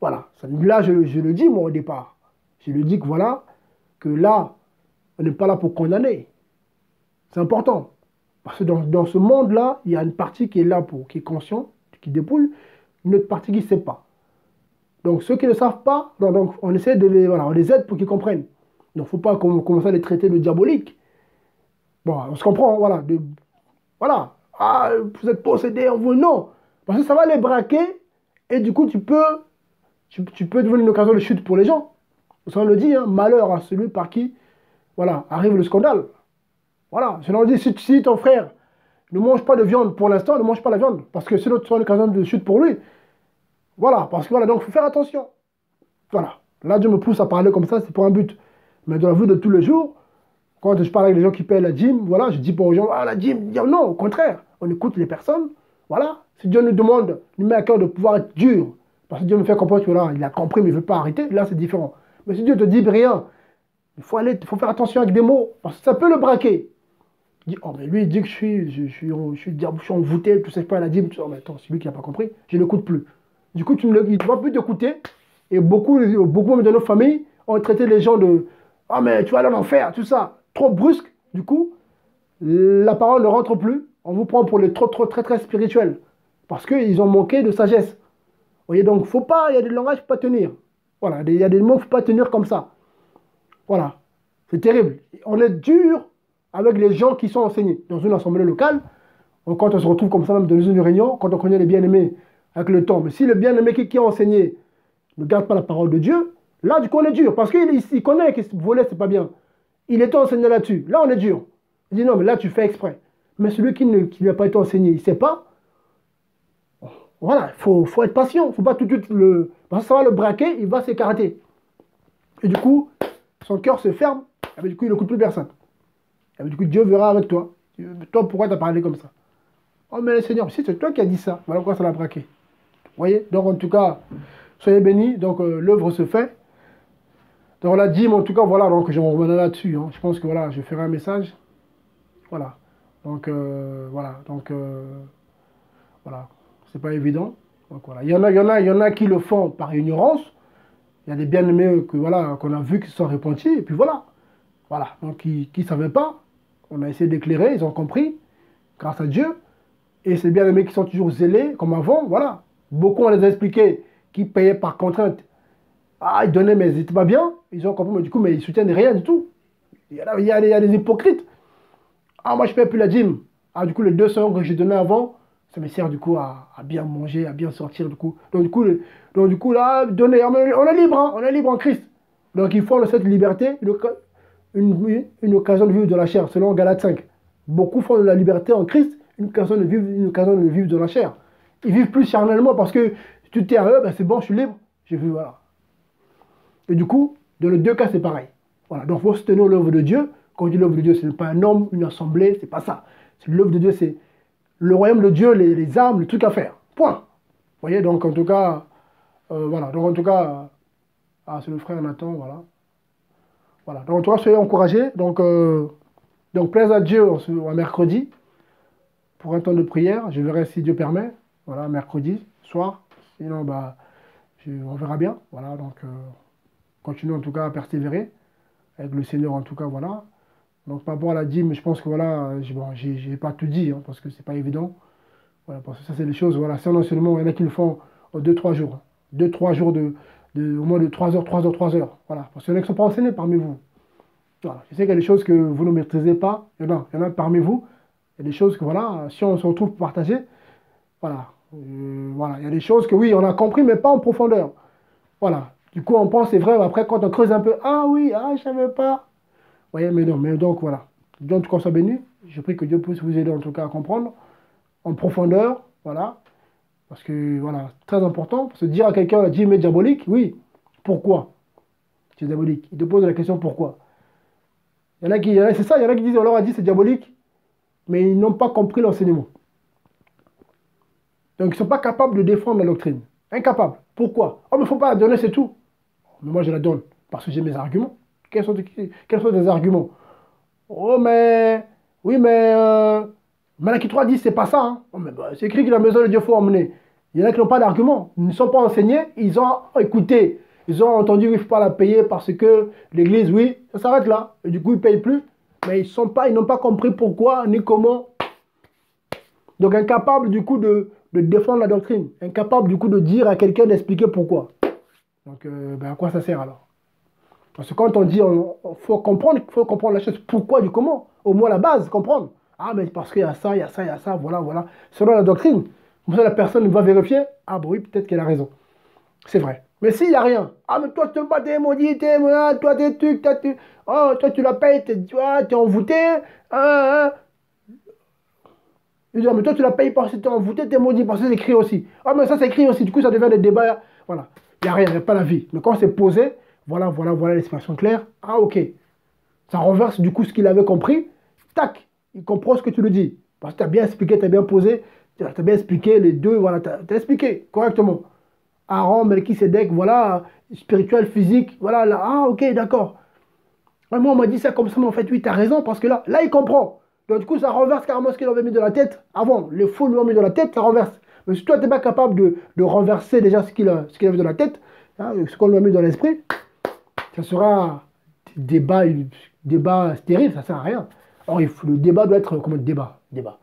Voilà. Là, je, je le dis, moi, au départ. Je le dis que, voilà, que là, on n'est pas là pour condamner. C'est important. Parce que dans, ce monde-là, il y a une partie qui est là pour, qui est consciente, qui dépouille, une autre partie qui ne sait pas. Donc ceux qui ne savent pas, donc on essaie de les, voilà, on les aide pour qu'ils comprennent. Donc il ne faut pas commencer à les traiter de diaboliques. Bon, on se comprend, voilà. De, voilà. Ah, vous êtes possédé, on veut. Non. Parce que ça va les braquer et du coup, tu peux, tu, peux devenir une occasion de chute pour les gens. Ça, on le dit, hein, malheur à celui par qui voilà, arrive le scandale. Voilà, je leur dis, si, ton frère ne mange pas de viande pour l'instant, ne mange pas la viande, parce que c'est notre occasion de chute pour lui. Voilà, parce que voilà, donc il faut faire attention. Voilà, là je me pousse à parler comme ça, c'est pour un but. Mais dans la vie de tous les jours, quand je parle avec les gens qui paient la gym, voilà, je dis pas aux gens, ah la gym, non, au contraire, on écoute les personnes, voilà. Si Dieu nous demande, nous met à cœur de pouvoir être dur, parce que Dieu me fait comprendre que il a compris, mais il ne veut pas arrêter, là c'est différent. Mais si Dieu te dit rien, il faut, aller, faut faire attention avec des mots, parce que ça peut le braquer. Dit, oh, mais lui, il dit que je suis, je, suis, je suis, je envoûté, tu sais pas, il a dit, oh, mais attends, c'est lui qui n'a pas compris, je ne l'écoute plus. Du coup, tu ne vas plus t'écouter, et beaucoup, beaucoup de nos familles ont traité les gens de, oh, mais tu vas aller en enfer, tout ça, trop brusque, du coup, la parole ne rentre plus, on vous prend pour les trop, trop, très, très spirituels, parce qu'ils ont manqué de sagesse. Vous voyez, donc, faut pas, il y a des langages, faut pas tenir. Voilà, il y a des mots, faut pas tenir comme ça. Voilà. C'est terrible. On est dur avec les gens qui sont enseignés. Dans une assemblée locale, quand on se retrouve comme ça, même dans une réunion, quand on connaît les bien-aimés avec le temps, mais si le bien-aimé qui, est enseigné ne garde pas la parole de Dieu, là, du coup, on est dur. Parce qu'il connaît que voler, c'est pas bien. Il est enseigné là-dessus. Là, on est dur. Il dit non, mais là, tu fais exprès. Mais celui qui n'a pas été enseigné, il ne sait pas. voilà, il faut, être patient. faut pas tout de suite le. Parce que ça va le braquer, il va s'écarter. Et du coup, son cœur se ferme, et du coup, il n'écoute plus personne. Et du coup, Dieu verra avec toi. Toi, pourquoi tu as parlé comme ça? Oh, mais le Seigneur, si c'est toi qui as dit ça, voilà pourquoi ça l'a braqué. Vous voyez? Donc, en tout cas, soyez bénis. Donc, euh, l'œuvre se fait. Donc, la dîme, en tout cas, voilà, donc je vais revenir là-dessus. Hein. Je pense que voilà, je ferai un message. Voilà. Donc, euh, voilà. Donc, euh, voilà. C'est pas évident. Donc, voilà. Il y en a, il y en a, il y en a qui le font par ignorance. Il y a des bien-aimés voilà, qu'on a vu qui sont repentis. Et puis voilà. Voilà. Donc, qui ne savaient pas. On a essayé d'éclairer. Ils ont compris. Grâce à Dieu. Et c'est bien-aimés qui sont toujours zélés, comme avant. Voilà. Beaucoup, on les a expliqué, qui payaient par contrainte. Ah, ils donnaient, mais ils n'étaient pas bien. Ils ont compris, mais du coup, mais ils soutiennent rien du tout. Il y a, des hypocrites. Ah, moi, je ne paye plus la dîme. Ah, du coup, les 200 euros que j'ai donné avant, ça me sert du coup à, bien manger, à bien sortir du coup. Donc du coup, donc, du coup là, donner, on est libre, hein, on est libre en Christ. Donc il faut cette liberté une, une, occasion de vivre de la chair, selon Galate 5. Beaucoup font de la liberté en Christ une occasion de vivre, une occasion de vivre de la chair. Ils vivent plus charnellement parce que tu t'es à ben c'est bon, je suis libre, j'ai vu, voilà. Et du coup, dans les deux cas, c'est pareil. Voilà, donc il faut se tenir l'œuvre de Dieu. Quand on dit l'œuvre de Dieu, ce n'est pas un homme, une assemblée, c'est pas ça. L'œuvre de Dieu, c'est le royaume de Dieu, les, les, armes, le truc à faire. Point. Vous voyez, donc en tout cas, euh, voilà. Donc en tout cas, ah, c'est le frère Nathan, voilà. Voilà. Donc cas, soyez encouragés. Donc, euh, donc plaise à Dieu un mercredi pour un temps de prière. Je verrai si Dieu permet. Voilà, mercredi soir. Sinon, bah, on verra bien. Voilà, donc euh, continuez en tout cas à persévérer avec le Seigneur en tout cas, voilà. Donc par rapport à la dîme, je pense que voilà, je n'ai pas tout dit, hein, parce que c'est pas évident. Voilà, parce que ça c'est des choses, voilà, c'est un enseignement, il y en a qui le font en 2-3 jours. 2-3 jours de, au moins de 3 heures, 3 heures, 3 heures. Voilà, parce qu'il y en a qui sont pas enseignés parmi vous. Voilà, je sais qu'il y a des choses que vous ne maîtrisez pas, il y en a, il y en a parmi vous. Il y a des choses que voilà, si on se retrouve pour partager, voilà, euh, voilà, il y a des choses que oui, on a compris, mais pas en profondeur. Voilà, du coup on pense, c'est vrai, après quand on creuse un peu, ah oui, ah je savais pas voyez, mais non, mais donc voilà. Dieu en tout cas soit béni. Je prie que Dieu puisse vous aider en tout cas à comprendre en profondeur, voilà. Parce que voilà, très important, que dire à quelqu'un la dîme est diabolique, oui. Pourquoi? C'est diabolique. Il te pose la question pourquoi? Il y en a qui, c'est ça, il y en a qui disent on leur a dit c'est diabolique, mais ils n'ont pas compris l'enseignement. Donc ils ne sont pas capables de défendre la doctrine. Incapables. Pourquoi? Oh, mais il ne faut pas la donner, c'est tout. Mais moi je la donne parce que j'ai mes arguments. Quels sont, quels sont les arguments? Oh, mais. Oui, mais. Euh, Malachie 3 dit c'est pas ça. Hein. Oh, bah, c'est écrit que la maison de Dieu faut emmener. Il y en a qui n'ont pas d'argument. Ils ne sont pas enseignés. Ils ont écouté. Ils ont entendu qu'il ne faut pas la payer parce que l'église, oui, ça s'arrête là. Et du coup, ils ne payent plus. Mais ils n'ont pas, pas compris pourquoi ni comment. Donc, incapable du coup de, de défendre la doctrine. Incapable du coup de dire à quelqu'un d'expliquer pourquoi. Donc, euh, ben, à quoi ça sert alors? Parce que quand on dit, il faut comprendre, faut comprendre la chose, pourquoi du comment, au moins la base, comprendre. Ah, mais parce qu'il y a ça, il y a ça, il y a ça, voilà, voilà. Selon la doctrine, la personne va vérifier, ah, bah oui, peut-être qu'elle a raison. C'est vrai. Mais s'il n'y a rien, ah, mais toi, tu le t'es maudit, t'es, toi, t'es trucs, toi, tu, oh, toi, tu la payes, t'es envoûté, hein, hein. Il dit, ah, mais toi, tu la payes parce que t'es envoûté, t'es maudit, parce que c'est écrit aussi. Ah, mais ça, c'est écrit aussi, du coup, ça devient des débats, voilà. Il n'y a rien, il n'y a pas la vie. Mais quand c'est posé, voilà, voilà, voilà l'expression claire. Ah, ok. Ça renverse du coup ce qu'il avait compris. Tac, il comprend ce que tu lui dis. Parce que tu as bien expliqué, tu as bien posé, tu as bien expliqué les deux, voilà, tu as, expliqué correctement. Aaron, Melchisedec, voilà, spirituel, physique, voilà, là, ah, ok, d'accord. Moi, on m'a dit ça comme ça, mais en fait, oui, tu as raison, parce que là, là, il comprend. Donc, du coup, ça renverse carrément ce qu'il avait mis de la tête avant. Les faux lui ont mis de la tête, ça renverse. Mais si toi, tu n'es pas capable de, renverser déjà ce qu'il avait de la tête, hein, ce qu'on lui a mis dans l'esprit, ça sera débat, débat stérile, ça ne sert à rien. Le débat doit être comme un débat. débat.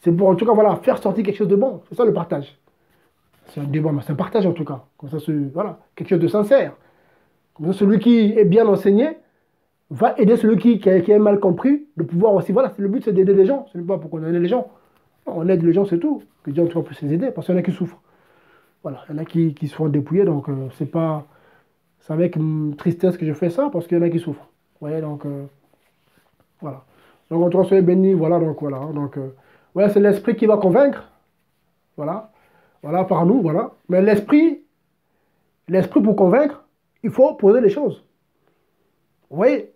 C'est pour, en tout cas, voilà, faire sortir quelque chose de bon. C'est ça le partage. C'est un débat, mais c'est un partage en tout cas. Comme ça, voilà, quelque chose de sincère. Celui qui est bien enseigné va aider celui qui, qui, est mal compris de pouvoir aussi. Voilà, le but, c'est d'aider les gens. Ce n'est pas pour qu'on aide les gens. On aide les gens, c'est tout. Que Dieu, en tout cas, puisse les aider, parce qu'il y en a qui souffrent. Voilà, il y en a qui, qui se font dépouiller, donc euh, c'est pas c'est avec tristesse que je fais ça parce qu'il y en a qui souffrent. Vous voyez, donc euh, voilà. Donc on doit soyez béni, voilà, donc voilà. Donc euh, c'est l'esprit qui va convaincre. Voilà. voilà, par nous, voilà. Mais l'esprit, l'esprit pour convaincre, il faut poser les choses. Vous voyez?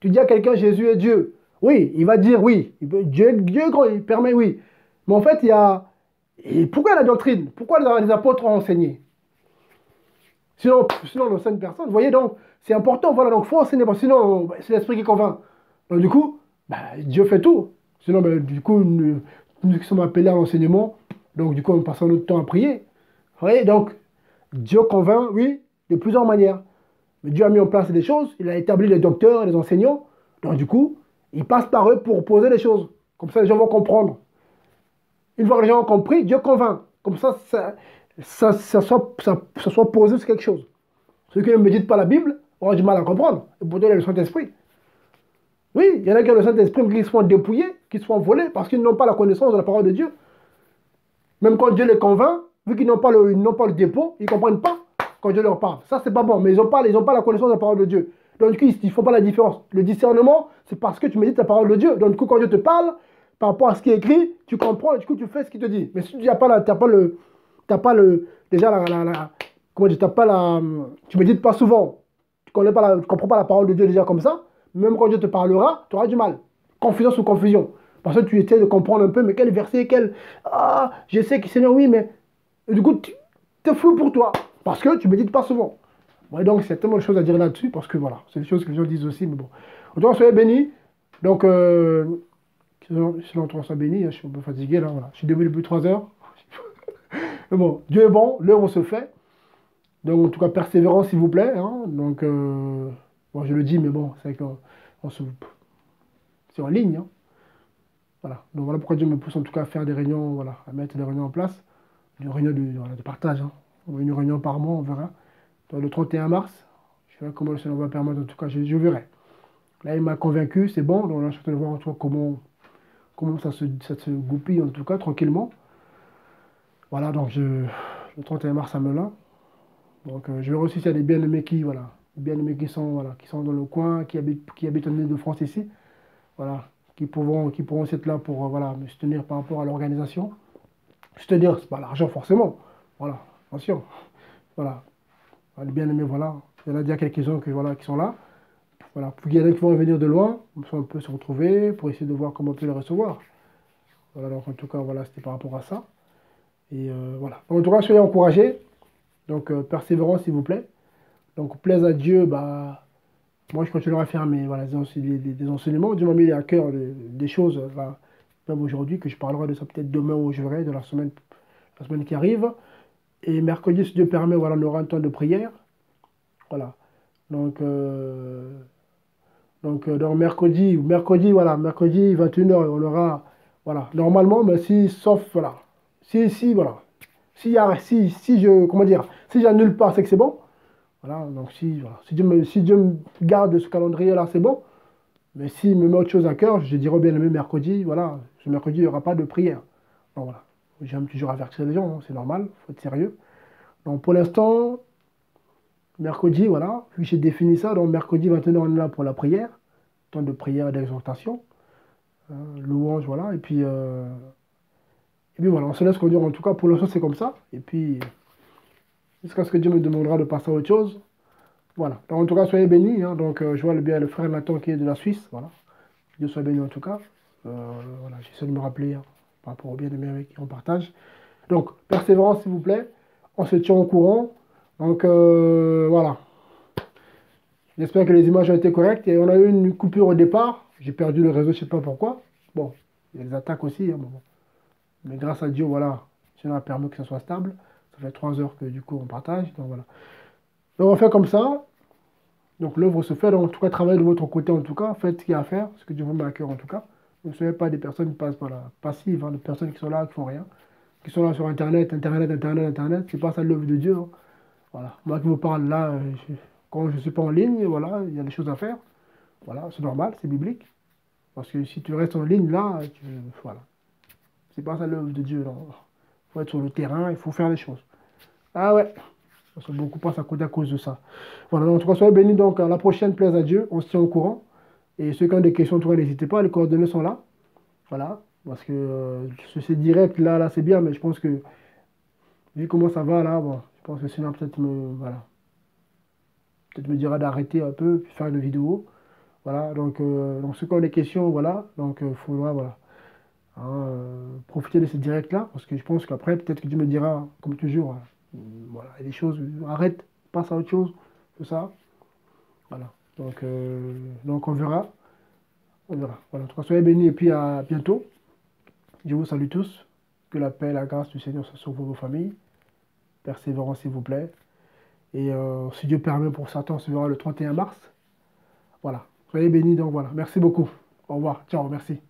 Tu dis à quelqu'un Jésus est Dieu. Oui, il va dire oui. Dieu, Dieu il permet oui. Mais en fait, il y a. Et pourquoi la doctrine? Pourquoi les apôtres ont enseigné? Sinon, sinon on enseigne personne. Vous voyez donc, c'est important. Voilà, donc il faut enseigner. Sinon, c'est l'esprit qui convainc. Donc du coup, bah, Dieu fait tout. Sinon, bah, du coup, nous, sommes appelés à l'enseignement, donc du coup, on passe notre temps à prier. Vous voyez, donc, Dieu convainc, oui, de plusieurs manières. Mais Dieu a mis en place des choses, il a établi les docteurs, les enseignants. Donc du coup, il passe par eux pour poser les choses. Comme ça, les gens vont comprendre. Une fois que les gens ont compris, Dieu convainc. Comme ça, ça, ça, soit posé sur quelque chose. Ceux qui ne méditent pas la Bible auront du mal à comprendre. Et pourtant, il y a le Saint-Esprit. Oui, il y en a qui ont le Saint-Esprit, mais qui se font dépouiller, qui se font voler, parce qu'ils n'ont pas la connaissance de la parole de Dieu. Même quand Dieu les convainc, vu qu'ils n'ont pas, le, dépôt, ils ne comprennent pas quand Dieu leur parle. Ça, c'est pas bon, mais ils n'ont pas, pas la connaissance de la parole de Dieu. Donc, ils ne font pas la différence. Le discernement, c'est parce que tu médites la parole de Dieu. Donc, du coup, quand Dieu te parle, par rapport à ce qui est écrit, tu comprends et du coup, tu fais ce qu'il te dit. Mais si tu n'as pas, pas le. T'as pas le. Déjà, la. comment dire, pas la. Tu médites pas souvent. Tu ne comprends pas la parole de Dieu déjà comme ça. Même quand Dieu te parlera, tu auras du mal. Confusion sous confusion. Parce que tu essaies de comprendre un peu, mais quel verset, quel. Ah, je sais que Seigneur, oui, mais. du coup, es flou pour toi. Parce que tu ne médites pas souvent. donc, c'est tellement de choses à dire là-dessus, parce que voilà, c'est des choses que les gens disent aussi, mais bon. En tout cas, soyez bénis. Donc, euh, sinon, on soit bénis, hein, je suis un peu fatigué là. Je suis debout depuis 3 heures. mais bon, Dieu est bon, l'œuvre se fait. Donc, en tout cas, persévérance, s'il vous plaît. Hein. Donc, euh, bon, je le dis, mais bon, c'est qu'on se. C'est en ligne. Hein. Voilà. Donc voilà pourquoi Dieu me pousse en tout cas à faire des réunions, voilà, à mettre des réunions en place, des réunions de, de partage. Hein. Une réunion par mois, on verra. Le 31 mars, je verrai comment le Seigneur va permettre, en tout cas, je, verrai. Là, il m'a convaincu, c'est bon. Donc là, je suis de voir en tout cas, comment, ça, se, ça goupille, en tout cas, tranquillement. Voilà, donc je, le 31 mars, ça me l'a. Donc euh, je verrai aussi s'il y a des bien-aimés qui, voilà, bien-aimés qui sont, voilà, qui sont dans le coin, qui habitent, qui habitent en Ile-de-France ici. Voilà, qui pourront, qui pourront être là pour euh, voilà, me soutenir par rapport à l'organisation. Soutenir, c'est pas l'argent forcément. Voilà, attention. Voilà. Les bien-aimés, voilà. Il y en a déjà quelques-uns qui, voilà, qui sont là. Voilà. Il y en a qui vont venir de loin, on peut se retrouver pour essayer de voir comment on peut les recevoir. Voilà, donc en tout cas, voilà, c'était par rapport à ça. Et euh, voilà. en tout cas, soyez encouragés. Donc, euh, s'il vous plaît. Donc, plaise à Dieu, bah, moi, je continuerai à faire mes, voilà, des, des, enseignements. Dieu m'a mis à cœur des, choses, même aujourd'hui, que je parlerai de ça peut-être demain ou je verrai, de la semaine, la semaine qui arrive. Et mercredi, si Dieu permet, voilà, on aura un temps de prière. Voilà. Donc, euh, donc, euh, donc mercredi, mercredi, voilà, mercredi, 21h, on aura, voilà, normalement, mais si, sauf, voilà, si, si, voilà, si, si, si je, comment dire, si j'annule pas, c'est que c'est bon. Voilà, donc si, si, Dieu me, si Dieu me garde ce calendrier-là, c'est bon. Mais s'il me met autre chose à cœur, je dirais bien aimé mercredi, voilà, ce mercredi, il n'y aura pas de prière. Donc voilà, j'aime toujours avertir les gens, hein, c'est normal, il faut être sérieux. Donc pour l'instant, mercredi, voilà, puis j'ai défini ça, donc mercredi 21h, on est là pour la prière, temps de prière et d'exhortation, hein, louange, voilà, et puis, euh, et puis voilà, on se laisse conduire, en tout cas pour l'instant c'est comme ça, et puis jusqu'à ce que Dieu me demandera de passer à autre chose. Voilà. En tout cas, soyez bénis. Hein. Donc, euh, je vois le bien le frère Nathan qui est de la Suisse. Voilà. Dieu soit béni en tout cas. Euh, voilà, j'essaie de me rappeler hein, par rapport au bien aimé avec qui on partage. Donc, persévérance, s'il vous plaît. On se tient au courant. Donc, euh, voilà. J'espère que les images ont été correctes. Et on a eu une coupure au départ. J'ai perdu le réseau, je ne sais pas pourquoi. Bon, il y a des attaques aussi. Hein, Mais grâce à Dieu, voilà, ça a permis que ça soit stable. Fait trois heures que du coup on partage. Donc voilà. Donc on fait comme ça. Donc l'œuvre se fait. Donc en tout cas, travaillez de votre côté en tout cas. Faites ce qu'il y a à faire, ce que Dieu vous met à cœur en tout cas. Ne soyez pas des personnes voilà, passives, hein, des personnes qui sont là, qui font rien. Qui sont là sur Internet, Internet, Internet, Internet. C'est pas ça l'œuvre de Dieu. Hein. Voilà. Moi qui vous parle là, quand je ne suis pas en ligne, voilà, il y a des choses à faire. Voilà, c'est normal, c'est biblique. Parce que si tu restes en ligne là, tu, voilà. C'est pas ça l'œuvre de Dieu. Il faut être sur le terrain, il faut faire les choses. Ah ouais. beaucoup passent à côté à cause de ça. Voilà, en tout cas, soyez bénis. Donc, à la prochaine, plaise à Dieu. On se tient au courant. Et ceux qui ont des questions, n'hésitez pas. Les coordonnées sont là. Voilà. Parce que euh, ce c'est direct, là, là, c'est bien, mais je pense que vu comment ça va là, bon, je pense que sinon peut-être me, voilà, peut-être me dira d'arrêter un peu, puis faire une vidéo. Voilà, donc, euh, donc ce qu'on des questions, voilà, donc il faudra, voilà, hein, profiter de ce direct-là, parce que je pense qu'après, peut-être que tu me diras, comme toujours, voilà, il y a des choses, arrête, passe à autre chose, tout ça. Voilà, donc, donc on verra. On verra. Voilà, en tout cas, soyez bénis et puis à bientôt. Je vous salue tous. Que la paix et la grâce du Seigneur soient sur vos familles. Persévérance, s'il vous plaît. Et euh, si Dieu permet, pour certains, on se verra le 31 mars. Voilà. Soyez bénis, donc voilà. Merci beaucoup. Au revoir. Ciao, merci.